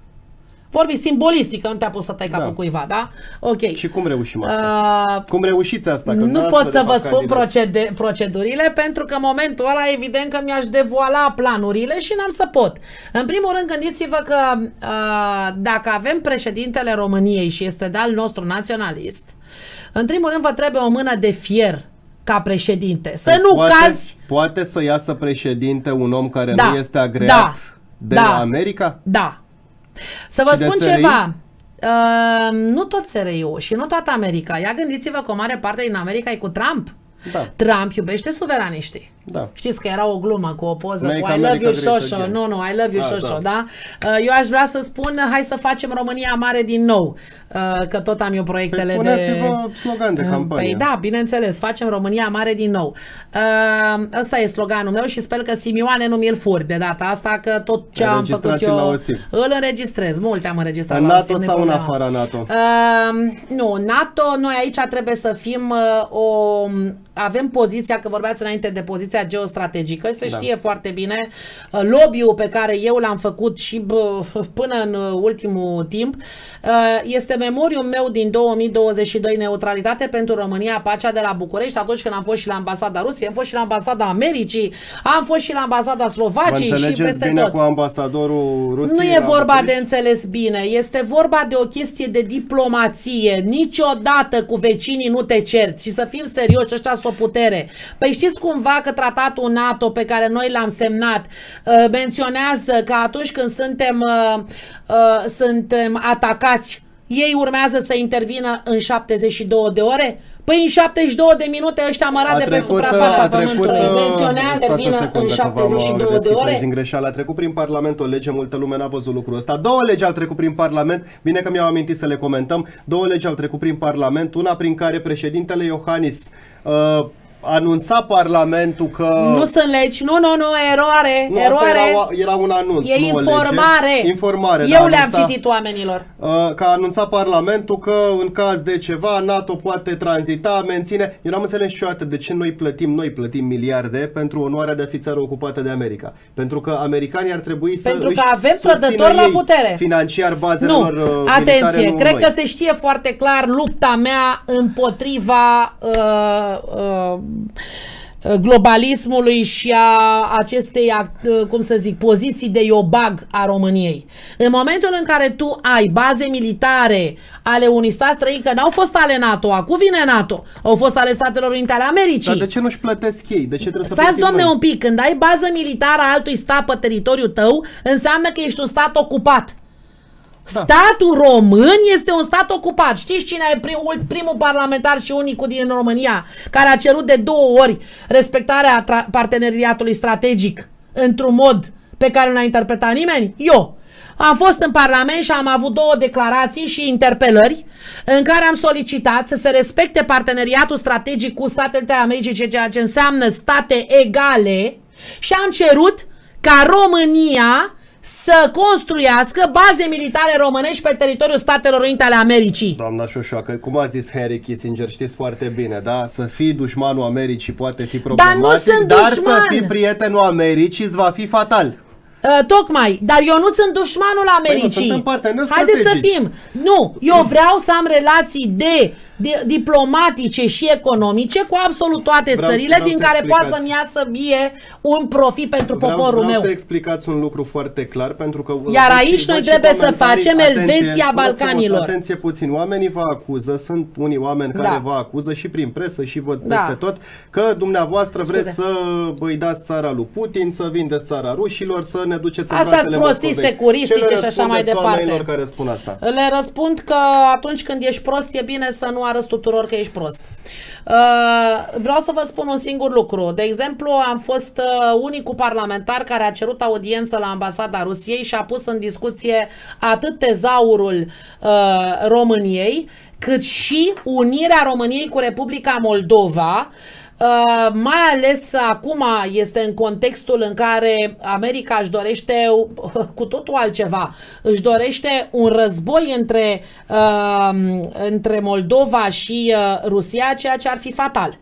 Vorbi simbolistic, că nu te-a pus să tai capul Da. cuiva, da? Ok. Și cum reușim asta? Uh, cum reușiți asta? Că nu dumneavoastră, pot să de vă fapt, spun candidați. procede, procedurile pentru că în momentul ăla evident că mi-aș devoala planurile și n-am să pot. În primul rând gândiți-vă că uh, dacă avem președintele României și este de al nostru naționalist, în primul rând vă trebuie o mână de fier ca președinte. Să nu poate, cazi Poate să iasă președinte un om care Da, nu este agreat da, de da. America? Da. Să vă Și de spun SRI? ceva. Uh, nu tot SRI-ul și nu toată America. Ia gândiți-vă că o mare parte din America e cu Trump. Da. Trump iubește suveraniștii. Da. Știți că era o glumă cu o poză Make cu I America love you great Șoșo. again. Nu, nu, I love you Ah, Șoșo, da. da? Uh, Eu aș vrea să spun hai să facem România mare din nou. Uh, Că tot am eu proiectele Păi de... puneți-vă slogan de campanie. Păi da, bineînțeles, facem România mare din nou. Uh, ăsta e sloganul meu și sper că Simioane nu mi-l furi de data asta, că tot ce am făcut Înregistrați-l la eu OSIM. îl înregistrez. Multe am înregistrat În la NATO OSIM, nu-i sau în problema. afara NATO? Uh, nu, NATO, noi aici trebuie să fim uh, o... Avem poziția, că vorbeați înainte de poziția geostrategică, se Da. știe foarte bine. Uh, lobby-ul pe care eu l-am făcut și bă, până în uh, ultimul timp uh, este memoriul meu din 2022, Neutralitate pentru România, pacea de la București, atunci când am fost și la ambasada Rusiei, am fost și la ambasada Americii, am fost și la ambasada Vă Slovaciei și înțelegeți peste bine tot. cu ambasadorul Rusiei? Nu e la vorba București? de înțeles bine, este vorba de o chestie de diplomație. Niciodată cu vecinii nu te cerți și să fim serioși, ăștia sunt o putere. Păi știți cumva că tratatul NATO pe care noi l-am semnat uh, menționează că atunci când suntem, uh, uh, suntem atacați, ei urmează să intervină în 72 de ore? Păi în 72 de minute ăștia mă de pe suprafața a trecut, pământului. uh, Menționează stați o vină în secundă, că v-am, uh, 72 de redeschis ore? aici din greșeală. A trecut prin Parlament o lege, multă lume n-a văzut lucrul ăsta. Două legi au trecut prin Parlament, bine că mi-au amintit să le comentăm. Două legi au trecut prin Parlament, una prin care președintele Iohannis uh, anunța Parlamentul că... Nu sunt legi, nu, nu, nu, eroare, Nu, asta eroare. era, era un anunț, E nu o informare. lege. Informare. Eu da, le-am anunța- citit oamenilor. Uh, că a anunțat Parlamentul că în caz de ceva NATO poate tranzita, menține. Eu n-am înțeles niciodată de ce noi plătim, noi plătim miliarde pentru onoarea de a fi țară ocupată de America. Pentru că americanii ar trebui să Pentru își că avem susțină trădători la ei putere. Financiar bazele Nu, lor uh, atenție, militare, nu cred noi. că se știe foarte clar lupta mea împotriva uh, uh, globalismului și a acestei, act- uh, cum să zic, poziții de iobag a României. În momentul în care tu ai baze militare ale unui stat străin, că n-au fost ale NATO, acum vine NATO, au fost ale Statelor Unite ale Americii. Dar de ce nu-și plătesc ei? De ce trebuie să Stați, plătim domne, noi? un pic. Când ai bază militară a altui stat pe teritoriul tău, înseamnă că ești un stat ocupat. Da. Statul român este un stat ocupat. Știți cine e prim, ul- primul parlamentar și unicul din România care a cerut de două ori respectarea tra- parteneriatului strategic într-un mod pe care nu l-a interpretat nimeni? Eu. Am fost în Parlament și am avut două declarații și interpelări în care am solicitat să se respecte parteneriatul strategic cu Statele Unite ale Americii, ceea ce înseamnă state egale și am cerut ca România să construiască baze militare românești pe teritoriul Statelor Unite ale Americii. Doamna Șoșoacă, cum a zis Henry Kissinger, știți foarte bine, da? Să fii dușmanul Americii poate fi problematic, sunt dar dușman. să fii prietenul Americii îți va fi fatal. Uh, tocmai, dar eu nu sunt dușmanul Americii. Păi suntem parteneri Haideți să strategici. fim. Nu, eu vreau să am relații de, de diplomatice și economice cu absolut toate Vreau- țările vreau din să care poate explicați. să-mi iasă mie un profit pentru Vreau, poporul vreau meu. să explicați un lucru foarte clar pentru că Iar văd aici și- noi văd și trebuie să comentarii. facem Atenție, Elveția vă rog frumos, Balcanilor. Atenție puțin, oamenii vă acuză, sunt unii oameni care Da. vă acuză și prin presă și văd Da. peste tot că dumneavoastră vreți Scuze. să îi dați țara lui Putin, să vindeți țara rușilor, să ne duceți în Astea brațele sunt prostii Moscovei. securistice Ce le și așa mai răspundeți departe. oamenilor care spun asta? Le răspund că atunci când ești prost e bine să nu arăți tuturor că ești prost. Uh, vreau să vă spun un singur lucru. De exemplu, am fost uh, unicul parlamentar care a cerut audiență la ambasada Rusiei și a pus în discuție atât tezaurul uh, României, cât și unirea României cu Republica Moldova, Uh, mai ales acum este în contextul în care America își dorește uh, cu totul altceva. Își dorește un război între, uh, între Moldova și uh, Rusia, ceea ce ar fi fatal.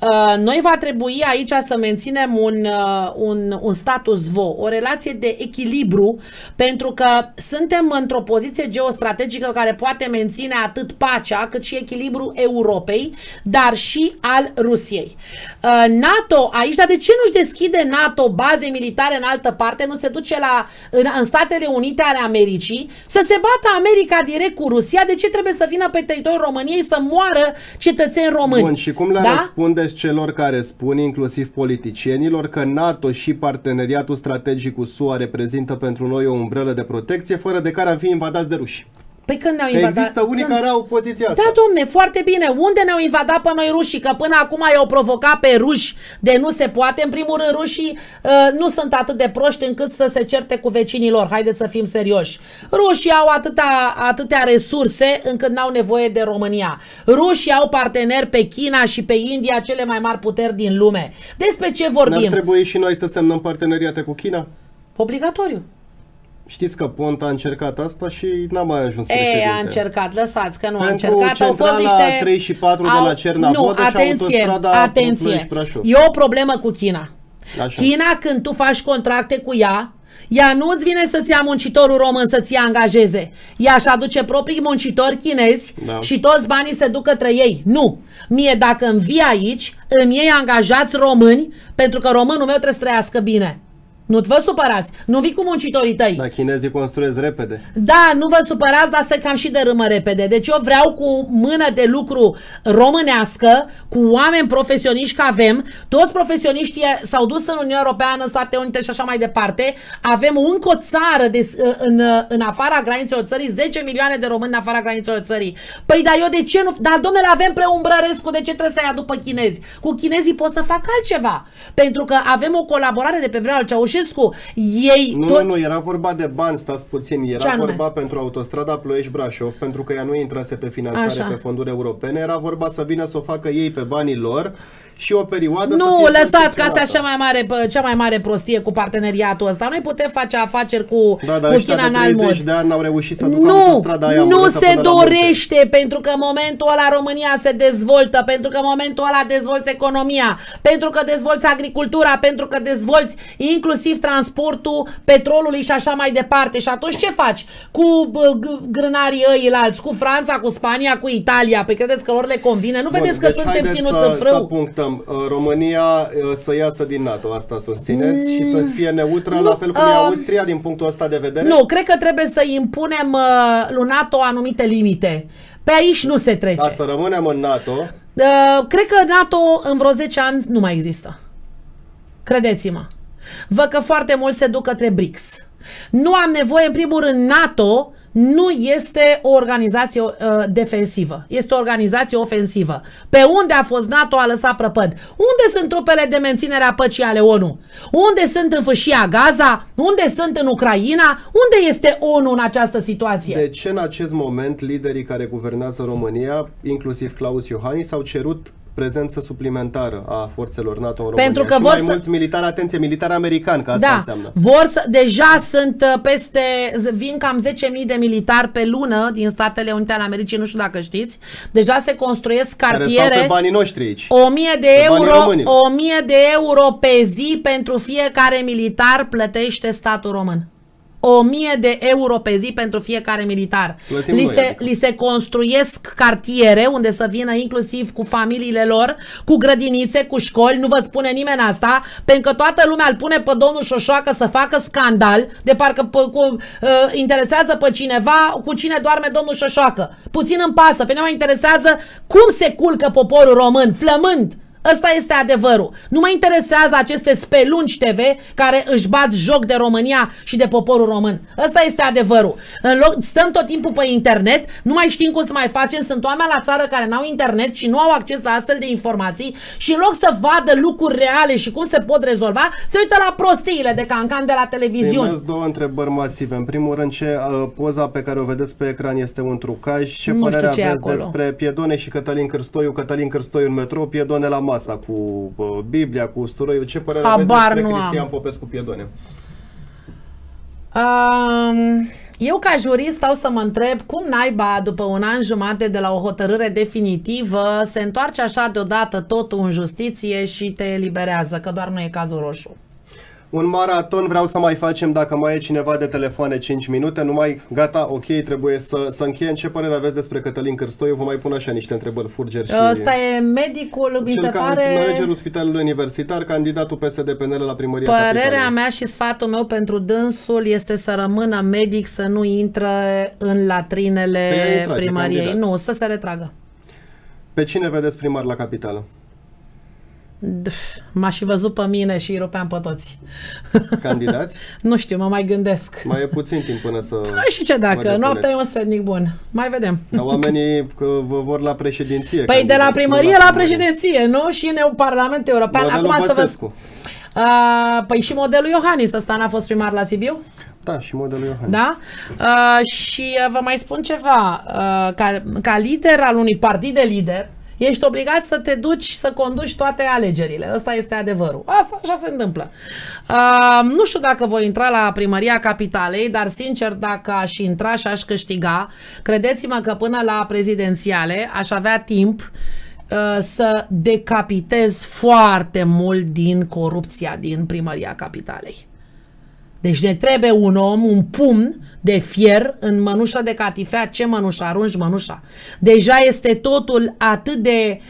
Uh, noi va trebui aici să menținem un, uh, un, un status quo, o relație de echilibru, pentru că suntem într-o poziție geostrategică care poate menține atât pacea cât și echilibru Europei, dar și al Rusiei. Uh, NATO aici, dar de ce nu-și deschide NATO baze militare în altă parte, nu se duce la, în, în Statele Unite ale Americii, să se bată America direct cu Rusia, de ce trebuie să vină pe teritoriul României să moară cetățeni români? Bun, și cum le da? răspundeți celor care spun, inclusiv politicienilor, că NATO și parteneriatul strategic cu SUA reprezintă pentru noi o umbrelă de protecție, fără de care am fi invadați de ruși? Păi când ne-au Că invadat? există unii când? care au poziția asta. Da, domne, foarte bine. Unde ne-au invadat pe noi rușii? Că până acum i-au provocat pe ruși de nu se poate. În primul rând, rușii uh, nu sunt atât de proști încât să se certe cu vecinii lor. Haideți să fim serioși. Rușii au atâta, atâtea resurse încât n-au nevoie de România. Rușii au parteneri pe China și pe India, cele mai mari puteri din lume. Despre ce vorbim? Ne-ar trebui și noi să semnăm parteneriate cu China? Obligatoriu. Știți că Pont a încercat asta și n-a mai ajuns E, președinte. a încercat, lăsați că nu a Pentru încercat. Au fost centrala niște... 3 și 4 de la Cernavoda nu, și atenție, autostrada atenție. Ploiești-Brașov. E o problemă cu China. Așa. China, când tu faci contracte cu ea, ea nu-ți vine să-ți ia muncitorul român să-ți ia angajeze. Ea își aduce proprii muncitori chinezi Da. și toți banii se duc către ei. Nu. Mie, dacă îmi vii aici, îmi iei angajați români, pentru că românul meu trebuie să trăiască bine. Nu vă supărați. Nu vii cu muncitorii tăi. Dar chinezii construiesc repede. Da, nu vă supărați, dar se cam și dărâmă repede. Deci eu vreau cu mână de lucru românească, cu oameni profesioniști că avem. Toți profesioniștii s-au dus în Uniunea Europeană, Statele Unite și așa mai departe. Avem încă o țară de, în, în afara granițelor țării, 10 milioane de români în afara granițelor țării. Păi, dar eu de ce nu... Dar, domnule, avem preumbrărescu, de ce trebuie să ia după chinezi? Cu chinezii pot să fac altceva. Pentru că avem o colaborare de pe vremea lui Ceaușescu. Ei Nu, tot... nu, nu, era vorba de bani, stați puțin. Ce Era anume? vorba pentru autostrada Ploiești-Brașov, pentru că ea nu intrase pe finanțare Așa. pe fonduri europene. Era vorba să vină să o facă ei pe banii lor și o perioadă să Nu, fie lăsați că asta e concesionată. cea mai mare, pă, cea mai mare prostie cu parteneriatul ăsta. Noi putem face afaceri cu, Da, dar cu ăștia China în de alt 30 mod. de ani n-au reușit să ducă Nu, autostrada aia nu amărâtă se până la munte. dorește pentru că în momentul ăla România se dezvoltă, pentru că în momentul ăla dezvolți economia, pentru că dezvolți agricultura, pentru că dezvolți inclusiv transportul petrolului și așa mai departe. Și atunci ce faci cu bă, g- grânarii ăilalți, cu Franța, cu Spania, cu Italia? Păi credeți că lor le convine? Nu Bun, vedeți că deci suntem haideți ținuți să, în frâu? Să punctăm. Uh, România uh, să iasă din NATO, asta susțineți, și să fie neutră, nu, la fel cum e uh, Austria, din punctul ăsta de vedere? Nu, cred că trebuie să impunem uh, lui NATO anumite limite. Pe aici nu se trece. Ca să rămânem în NATO, Uh, cred că NATO în vreo 10 ani nu mai există. Credeți-mă. Văd că foarte mult se duc către BRICS. Nu am nevoie, în primul rând, NATO nu este o organizație uh, defensivă. Este o organizație ofensivă. Pe unde a fost NATO a lăsat prăpăd. Unde sunt trupele de menținere a păcii ale ONU? Unde sunt în fâșia Gaza? Unde sunt în Ucraina? Unde este ONU în această situație? de ce în acest moment liderii care guvernează România, inclusiv Claus Iohannis, au cerut prezență suplimentară a forțelor NATO în România? Pentru că și vor mai să- mulți militari, atenție, militari americani, că asta da, înseamnă. vor să, deja sunt uh, peste, z- vin cam 10.000 de militari pe lună din Statele Unite ale Americii, nu știu dacă știți. Deja se construiesc Care stau cartiere. pe banii noștri aici. 1000 de Pe banii euro, românilor. 1000 de euro pe zi pentru fiecare militar plătește statul român. 1000 de euro pe zi pentru fiecare militar. Plătim Li noi, se, adică. li se construiesc cartiere unde să vină inclusiv cu familiile lor, cu grădinițe, cu școli, nu vă spune nimeni asta, pentru că toată lumea îl pune pe domnul Șoșoacă să facă scandal, de parcă pe, cu, uh, interesează pe cineva cu cine doarme domnul Șoșoacă. Puțin îmi pasă, pe mine mă interesează cum se culcă poporul român, flămând. Ăsta este adevărul. Nu mă interesează aceste spelunci TV care își bat joc de România și de poporul român. Ăsta este adevărul. În loc, stăm tot timpul pe internet, nu mai știm cum să mai facem, sunt oameni la țară care n-au internet și nu au acces la astfel de informații și în loc să vadă lucruri reale și cum se pot rezolva, se uită la prostiile de cancan de la televiziuni. Primesc două întrebări masive. În primul rând, ce uh, poza pe care o vedeți pe ecran este un trucaj? Ce Nu părere știu ce e aveți acolo. despre Piedone și Cătălin Cârstoiu? Cătălin Cârstoiu în metrou, Piedone la masa cu uh, Biblia, cu usturoiul. Ce părere Habar aveți despre nu am. Cristian Popescu Piedone? Um, eu ca jurist stau să mă întreb cum naiba după un an jumate de la o hotărâre definitivă se întoarce așa deodată totul în justiție și te eliberează, că doar nu e cazul roșu. Un maraton vreau să mai facem dacă mai e cineva de telefoane 5 minute, numai gata, ok, trebuie să, să încheiem. Ce părere aveți despre Cătălin Cârstoiu? Vă mai pun așa niște întrebări furgeri și... Ăsta e medicul, mi Cel se care pare... managerul Spitalului Universitar, candidatul PSD PNL la primăria Părerea Capitalei. mea și sfatul meu pentru dânsul este să rămână medic, să nu intre în latrinele Păi a intrat, e primăriei. candidat. Nu, să se retragă. Pe cine vedeți primar la capitală? Df, M-a și văzut pe mine și îi rupeam pe toți. Candidați? nu știu, mă mai gândesc. Mai e puțin timp până să... Nu și ce vă dacă, depuneți. noaptea e un sfetnic bun. Mai vedem. Dar oamenii că vă vor la președinție. Păi de la candidat, primărie nu la președinție, nu? Și în Parlamentul European. Modelul Acum să vă... Băsescu. Uh, păi și modelul Iohannis, ăsta n-a fost primar la Sibiu? Da, și modelul Iohannis. Da? Uh, și uh, vă mai spun ceva. Uh, ca, ca lider al unui partid de lider, ești obligat să te duci să conduci toate alegerile. Ăsta este adevărul. Asta așa se întâmplă. Uh, nu știu dacă voi intra la primăria capitalei, dar sincer, dacă aș intra și aș câștiga, credeți-mă că până la prezidențiale aș avea timp uh, să decapitez foarte mult din corupția din primăria capitalei. Deci ne trebuie un om, un pumn de fier în mănușa de catifea. Ce mănușa? Arunci mănușa. Deja este totul atât de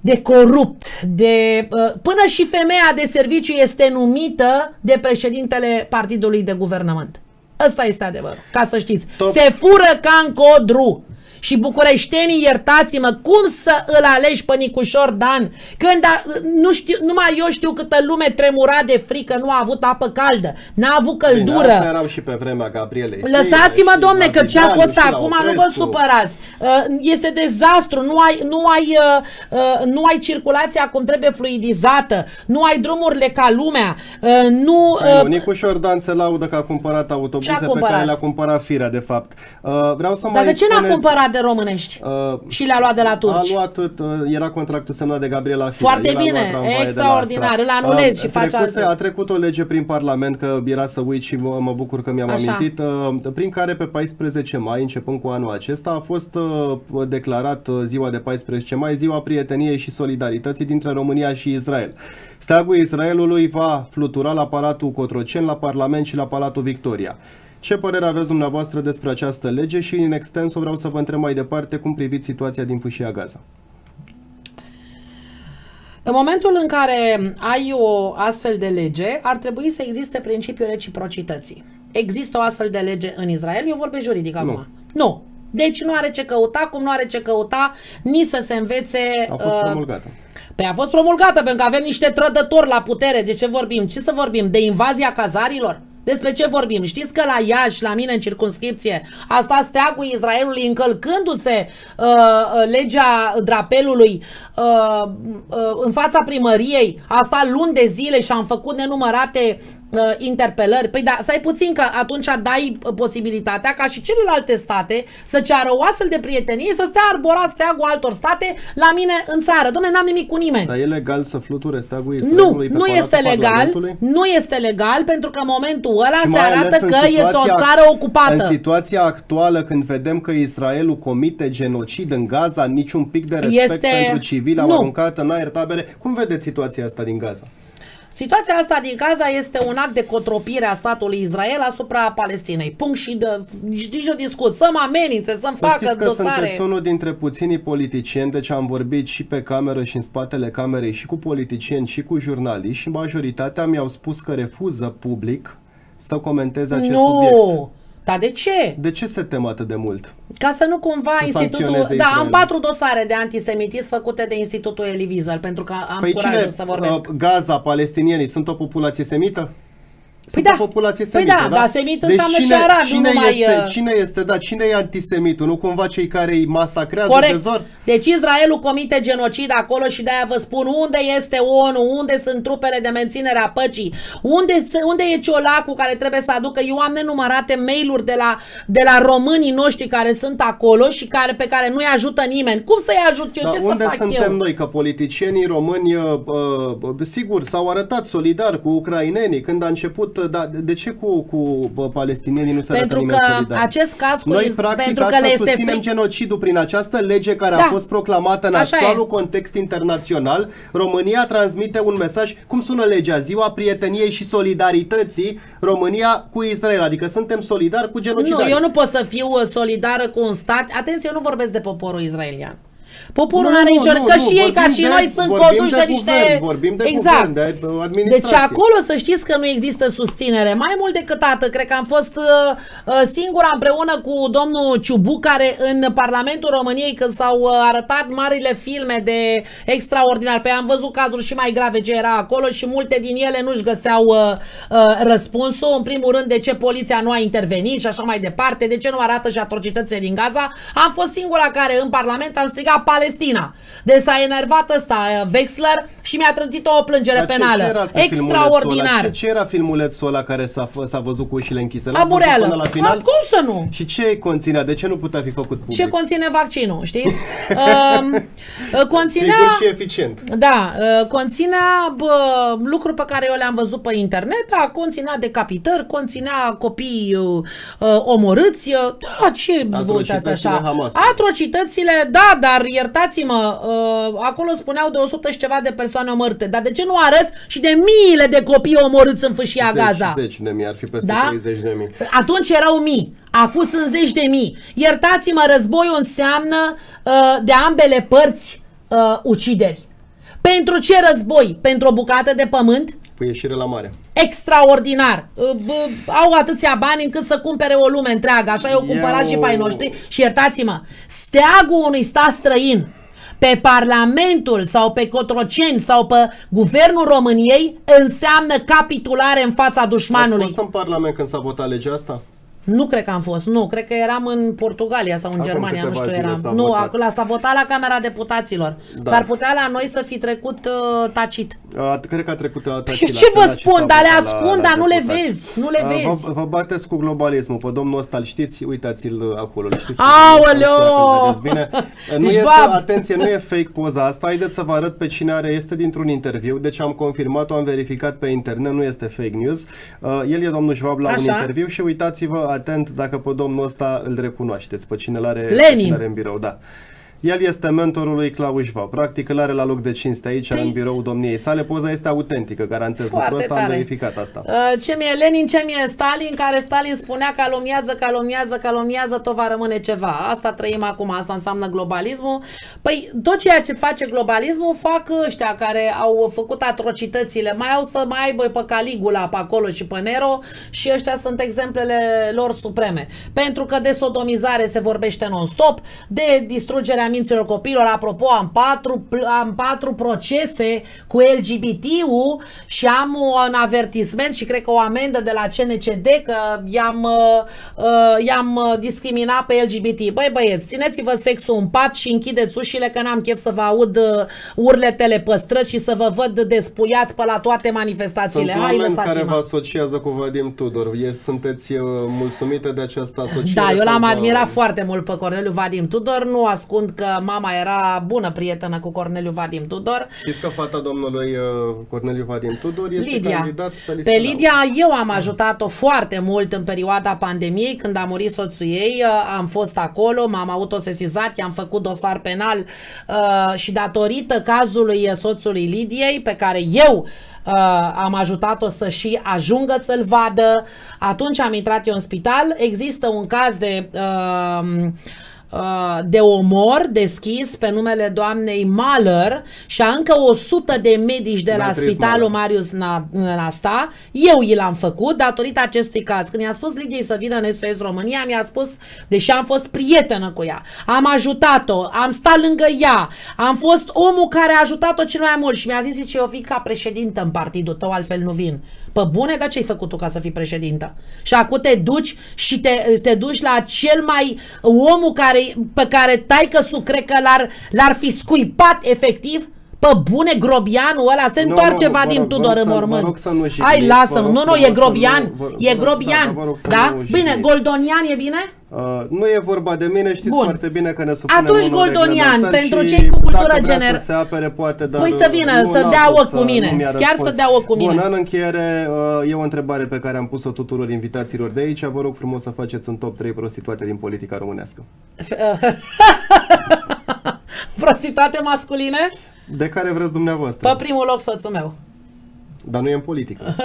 de corupt, de uh, până și femeia de serviciu este numită de președintele partidului de guvernământ. Ăsta este adevărul, ca să știți. Top. Se fură ca în codru. Și bucureștenii, iertați-mă, cum să îl alegi pe Nicușor Dan? Când a, nu știu, numai eu știu câtă lume tremura de frică, nu a avut apă caldă, n-a avut căldură. Bine, astea erau și pe vremea Gabrielei. Lăsați-mă, Fire, domne, și că ce a Martigianu, fost și la acum, nu vă Oprescu. supărați. Uh, Este dezastru, nu ai, nu ai, uh, uh, nu ai circulația cum trebuie fluidizată, nu ai drumurile ca lumea, uh, nu... Păi nu, uh, Nicușor Dan se laudă că a cumpărat autobuze Ce-a pe cumpărat? care le-a cumpărat Firea, de fapt. Uh, vreau să Dar mai de ce n-a spuneți- cumpărat de românești? Uh, Și le-a luat de la turci? A luat, uh, era contractul semnat de Gabriela Firea. Foarte El a luat bine, tramvaie de la extraordinar, Astra. îl anulezi Uh, și faci trecuse- altul. A trecut o lege prin Parlament, că era să uit și mă, mă bucur că mi-am Așa. amintit, uh, prin care pe 14 mai, începând cu anul acesta, a fost uh, declarat uh, ziua de 14 mai, ziua prieteniei și solidarității dintre România și Israel. Steagul Israelului va flutura la Palatul Cotroceni, la Parlament și la Palatul Victoria. Ce părere aveți dumneavoastră despre această lege și în extenso vreau să vă întreb mai departe cum priviți situația din fâșia Gaza? În momentul în care ai o astfel de lege, ar trebui să existe principiul reciprocității. Există o astfel de lege în Israel? Eu vorbesc juridic acum. Nu. Deci nu are ce căuta, cum nu are ce căuta, nici să se învețe... A fost uh, promulgată. Păi a fost promulgată pentru că avem niște trădători la putere. De ce vorbim? Ce să vorbim? De invazia cazarilor? Despre ce vorbim? Știți că la Iași, la mine în circunscripție, a stat steagul Israelului încălcându-se uh, uh, legea drapelului uh, uh, în fața primăriei, a stat luni de zile și am făcut nenumărate uh, interpelări. Păi da, stai puțin că atunci dai uh, posibilitatea ca și celelalte state să ceară o astfel de prietenie să stea arborat steagul altor state la mine în țară. Dom'le, n-am nimic cu nimeni. Dar e legal să fluture steagul Nu, Israelului pe nu Palatul este legal, Parlamentului? nu este legal pentru că în momentul ăla Și se mai ales arată în că e o situația- țară ocupată. În situația actuală, când vedem că Israelul comite genocid în Gaza, niciun pic de respect Este- pentru civili, au Nu. aruncat în aer tabere. Cum vedeți situația asta din Gaza? Situația asta din Gaza este un act de cotropire a statului Israel asupra Palestinei. Punct și de, nici, nici o discut. Să mă amenințe, să-mi Să facă știți că dosare. sunteți unul dintre puținii politicieni, deci am vorbit și pe cameră și în spatele camerei și cu politicieni și cu jurnaliști și majoritatea mi-au spus că refuză public să comenteze acest nu! subiect. Dar de ce? De ce se tem atât de mult? Ca să nu cumva Să institutul... sancționeze Da, am Israelul. patru dosare de antisemitism făcute de Institutul Elie Wiesel, pentru că am Păi curajul cine, să vorbesc. uh, Gaza, palestinienii, sunt o populație semită? Sunt da. o populație Păi semită, da, dar semit înseamnă cine, și arab, nu cine numai, Este, uh, cine este, da, cine e antisemitul? Nu cumva cei care îi masacrează de Corect. zor? Deci Israelul comite genocid acolo și de-aia vă spun unde este ONU, unde sunt trupele de menținere a păcii, unde, se- unde e ciolacul care trebuie să aducă. Eu am nenumărate mail-uri de la, de la românii noștri care sunt acolo și care, pe care nu-i ajută nimeni. Cum să-i ajut eu? Dar Ce unde să fac suntem eu? noi, că politicienii români, uh, uh, sigur, s-au arătat solidari cu ucrainenii când a început, uh, da, de ce cu, cu uh, palestinienii nu se arată Pentru nimeni că solidari? acest caz cu Noi, Is- practic, pentru că asta le este susținem fric- genocidul prin această lege care a Da. fost proclamată în Așa actualul e. context internațional. România transmite un mesaj, cum sună legea? Ziua prieteniei și solidarității România cu Israel, adică suntem solidari cu Nu, genocidari. eu nu pot să fiu uh, solidară cu un stat. Atenție, eu nu vorbesc de poporul israelian. Poporul Nu, nu are nu, nicio... nu, că nu, și ei, ca vorbim și de- noi, sunt vorbim conduși de de, niște... guvern, vorbim de exact. guvern, de, uh, administrație. Deci acolo să știți că nu există susținere. Mai mult decât atât, cred că am fost uh, uh, singura împreună cu domnul Ciubu, care în Parlamentul României, când s-au uh, arătat marile filme de extraordinar, pe am văzut cazuri și mai grave ce era acolo și multe din ele nu-și găseau uh, uh, răspunsul. În primul rând, de ce poliția nu a intervenit și așa mai departe, de ce nu arată și atrocitățile din Gaza. Am fost singura care în Parlament am strigat Palestina. De s-a enervat ăsta, uh, Wexler, și mi-a trântit o plângere Dar ce- penală. ce era pe filmulețul Extraordinar. ăla? Ce, ce era filmulețul ăla care s-a, f- s-a văzut cu ușile închise? L-ați văzut Abureală. Până la final? A, cum să nu? Și ce conținea? De ce nu putea fi făcut public? Ce conține vaccinul, știți? um, uh, conținea... Sigur și eficient. Da, uh, conținea bă, lucruri pe care eu le-am văzut pe internet, da, conținea decapitări, conținea copii uh, uh, omorâți, uh, da, ce vă uitați Atrocitățile așa? Hamasului. Atrocitățile, da, dar iertați-mă, uh, acolo spuneau de 100 și ceva de persoane omorâte, dar de ce nu arăți și de miile de copii omorâți în fâșia Zeci, Gaza? zeci de mii, ar fi peste Da? 30 de mii. Atunci erau mii, acum sunt zeci de mii. Iertați-mă, războiul înseamnă uh, de ambele părți uh, ucideri. Pentru ce război? Pentru o bucată de pământ? Cu ieșire la mare. Extraordinar. Uh, bă, au atâția bani încât să cumpere o lume întreagă. Așa i-au cumpărat Eu- și pe ai noștri. Și iertați-mă, steagul unui stat străin pe Parlamentul sau pe Cotroceni sau pe Guvernul României înseamnă capitulare în fața Ați dușmanului. fost în Parlament când s-a votat legea asta? Nu cred că am fost, nu, cred că eram în Portugalia sau în Acum Germania, nu câteva știu, zile eram. s-a Nu, votat. acolo s-a votat la Camera Deputaților. Da. S-ar putea la noi să fi trecut uh, tacit. A, cred că a trecut o Și ce vă spun, dar le ascund, dar nu le vezi, nu le vezi. Vă, vă bateți cu globalismul. Pe domnul ăsta îl știți? Uitați-l acolo. îl Știți pe Aoleo! domnul ăsta, dacă îl vedeți bine. Nu este, Schwab! atenție, nu e fake poza asta. Haideți să vă arăt pe cine are. Este dintr-un interviu. Deci am confirmat-o, am verificat pe internet. Nu este fake news. Uh, el e domnul Schwab la un Așa. interviu și uitați-vă atent dacă pe domnul ăsta îl recunoașteți. Pe cine l-are, pe Lenin. cine are în birou. Da. El este mentorul lui Klaus Schwab. Practic îl are la loc de cinste aici, în birou domniei sale. Poza este autentică, garantez. Foarte Lucrul ăsta am tare. verificat asta. Uh, Ce mi-e Lenin, ce mi-e Stalin, care Stalin spunea calomniază, calomniază, calomniază, tot va rămâne ceva. Asta trăim acum, asta înseamnă globalismul. Păi tot ceea ce face globalismul fac ăștia care au făcut atrocitățile. Mai au să mai aibă pe Caligula pe acolo și pe Nero și ăștia sunt exemplele lor supreme. Pentru că de sodomizare se vorbește non-stop, de distrugerea minților copiilor. Apropo, am patru, pl- am patru procese cu LGBT-ul și am un avertisment și cred că o amendă de la CNCD că i-am, uh, uh, i-am uh, discriminat pe LGBT. Băi băieți, țineți-vă sexul în pat și închideți ușile că n-am chef să vă aud uh, urletele pe străzi și să vă văd despuiați pe la toate manifestațiile. Sunt Hai, oameni care vă lăsați-mă. asociază cu Vadim Tudor. E, sunteți uh, mulțumite de această asociere? Da, eu sau l-am vă- admirat foarte mult pe Corneliu Vadim Tudor. Nu ascund că mama era bună prietenă cu Corneliu Vadim Tudor. Știți că fata domnului uh, Corneliu Vadim Tudor este Lidia. candidat pe lista Pe de Lidia eu am ajutat-o foarte mult în perioada pandemiei, când a murit soțul ei, uh, am fost acolo, m-am autosesizat, i-am făcut dosar penal uh, și datorită cazului soțului Lidiei, pe care eu uh, am ajutat-o să și ajungă să-l vadă, atunci am intrat eu în spital, există un caz de... Uh, uh, de omor deschis pe numele doamnei Mahler și a încă 100 de medici de la Beatrice Spitalul Mahler. Marius Na- Nasta. Eu i l-am făcut datorită acestui caz. Când i-a spus Lidiei să vină în SOS România, mi-a spus, deși am fost prietenă cu ea, am ajutat-o, am stat lângă ea, am fost omul care a ajutat-o cel mai mult și mi-a zis ce eu fi ca președintă în partidul tău, altfel nu vin. Pe bune, dar ce ai făcut tu ca să fii președintă? Și acum te duci și te, te duci la cel mai omul care, pe care taică su cred că l-ar, l-ar fi scuipat efectiv pe bune grobianul ăla, se Nu, întoarce nu, va vă din rog, vă Tudor rog în să- vă mormânt. rog să nu jigniți, Hai, vă lasă-mă. rog Nu, nu, frumos e să nu- grobian. vă- E da, grobian. da, vă rog să Da? nu Bine, jigniți. Goldonian e bine? Uh, nu e vorba de mine, știți Bun. foarte bine că ne supunem Atunci unor Goldonian, reglementări pentru și cei cu cultură dacă vrea gener- să se apere, poate, dar Păi să vină, nu să n-a dea vrut ochi cu mine. nu mi-a Chiar răspuns. să dea ochi cu mine. Bun, în încheiere, uh, e o întrebare pe care am pus-o tuturor invitațiilor de aici. Vă rog frumos să faceți un top 3 prostituate din politica românească. Prostituate masculine? De care vreți dumneavoastră? Pe primul loc soțul meu. Dar nu e în politică.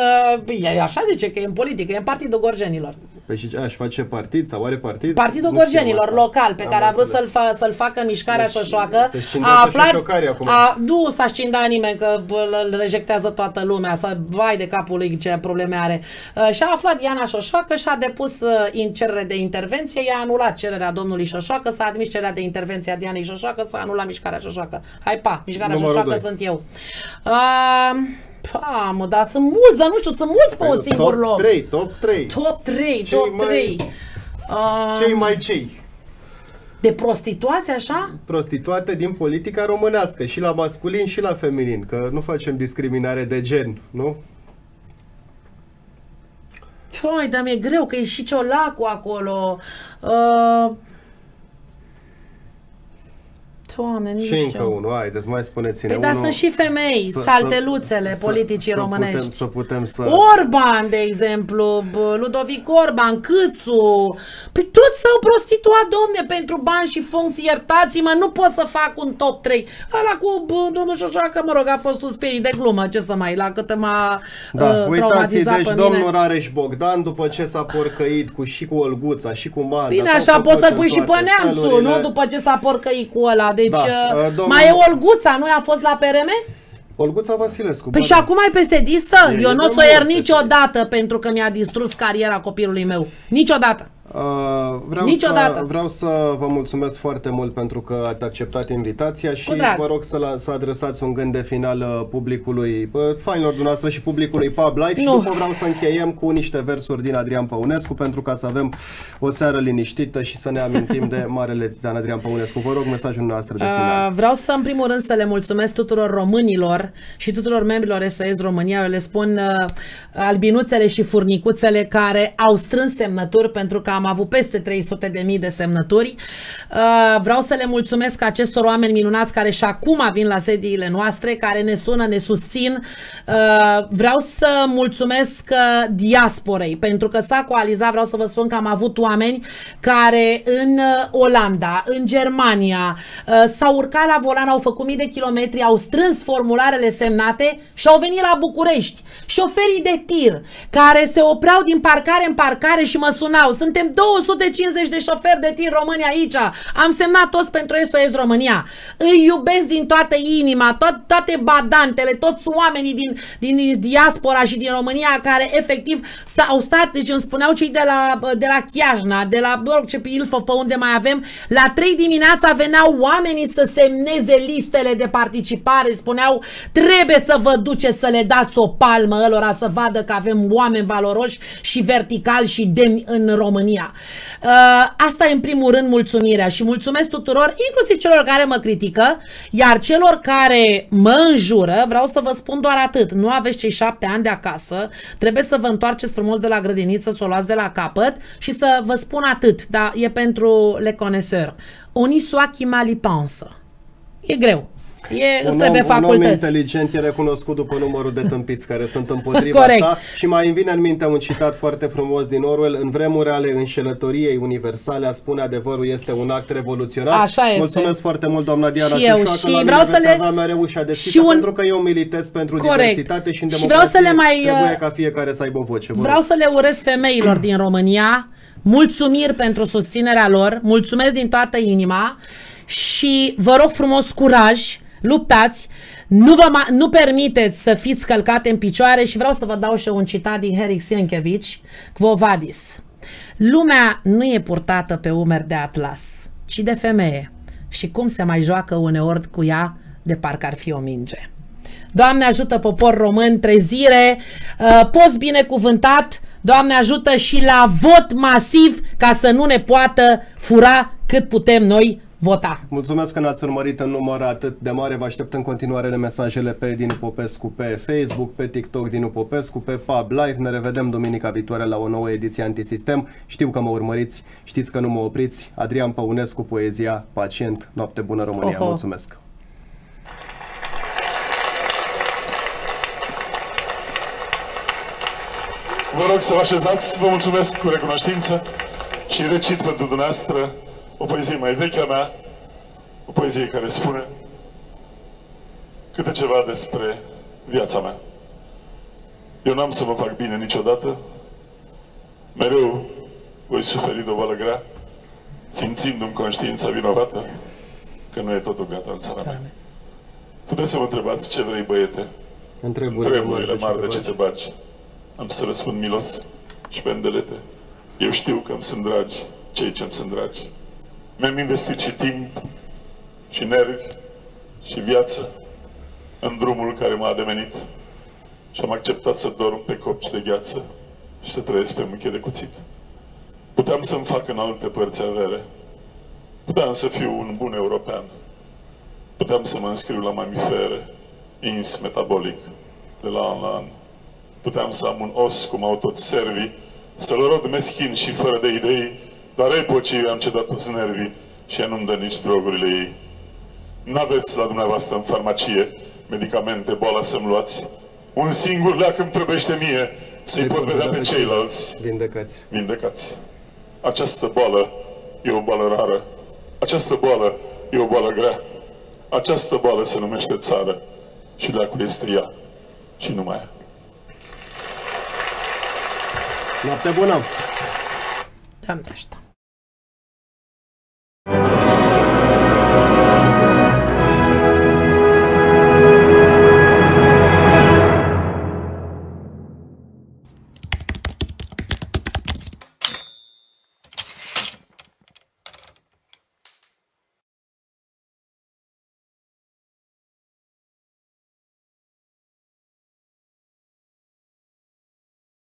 Uh, e așa zice că e în politică, e în Partidul Gorjenilor. Păi și aș face partid sau are partid? Partidul Nu știu Gorjenilor, asta. local, pe Am care a vrut înțeles. să-l, fa- să-l facă mișcarea Deci, Șoșoacă, se scindează șoșocarii acum. a, nu s-a scindat nimeni că bă, îl rejectează toată lumea, să vai de capul lui ce probleme are. Uh, și a aflat Diana Șoșoacă și a depus uh, in cerere de intervenție, i-a anulat cererea domnului Șoșoacă, s-a admis cererea de intervenție a Dianei Șoșoacă, s-a anulat mișcarea Șoșoacă. Hai pa, mișcarea Numărul Șoșoacă doi. sunt eu. Uh, pa, mă, dar sunt mulți, dar nu știu, sunt mulți pe un singur top loc. 3, top 3. Top 3, Cei top mai- 3. Uh, Cei mai cei. de prostituați, așa? Prostituate din politica românească, și la masculin și la feminin, că nu facem discriminare de gen, nu? Păi, dar mi-e greu că e și Ciolacu acolo. Uh... Doamne, nu și știu. încă unul, haideți, mai spuneți-ne Păi, dar unul. sunt și femei, Să- salteluțele să- politicii să românești. Putem, să putem să... Orban, de exemplu, bă, Ludovic Orban, Câțu, păi toți s-au prostituat, domne, pentru bani și funcții, iertați-mă, nu pot să fac un top 3. Ăla cu bă, domnul Șoșoacă, mă rog, a fost un spirit de glumă, ce să mai, la cât m-a Da, uh, uitați, traumatizat deci pe domnul mine. Rareș Bogdan, după ce s-a porcăit cu și cu Olguța și cu Manda... Bine, s-au așa făcut poți să-l în pui și pe toate neamțul, felurile. nu? După ce s-a porcăit cu ăla. Deci, Da, uh, uh, domnul- mai e Olguța, nu a fost la PRM? Olguța Vasilescu. Păi ba și da. acum ai PSD-istă? E, Eu e nu o de să o iert mult niciodată pentru că mi-a distrus cariera copilului meu. Niciodată. Uh, vreau, Niciodată. să, vreau să vă mulțumesc foarte mult pentru că ați acceptat invitația și Cu drag. vă rog să, la, să adresați un gând de final uh, publicului, uh, fanilor dumneavoastră și publicului Pub Live Nu. și după vreau să încheiem cu niște versuri din Adrian Păunescu pentru ca să avem o seară liniștită și să ne amintim de marele titan Adrian Păunescu. Vă rog mesajul noastră de final. Uh, vreau să, în primul rând, să le mulțumesc tuturor românilor și tuturor membrilor SOS România. Eu le spun uh, albinuțele și furnicuțele care au strâns semnături pentru că am avut peste 300 de mii de semnături. Uh, vreau să le mulțumesc acestor oameni minunați care și acum vin la sediile noastre, care ne sună, ne susțin. Uh, vreau să mulțumesc uh, diasporei pentru că s-a coalizat. Vreau să vă spun că am avut oameni care în uh, Olanda, în Germania, uh, s-au urcat la volan, au făcut mii de kilometri, au strâns formularele semnate și au venit la București. Șoferii de tir care se opreau din parcare în parcare și mă sunau. Suntem 250 de șoferi de tir români aici. Am semnat toți pentru SOS România. Îi iubesc din toată inima, to- toate badantele, toți oamenii din, din, din diaspora și din România care efectiv s- au stat, deci îmi spuneau cei de la, de la Chiajna, de la mă rog, ce pe Ilfov, pe unde mai avem, la 3 dimineața veneau oamenii să semneze listele de participare, spuneau trebuie să vă duceți să le dați o palmă ălora să vadă că avem oameni valoroși și verticali și demni în România. Uh, asta e în primul rând mulțumirea și mulțumesc tuturor, inclusiv celor care mă critică, iar celor care mă înjură, vreau să vă spun doar atât. Nu aveți cei șapte ani de acasă, trebuie să vă întoarceți frumos de la grădiniță, să o luați de la capăt și să vă spun atât, dar e pentru le connoisseurs. On y soit qui mal y pense. E greu. E, îți un trebuie om, un om facultăți. inteligent e recunoscut după numărul de tâmpiți care sunt împotriva Corect. ta și mai îmi vine în minte un citat foarte frumos din Orwell în vremuri ale înșelătoriei universale a spune adevărul este un act revoluționar. Așa este. Mulțumesc foarte mult doamna Diana Și eu, Ciușoacă. și La mine vreau să veți le- avea mereu ușa deschisă și un- pentru că eu militez pentru Corect. diversitate și în Și democrație vreau să le mai, trebuie uh, ca fiecare să aibă o voce. Vă Vreau rog. să le urez femeilor din România mulțumiri pentru susținerea lor, mulțumesc din toată inima și vă rog frumos curaj, luptați, nu, vă ma- nu permiteți să fiți călcate în picioare și vreau să vă dau și eu un citat din Henrik Sienkiewicz, Quo Vadis. Lumea nu e purtată pe umeri de atlas, ci de femeie. Și cum se mai joacă uneori cu ea de parcă ar fi o minge. Doamne ajută popor român, trezire, uh, post binecuvântat, Doamne ajută și la vot masiv ca să nu ne poată fura cât putem noi vota. Mulțumesc că ne-ați urmărit în număr atât de mare. Vă aștept în continuare la mesajele pe Dinu Popescu pe Facebook, pe TikTok Dinu Popescu, pe Pub Live. Ne revedem duminica viitoare la o nouă ediție Antisistem. Știu că mă urmăriți, știți că nu mă opriți. Adrian Păunescu, Poezia, Pacient. Noapte bună România. Oho. Mulțumesc! Vă rog să vă așezați, vă mulțumesc cu recunoștință și recit pentru dumneavoastră o poezie mai veche a mea, o poezie care spune câte ceva despre viața mea. Eu n-am să mă fac bine niciodată, mereu voi suferi de o boală grea, simțindu-mi conștiința vinovată că nu e totul gata în țara mea. Puteți să mă întrebați ce vrei, băiete? Întreburile Treburile mari mari de de ce ce te bagi. Am să răspund milos și pe îndelete. Eu știu că îmi sunt dragi cei ce îmi sunt dragi. Mi-am investit și timp, și nervi, și viață în drumul care m-a ademenit și am acceptat să dorm pe copci de gheață și să trăiesc pe muche de cuțit. Puteam să-mi fac în alte părți avere. Puteam să fiu un bun european. Puteam să mă înscriu la mamifere, ins metabolic, de la an la an. Puteam să am un os cum au toți servii, să-l rod meschin și fără de idei, dar epocii am cedat toți nervii și ea nu-mi dă nici drogurile ei. N-aveți la dumneavoastră în farmacie medicamente, boala să-mi luați. Un singur leac îmi trebuiește mie să-i pot vedea pe ceilalți. Vindecați. Vindecați. Această boală e o boală rară. Această boală e o boală grea. Această boală se numește țară și leacul este ea și numai ea. Noapte bună! Doamne ajută!